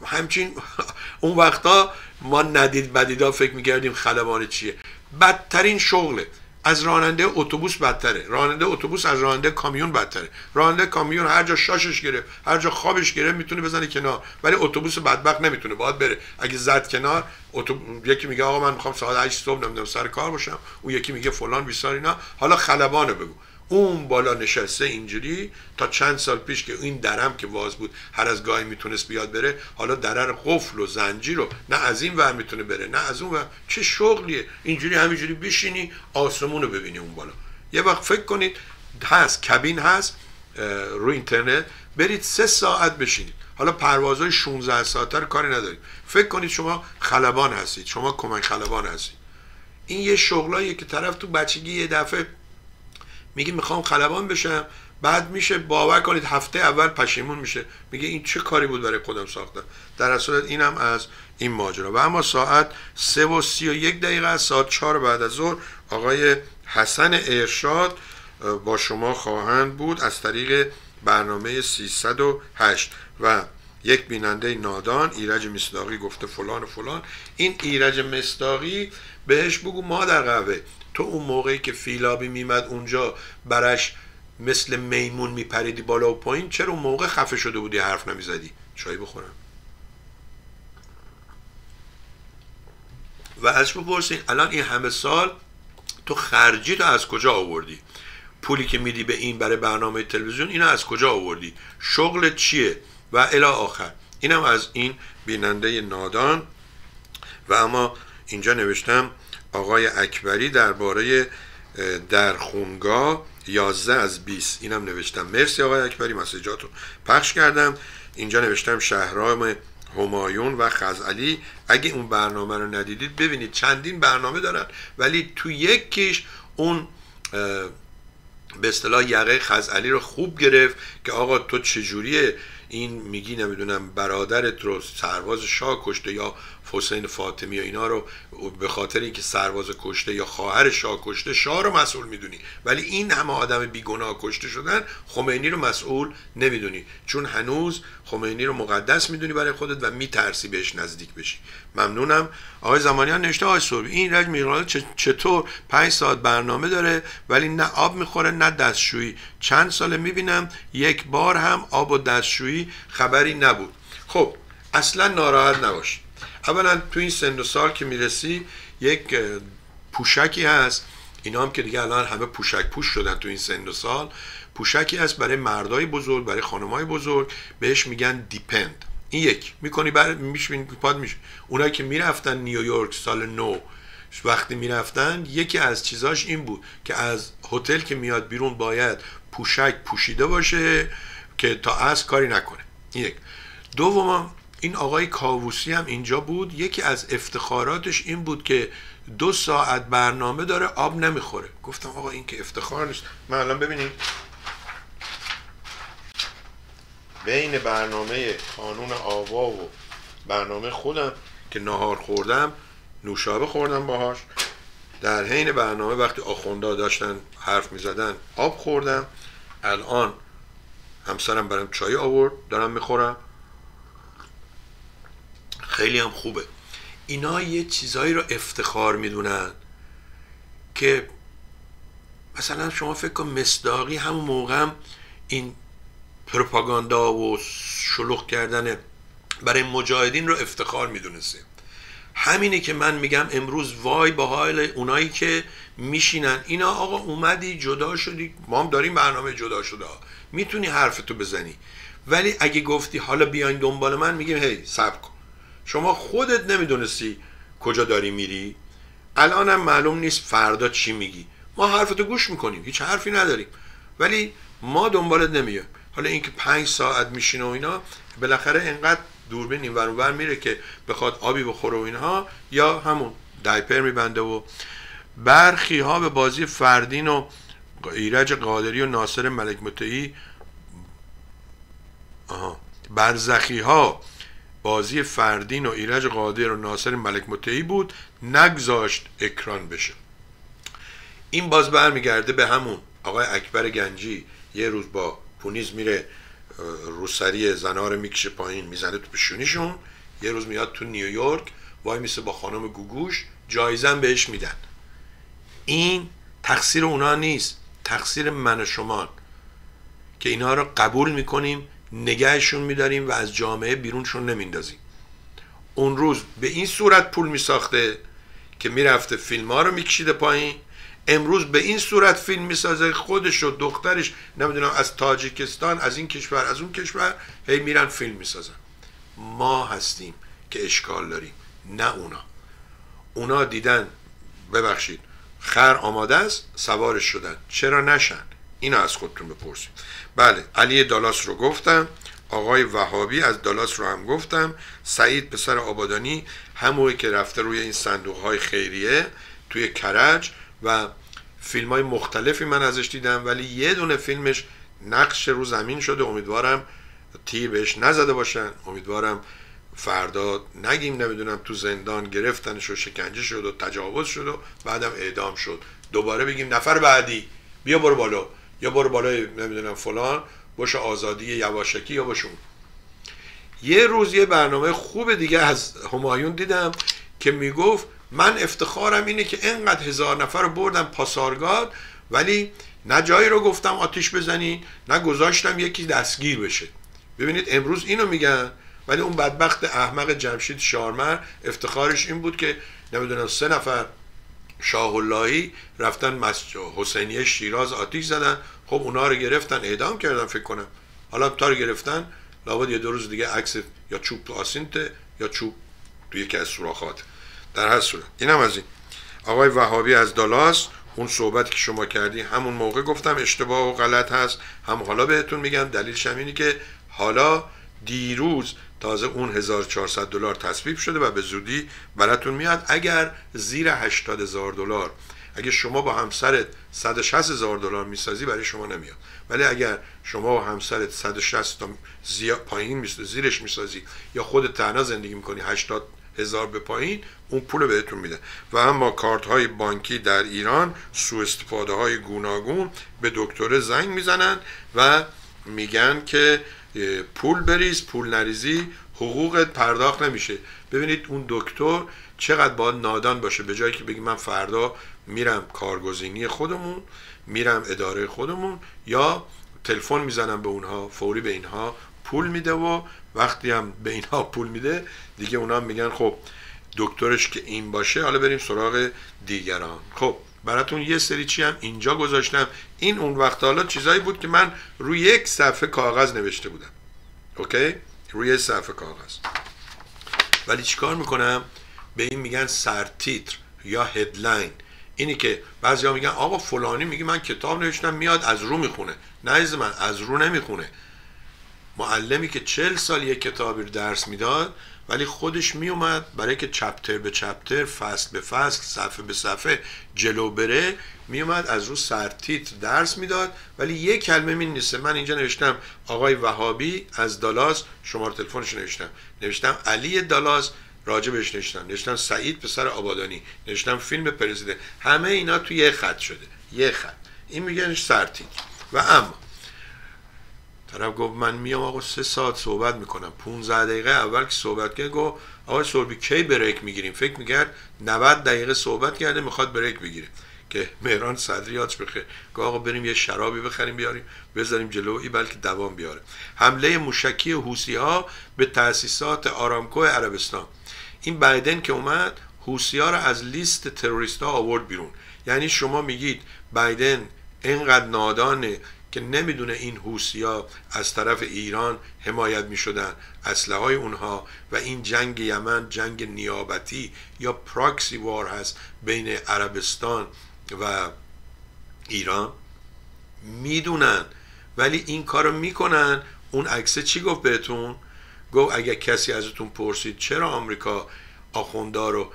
همچین اون وقتا ما ندید بدیدا فکر می‌کردیم خلبانی چیه. بدترین شغله از راننده اتوبوس بدتره. راننده اتوبوس از راننده کامیون بدتره. راننده کامیون هر جا شاشش گرفت هر جا خوابش گرفت می‌تونه بزنه کنار. ولی اتوبوس بدبخت نمی‌تونه. باید بره. اگه زد کنار یکی میگه آقا من می‌خوام ساعت 8 صبح نمی‌دونم سر کار باشم. اون یکی میگه فلان بیسار اینا. حالا خلبانه بگو. اون بالا نشسته اینجوری تا چند سال پیش که این درم که واز بود هر از گاهی می‌تونست بیاد بره حالا درر قفل و زنجیر رو نه از این ور می‌تونه بره نه از اون ور. چه شغلیه؟ اینجوری همینجوری بشینی آسمون رو ببینی اون بالا. یه وقت فکر کنید هست کبین هست رو اینترنت. برید سه ساعت بشینید. حالا پروازهای 16 ساعته رو کاری ندارید. فکر کنید شما خلبان هستید شما کمک خلبان هستید. این یه شغلاییه که طرف تو بچگی یه دفعه میگه می‌خوام خلبان بشم بعد میشه باور کنید هفته اول پشیمون میشه. میگه این چه کاری بود برای خودم ساختم در اصل اینم از این ماجرا. و اما ساعت سه و سی و یک دقیقه از ساعت چهار بعد از ظهر آقای حسن ارشاد با شما خواهند بود از طریق برنامه 308 و یک بیننده نادان ایرج مصداقی گفته فلان و فلان. این ایرج مصداقی بهش بگو ما در قهوه. تو اون موقعی که فیلابی میمد اونجا برش مثل میمون میپریدی بالا و پایین چرا اون موقع خفه شده بودی حرف نمی‌زدی؟ چای بخورم. و ازش بپرسین الان این همه سال تو خرجی تو از کجا آوردی؟ پولی که میدی به این برای برنامه تلویزیون اینو از کجا آوردی؟ شغل چیه؟ و الی آخر. اینم از این بیننده نادان. و اما اینجا نوشتم آقای اکبری درباره در خونگاه 11 از 20 اینم نوشتم. مرسی آقای اکبری مسیجات رو پخش کردم. اینجا نوشتم شهرام همایون و خزعلی. اگه اون برنامه رو ندیدید ببینید چندین برنامه دارن ولی تو یکیش اون به اصطلاح یقه خزعلی رو خوب گرفت که آقا تو چجوریه؟ این میگی نمی‌دونم برادرت رو سرباز شاه کشته یا حسین فاطمی و اینا رو به خاطر اینکه سرباز کشته یا خواهر شاه کشته شاه رو مسئول می‌دونی. ولی این همه آدم بیگناه کشته شدن خمینی رو مسئول نمی‌دونی. چون هنوز خمینی رو مقدس می‌دونی برای خودت و میترسی بهش نزدیک بشی. ممنونم. آقای زمانیان نشته آقای سربی این رج میرال چطور؟ پنج ساعت برنامه داره ولی نه آب می‌خوره نه دستشویی. چند ساله می‌بینم یک بار هم آب و دستشویی خبری نبود. خب اصلا ناراحت نباش. اولا تو این سن و سال که می‌رسی یک پوشکی هست. اینا هم که دیگه الان همه پوشک پوش شدن تو این سن و سال. پوشکی هست برای مردای بزرگ برای خانمای بزرگ. بهش میگن دیپند. این یک. می‌کنی برای میشین پاد میشه اونایی که می‌رفتن نیویورک سال نو وقتی می‌رفتن یکی از چیزاش این بود که از هتل که میاد بیرون باید پوشک پوشیده باشه که تا از کاری نکنه. این یک. دوم این آقای کاووسی هم اینجا بود. یکی از افتخاراتش این بود که دو ساعت برنامه داره آب نمی‌خوره. گفتم آقا این که افتخار نیست. من الان ببینید بین برنامه قانون آوا و برنامه خودم که نهار خوردم نوشابه خوردم باهاش. در حین برنامه وقتی آخوندا داشتن حرف می زدن آب خوردم. الان همسرم برام چای آورد دارم می‌خورم. خیلی هم خوبه. اینا یه چیزایی رو افتخار می‌دونن که مثلا شما فکر کن مصداقی همون موقع هم این پروپاگاندا و شلوغ کردن برای مجاهدین رو افتخار می‌دونسته. همینه که من میگم امروز وای با حال اونایی که میشینن. اینا آقا اومدی جدا شدی. ما هم داریم برنامه جدا شده می‌تونی حرفتو بزنی. ولی اگه گفتی حالا بیاین دنبال من میگیم هی سب کن. شما خودت نمی‌دونستی کجا داری میری. الانم معلوم نیست فردا چی میگی. ما حرفتو گوش می‌کنیم هیچ حرفی نداریم. ولی ما دنبالت نمیایم حالا اینکه پنج ساعت میشینه و اینا بالاخره انقدر دوربین این ور میره که بخواد آبی بخوره و اینها یا همون دایپر میبنده و برخی ها به بازی فردین و ایرج قادری و ناصر ملک متعی برزخی ها بازی فردین و ایرج قادر و ناصر ملک متعی بود. نگذاشت اکران بشه. این باز برمیگرده به همون آقای اکبر گنجی. یه روز با پونیز میره روسری زنا رو می‌کشه پایین می‌زنه تو پیشونیشون یه روز میاد تو نیویورک وای میسه با خانم گوگوش جایزن بهش میدن. این تقصیر اونا نیست. تقصیر من و شما. که اینها رو قبول می‌کنیم نگهشون میداریم و از جامعه بیرونشون نمیندازیم. اون روز به این صورت پول میساخته که می‌رفته فیلم ها رو میکشیده پایین. امروز به این صورت فیلم می‌سازه خودش و دخترش نمی‌دونم از تاجیکستان از این کشور از اون کشور هی میرن فیلم می‌سازن. ما هستیم که اشکال داریم نه اونا. اونا دیدن ببخشید خر آماده است سوارش شدن. چرا نشن؟ اینو از خودتون بپرسید. بله علی دالاس رو گفتم آقای وهابی از دالاس رو هم گفتم سعید پسر آبادانی همونی که رفته روی این صندوق های خیریه توی کرج و فیلم های مختلفی من ازش دیدم ولی یه دونه فیلمش نقش رو زمین شده امیدوارم تیر بهش نزده باشن امیدوارم فردا نگیم نمی‌دونم تو زندان گرفتنش و شکنجه شد و تجاوز شد و بعدم اعدام شد. دوباره بگیم نفر بعدی بیا برو بالا. یا برو بالا نمی‌دونم فلان باشه آزادی یواشکی یا باشون یه روز یه برنامه خوب دیگه از همایون دیدم که می‌گفت من افتخارم اینه که انقدر هزار نفر رو بردم پاسارگاد ولی نه جایی رو گفتم آتیش بزنی نه گذاشتم یکی دستگیر بشه. ببینید امروز اینو میگن ولی اون بدبخت احمق جمشید شارمر افتخارش این بود که نمی‌دونم سه نفر شاه رفتن مسجد حسینیه شیراز آتیش زدن. خب اونا رو گرفتن اعدام کردن فکر کنم. حالا تا رو گرفتن لابد یه دو روز دیگه عکس یا چوب تو آسینته یا چوب تو یکی از سوراخات. در هر صورت. اینم از این. آقای وهابی از دالاس اون صحبت که شما کردی همون موقع گفتم اشتباه و غلط هست. هم حالا بهتون میگم دلیلش اینه که حالا دیروز تازه اون 1400 دلار تصویب شده و به زودی براتون میاد. اگر زیر 80 هزار دلار اگه شما با همسرت 160 هزار دلار می‌سازی برای شما نمیاد. ولی اگر شما و همسرت 160 تا زیاد پایین می‌سازی زیرش می‌سازی یا خود تنها زندگی می‌کنی 80 هزار به پایین اون پول بهتون میده. و اما کارت های بانکی در ایران سو استفاده های گوناگون به دکتر زنگ می‌زنن و میگن که پول بریز پول نریزی. حقوقت پرداخت نمیشه. ببینید اون دکتر چقدر باید نادان باشه. به جایی که بگی من فردا میرم کارگزینی خودمون میرم اداره خودمون یا تلفن می‌زنم به اونها فوری به اینها پول میده و وقتی هم به اینها پول میده دیگه اونا میگن خب دکترش که این باشه حالا بریم سراغ دیگران. خب براتون یه سری چی هم اینجا گذاشتم. این اون وقت حالا چیزایی بود که من روی یک صفحه کاغذ نوشته بودم. اوکی؟ روی صفحه کاغذ. ولی چیکار می‌کنم؟ به این میگن سرتیتر یا هدلاین اینی که بعضیا میگن آقا فلانی میگه من کتاب نوشتم میاد از رو می‌خونه. نه من از رو نمی‌خونه. معلمی که چل سال یک کتابی رو درس می‌داد ولی خودش میومد برای که چپتر به چپتر فصل به فصل صفحه به صفحه جلو بره میومد از رو سرتیتر درس می‌داد. ولی یک کلمه می نیسته من اینجا نوشتم آقای وهابی از دالاس شماره تلفنش نوشتم. نوشتم علی دالاس راجع بهش نوشتم. نوشتم سعید پسر آبادانی. نوشتم فیلم پرزیدنت. همه اینا تو یه خط شده. یه خط. این میگنش سرتیتر. و اما طرف گفت من میام آقا سه ساعت صحبت می‌کنم. 15 دقیقه اول که صحبت کرد گفت آقا سوربی کی بریک می‌گیریم؟ فکر می‌کرد 90 دقیقه صحبت کرده می‌خواد بریک بگیره. که مهران صدری یادش بخیر. گفت آقا بریم یه شرابی بخریم بیاریم بذاریم جلوی بلکه دوام بیاره. حمله موشکی حوسی ها به تاسیسات آرامکو عربستان. این بایدن که اومد حوسی ها رو از لیست تروریست ها آورد بیرون. یعنی شما میگید بایدن اینقدر نادانه که نمی‌دونه این ها از طرف ایران حمایت می شدن اسلحه های اونها و این جنگ یمن جنگ نیابتی یا پراکسی وار هست بین عربستان و ایران. می‌دونن ولی این کارو می‌کنن. اون عکسه چی گفت بهتون؟ گفت اگه کسی ازتون پرسید چرا آمریکا آخوندا رو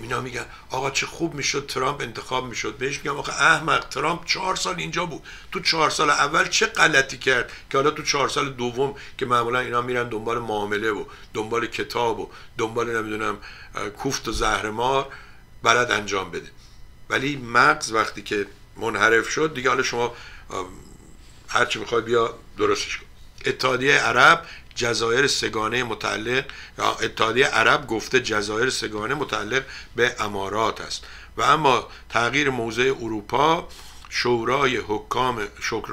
اینا میگن آقا چه خوب می‌شد ترامپ انتخاب می‌شد. بهش میگم آقا احمق ترامپ چهار سال اینجا بود. تو چهار سال اول چه غلطی کرد که حالا تو چهار سال دوم که معمولا اینا میرن دنبال معامله و دنبال کتاب و دنبال نمی‌دونم کوفت و زهرمار بلد انجام بده. ولی مغز وقتی که منحرف شد دیگه حالا شما هرچی می‌خوای بیا درستش کن. اتحادیه عرب جزایر سگانه متعلق اتحادیه عرب گفته جزایر سگانه متعلق به امارات است. و اما تغییر موضع اروپا شورای حکام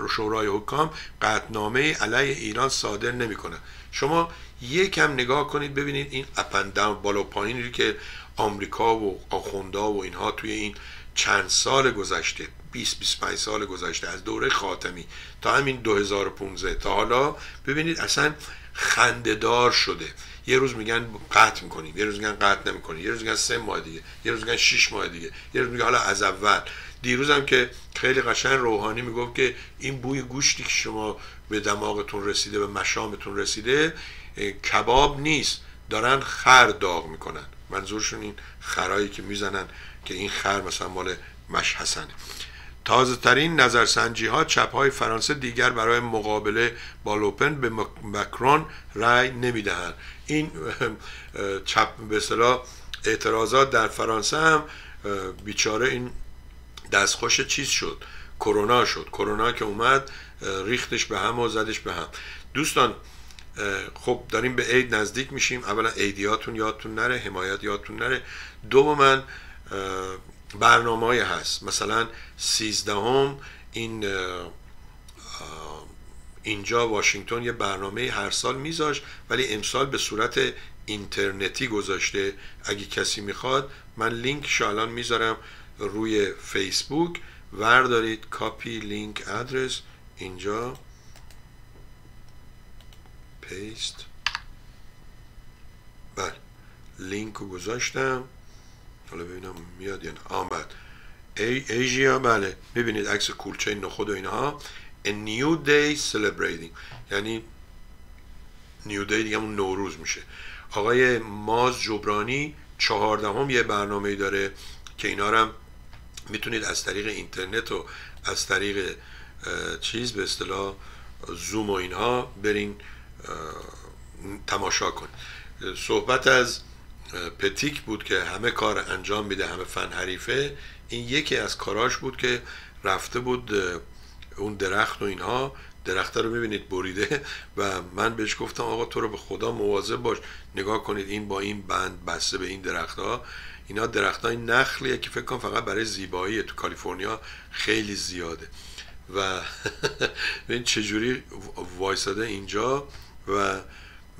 شورای حکام قطنامه علیه ایران صادر نمی‌کنه. شما یکم نگاه کنید ببینید این اپندام بالا پایینی که آمریکا و آخوندا و اینها توی این چند سال گذشته 20 25 سال گذشته از دوره خاتمی تا همین 2015 تا حالا ببینید اصلا خندهدار شده. یه روز میگن قطع می‌کنیم یه روز میگن قطع نمی‌کنیم یه روز میگن سه ماه دیگه یه روز میگن شش ماه دیگه یه روز میگن حالا از اول. دیروز هم که خیلی قشنگ روحانی می‌گفت که این بوی گوشتی که شما به دماغتون رسیده به مشامتون رسیده کباب نیست. دارن خر داغ می‌کنن. منظورشون این خرایی که می‌زنن که این خر مثلا مال مش حسنه تازه ترین نظرسنجی ها چپ های فرانسه دیگر برای مقابله با لوپن به مکرون رأی نمی‌دهند. این چپ به اصطلاح اعتراضات در فرانسه هم بیچاره این دستخوش چیز شد. کرونا شد. کرونا که اومد ریختش به هم و زدش به هم. دوستان خب داریم به عید نزدیک میشیم. اولا عیدیاتون یادتون نره حمایت یادتون نره. دوما برنامه هست. مثلا سیزدهم این اینجا واشنگتن یه برنامه هر سال میذاشت ولی امسال به صورت اینترنتی گذاشته. اگه کسی می‌خواد من لینکش الان می‌ذارم روی فیسبوک. وردارید copy link address. اینجا. paste. بله. لینک رو گذاشتم. حالا ببینم میاد یا آمد ای ایژیا بله. ببینید عکس کولچه نخود و اینها. A new day celebrating. یعنی نیو دی دیگه اون نوروز میشه. آقای ماز جبرانی چهاردهم یه برنامه داره که اینا رو هم می‌تونید از طریق اینترنت و از طریق چیز به اصطلاح زوم و اینها برین تماشا کن. صحبت از پتیک بود که همه کار انجام میده همه فن حریفه. این یکی از کاراش بود که رفته بود اون درخت و اینها. درخته رو می‌بینید بریده و من بهش گفتم آقا تو رو به خدا مواظب باش نگاه کنید این با این بند بسته به این درخت ها اینا درخت های نخلیه که فکر کنم فقط برای زیبایی تو کالیفرنیا خیلی زیاده. و این چجوری وایساده اینجا و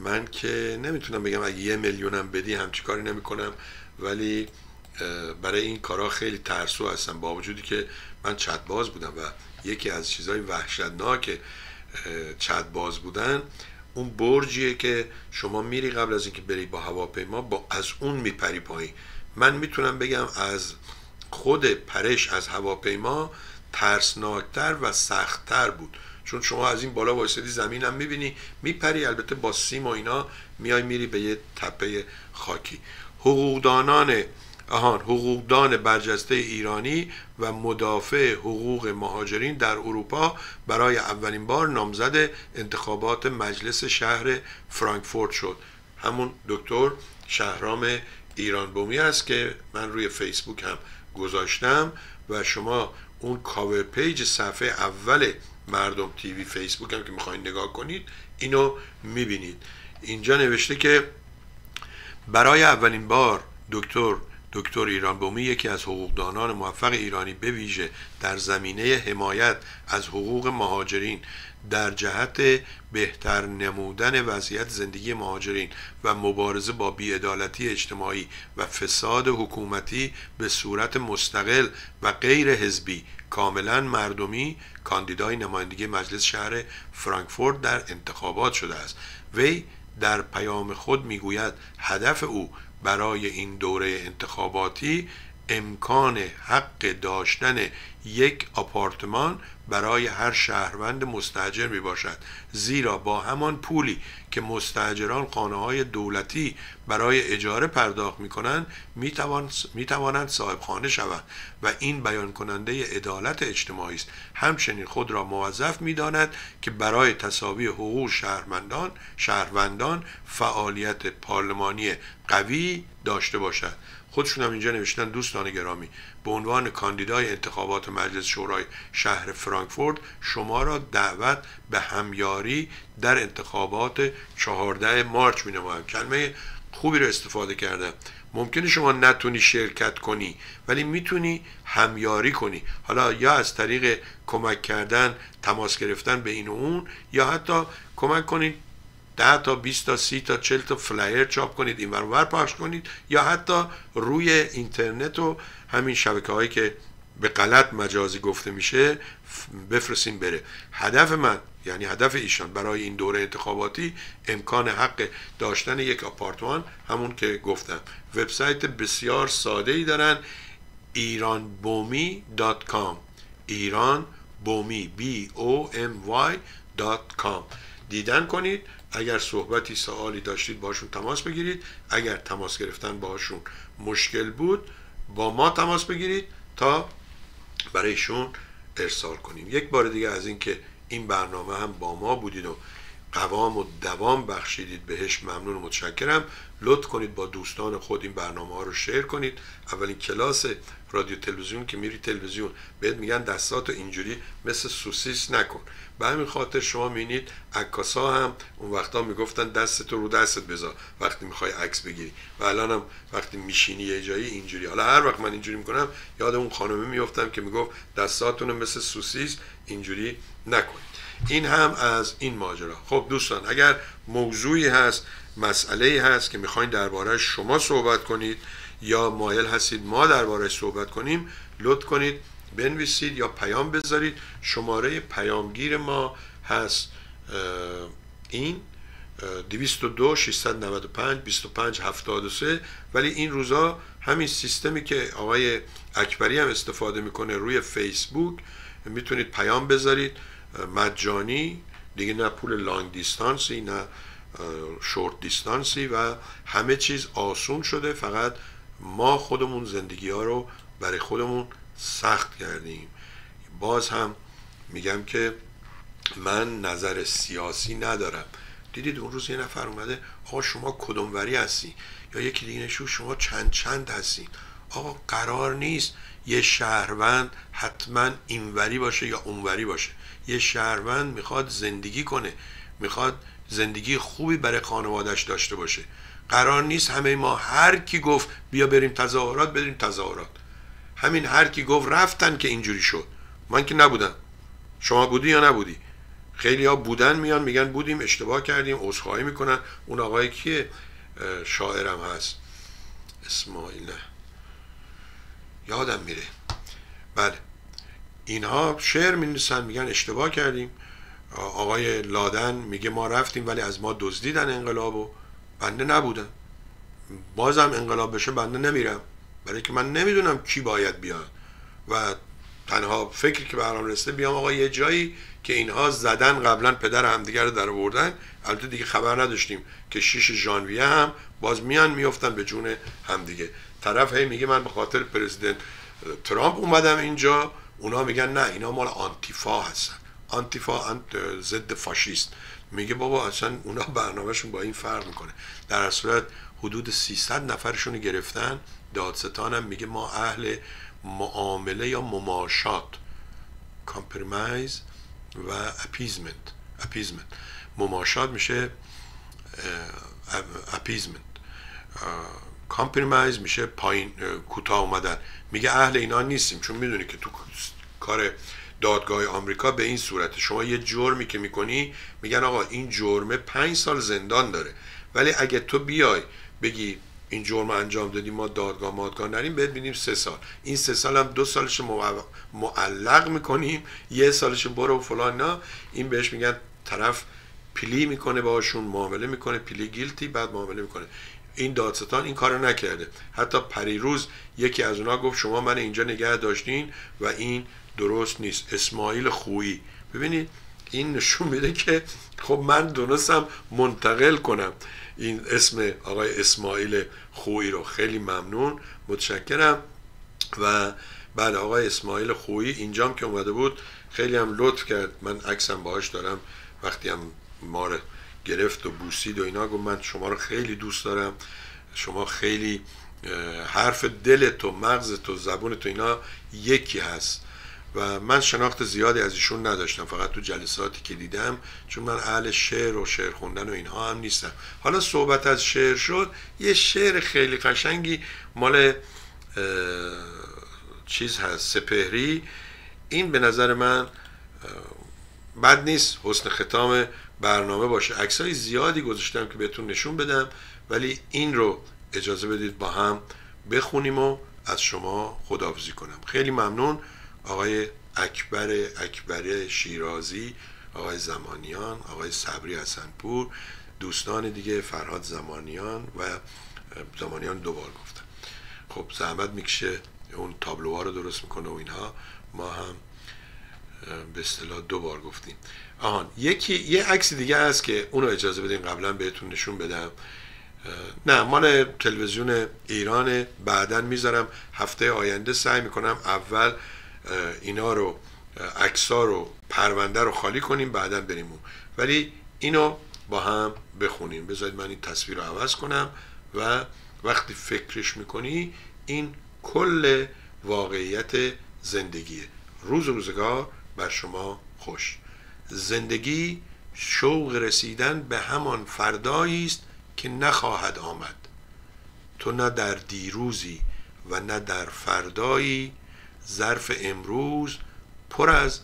من که نمی‌تونم بگم اگه یه میلیونم بدی همچی کاری نمی‌کنم ولی برای این کارا خیلی ترسو هستم. با وجودی که من چت باز بودم و یکی از چیزهای وحشتناک چت باز بودن اون برجیه که شما میری قبل از اینکه بری با هواپیما با از اون میپری پایین. من می‌تونم بگم از خود پرش از هواپیما ترسناکتر و سختتر بود. چون شما از این بالا وایسادی زمین هم می‌بینی میپری البته با سیم و اینا میای میری به یه تپه خاکی. حقوقدانان آهان حقوقدان برجسته ایرانی و مدافع حقوق مهاجرین در اروپا برای اولین بار نامزد انتخابات مجلس شهر فرانکفورت شد. همون دکتر شهرام ایران بومی است که من روی فیسبوک هم گذاشتم و شما اون cover page صفحه اول مردم TV فیسبوک هم که می‌خواین نگاه کنید اینو می‌بینید. اینجا نوشته که برای اولین بار دکتر دکتر ایران بومی یکی از حقوقدانان موفق ایرانی به ویژه در زمینه حمایت از حقوق مهاجرین در جهت بهتر نمودن وضعیت زندگی مهاجرین و مبارزه با بیعدالتی اجتماعی و فساد حکومتی به صورت مستقل و غیر حزبی کاملا مردمی کاندیدای نمایندگی مجلس شهر فرانکفورت در انتخابات شده است. وی در پیام خود می‌گوید هدف او برای این دوره انتخاباتی امکان حق داشتن یک آپارتمان برای هر شهروند مستجر می باشد زیرا با همان پولی که مستجران خانه های دولتی برای اجاره پرداخت می کنند می توانند صاحب خانه شوند و این بیان کننده عدالت اجتماعی است. همچنین خود را موظف می داند که برای تصاوی حقوق شهروندان شهروندان فعالیت پارلمانی قوی داشته باشد. خودشون هم اینجا نوشتن دوستان گرامی به عنوان کاندیدای انتخابات مجلس شورای شهر فرانکفورت شما را دعوت به همیاری در انتخابات 14 مارچ می نمایم کلمه خوبی رو استفاده کردم ممکنه شما نتونی شرکت کنی ولی می‌تونی همیاری کنی. حالا یا از طریق کمک کردن تماس گرفتن به این و اون یا حتی کمک کنید 10 تا 20 تا 30 تا 40 تا flyer چاپ کنید این ور پخش کنید یا حتی روی اینترنت و همین شبکه هایی که به غلط مجازی گفته میشه بفرستیم بره. هدف من یعنی هدف ایشان برای این دوره انتخاباتی امکان حق داشتن یک آپارتمان همون که گفتم. وبسایت بسیار ساده ای دارن iranbomi.com ایران بومی b o m y.com دیدن کنید اگر صحبتی سوالی داشتید باشون تماس بگیرید. اگر تماس گرفتن باشون مشکل بود با ما تماس بگیرید تا برایشون ارسال کنیم. یک بار دیگه از اینکه این برنامه هم با ما بودید و قوام و دوام بخشیدید. بهش ممنون و متشکرم. لطف کنید با دوستان خود این برنامه ها رو شیر کنید. اولین کلاس رادیو تلویزیون که میری تلویزیون. بهت میگن دستات اینجوری مثل سوسیس نکن. به همین خاطر شما می‌بینید عکاسا هم اون وقتا می‌گفتن دستتو رو دستت بذار وقتی می‌خوای عکس بگیری. و الان هم وقتی میشینی یه جایی اینجوری. حالا هر وقت من اینجوری می‌کنم یاد اون خانمه میفتم که می‌گفت دستاتون مثل سوسیس اینجوری نکنید این هم از این ماجرا. خب دوستان اگر موضوعی هست مسئله هست که می‌خواین درباره شما صحبت کنید یا مایل هستید ما درباره صحبت کنیم لطف کنید بنویسید یا پیام بذارید. شماره پیامگیر ما هست این 202 695 25 73 ولی این روزا همین سیستمی که آقای اکبری هم استفاده می‌کنه روی فیسبوک می‌تونید پیام بذارید. مجانی دیگه نه پول لانگ دیستانسی نه شورت دیستانسی و همه چیز آسون شده. فقط ما خودمون زندگی ها رو برای خودمون سخت کردیم. باز هم میگم که من نظر سیاسی ندارم. دیدید اون روز یه نفر اومده آقا شما کدوموری هستی؟ یا یکی دیگه نشو شما چند چند هستین؟ آقا قرار نیست یه شهروند حتما اینوری باشه یا اونوری باشه. یه شهروند می‌خواد زندگی کنه می‌خواد زندگی خوبی برای خانوادش داشته باشه. قرار نیست همه ما هر کی گفت بیا بریم تظاهرات بریم تظاهرات. همین هر کی گفت رفتن که اینجوری شد. من که نبودم. شما بودی یا نبودی؟ خیلی ها بودن میان میگن بودیم اشتباه کردیم عذرخواهی می‌کنن. اون آقای کیه؟ شاعرم هست. اسماعیل. یادم میره. بله. اینها شعر می میگن اشتباه کردیم. آقای لادن میگه ما رفتیم ولی از ما دزدیدن انقلاب و بنده نبودم بازم انقلاب بشه بنده نمیرم. برای که من نمی‌دونم کی باید بیاد. و تنها فکری که برام رسیده بیام آقا یه جایی که اینها زدن قبلا پدر همدیگر رو در آوردن البته دیگه خبر نداشتیم که شیش ژانویه هم باز میان میفتن به جون همدیگه. طرف هی میگه من به خاطر پرزیدنت ترامپ اومدم اینجا. اونا میگن نه اینا مال آنتیفا هستن. آنتیفا ضد فاشیست. میگه بابا اصلا اونا برنامهشون با این فرق می‌کنه. در صورت حدود 300 نفرشون گرفتن. دادستان هم میگه ما اهل معامله یا مماشات. compromise و appeasement appeasement مماشات میشه appeasement compromise میشه پایین کوتاه اومدن. میگه اهل اینا نیستیم چون می‌دونی که تو کار دادگاه آمریکا به این صورت شما یه جرمی که می‌کنی میگن آقا این جرمه پنج سال زندان داره. ولی اگه تو بیای بگی این جرم انجام دادیم ما دادگاه مادگاه نریم بهت میدیم سه سال. این سه سال هم دو سالش معلق می‌کنیم یه سالش برو و فلان نه. این بهش میگن طرف plea می‌کنه باشون معامله می‌کنه plead guilty بعد معامله می‌کنه. این دادستان این کارو نکرده. حتی پریروز یکی از اونا گفت شما من اینجا نگه داشتین و این درست نیست. اسماعیل خویی. ببینید این نشون میده که خب من دونستم منتقل کنم این اسم آقای اسماعیل خویی رو. خیلی ممنون متشکرم. و بعد آقای اسماعیل خویی اینجام که اومده بود خیلی هم لطف کرد. من عکسم باهاش دارم. وقتی هم ما رو گرفت و بوسید و اینا گفت من شما رو خیلی دوست دارم. شما خیلی حرف دلت و مغزت و زبونت و اینا یکی هست. و من شناخت زیادی از ایشون نداشتم فقط تو جلساتی که دیدم چون من اهل شعر و شعر خوندن و اینها هم نیستم. حالا صحبت از شعر شد یه شعر خیلی قشنگی مال چیز هست سپهری. این به نظر من بد نیست حسن ختام برنامه باشه. عکسای زیادی گذاشتم که بهتون نشون بدم ولی این رو اجازه بدید با هم بخونیم و از شما خداحافظی کنم. خیلی ممنون. آقای اکبر اکبر شیرازی آقای زمانیان آقای صبری حسنپور دوستان دیگه فرهاد زمانیان و زمانیان دوبار گفتن. خب زحمت می‌کشه اون تابلوها رو درست می‌کنه و اینها. ما هم به اصطلاح دو بار گفتیم. آهان یکی یه عکس دیگه هست که اونو اجازه بدین قبلا بهتون نشون بدم. نه مال تلویزیون ایران بعدا می‌ذارم. هفته آینده سعی می‌کنم اول اینا رو عکسا رو پرونده رو خالی کنیم بعدا بریم ولی اینو با هم بخونیم. بذارید من این تصویر رو عوض کنم و وقتی فکرش می‌کنی این کل واقعیت زندگیه. روز روزگار بر شما خوش. زندگی شوق رسیدن به همان فردایی است که نخواهد آمد. تو نه در دیروزی و نه در فردایی ظرف امروز پر از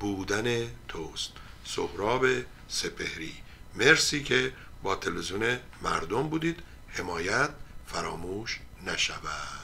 بودن توست. سهراب سپهری. مرسی که با تلویزیون مردم بودید. حمایت فراموش نشود.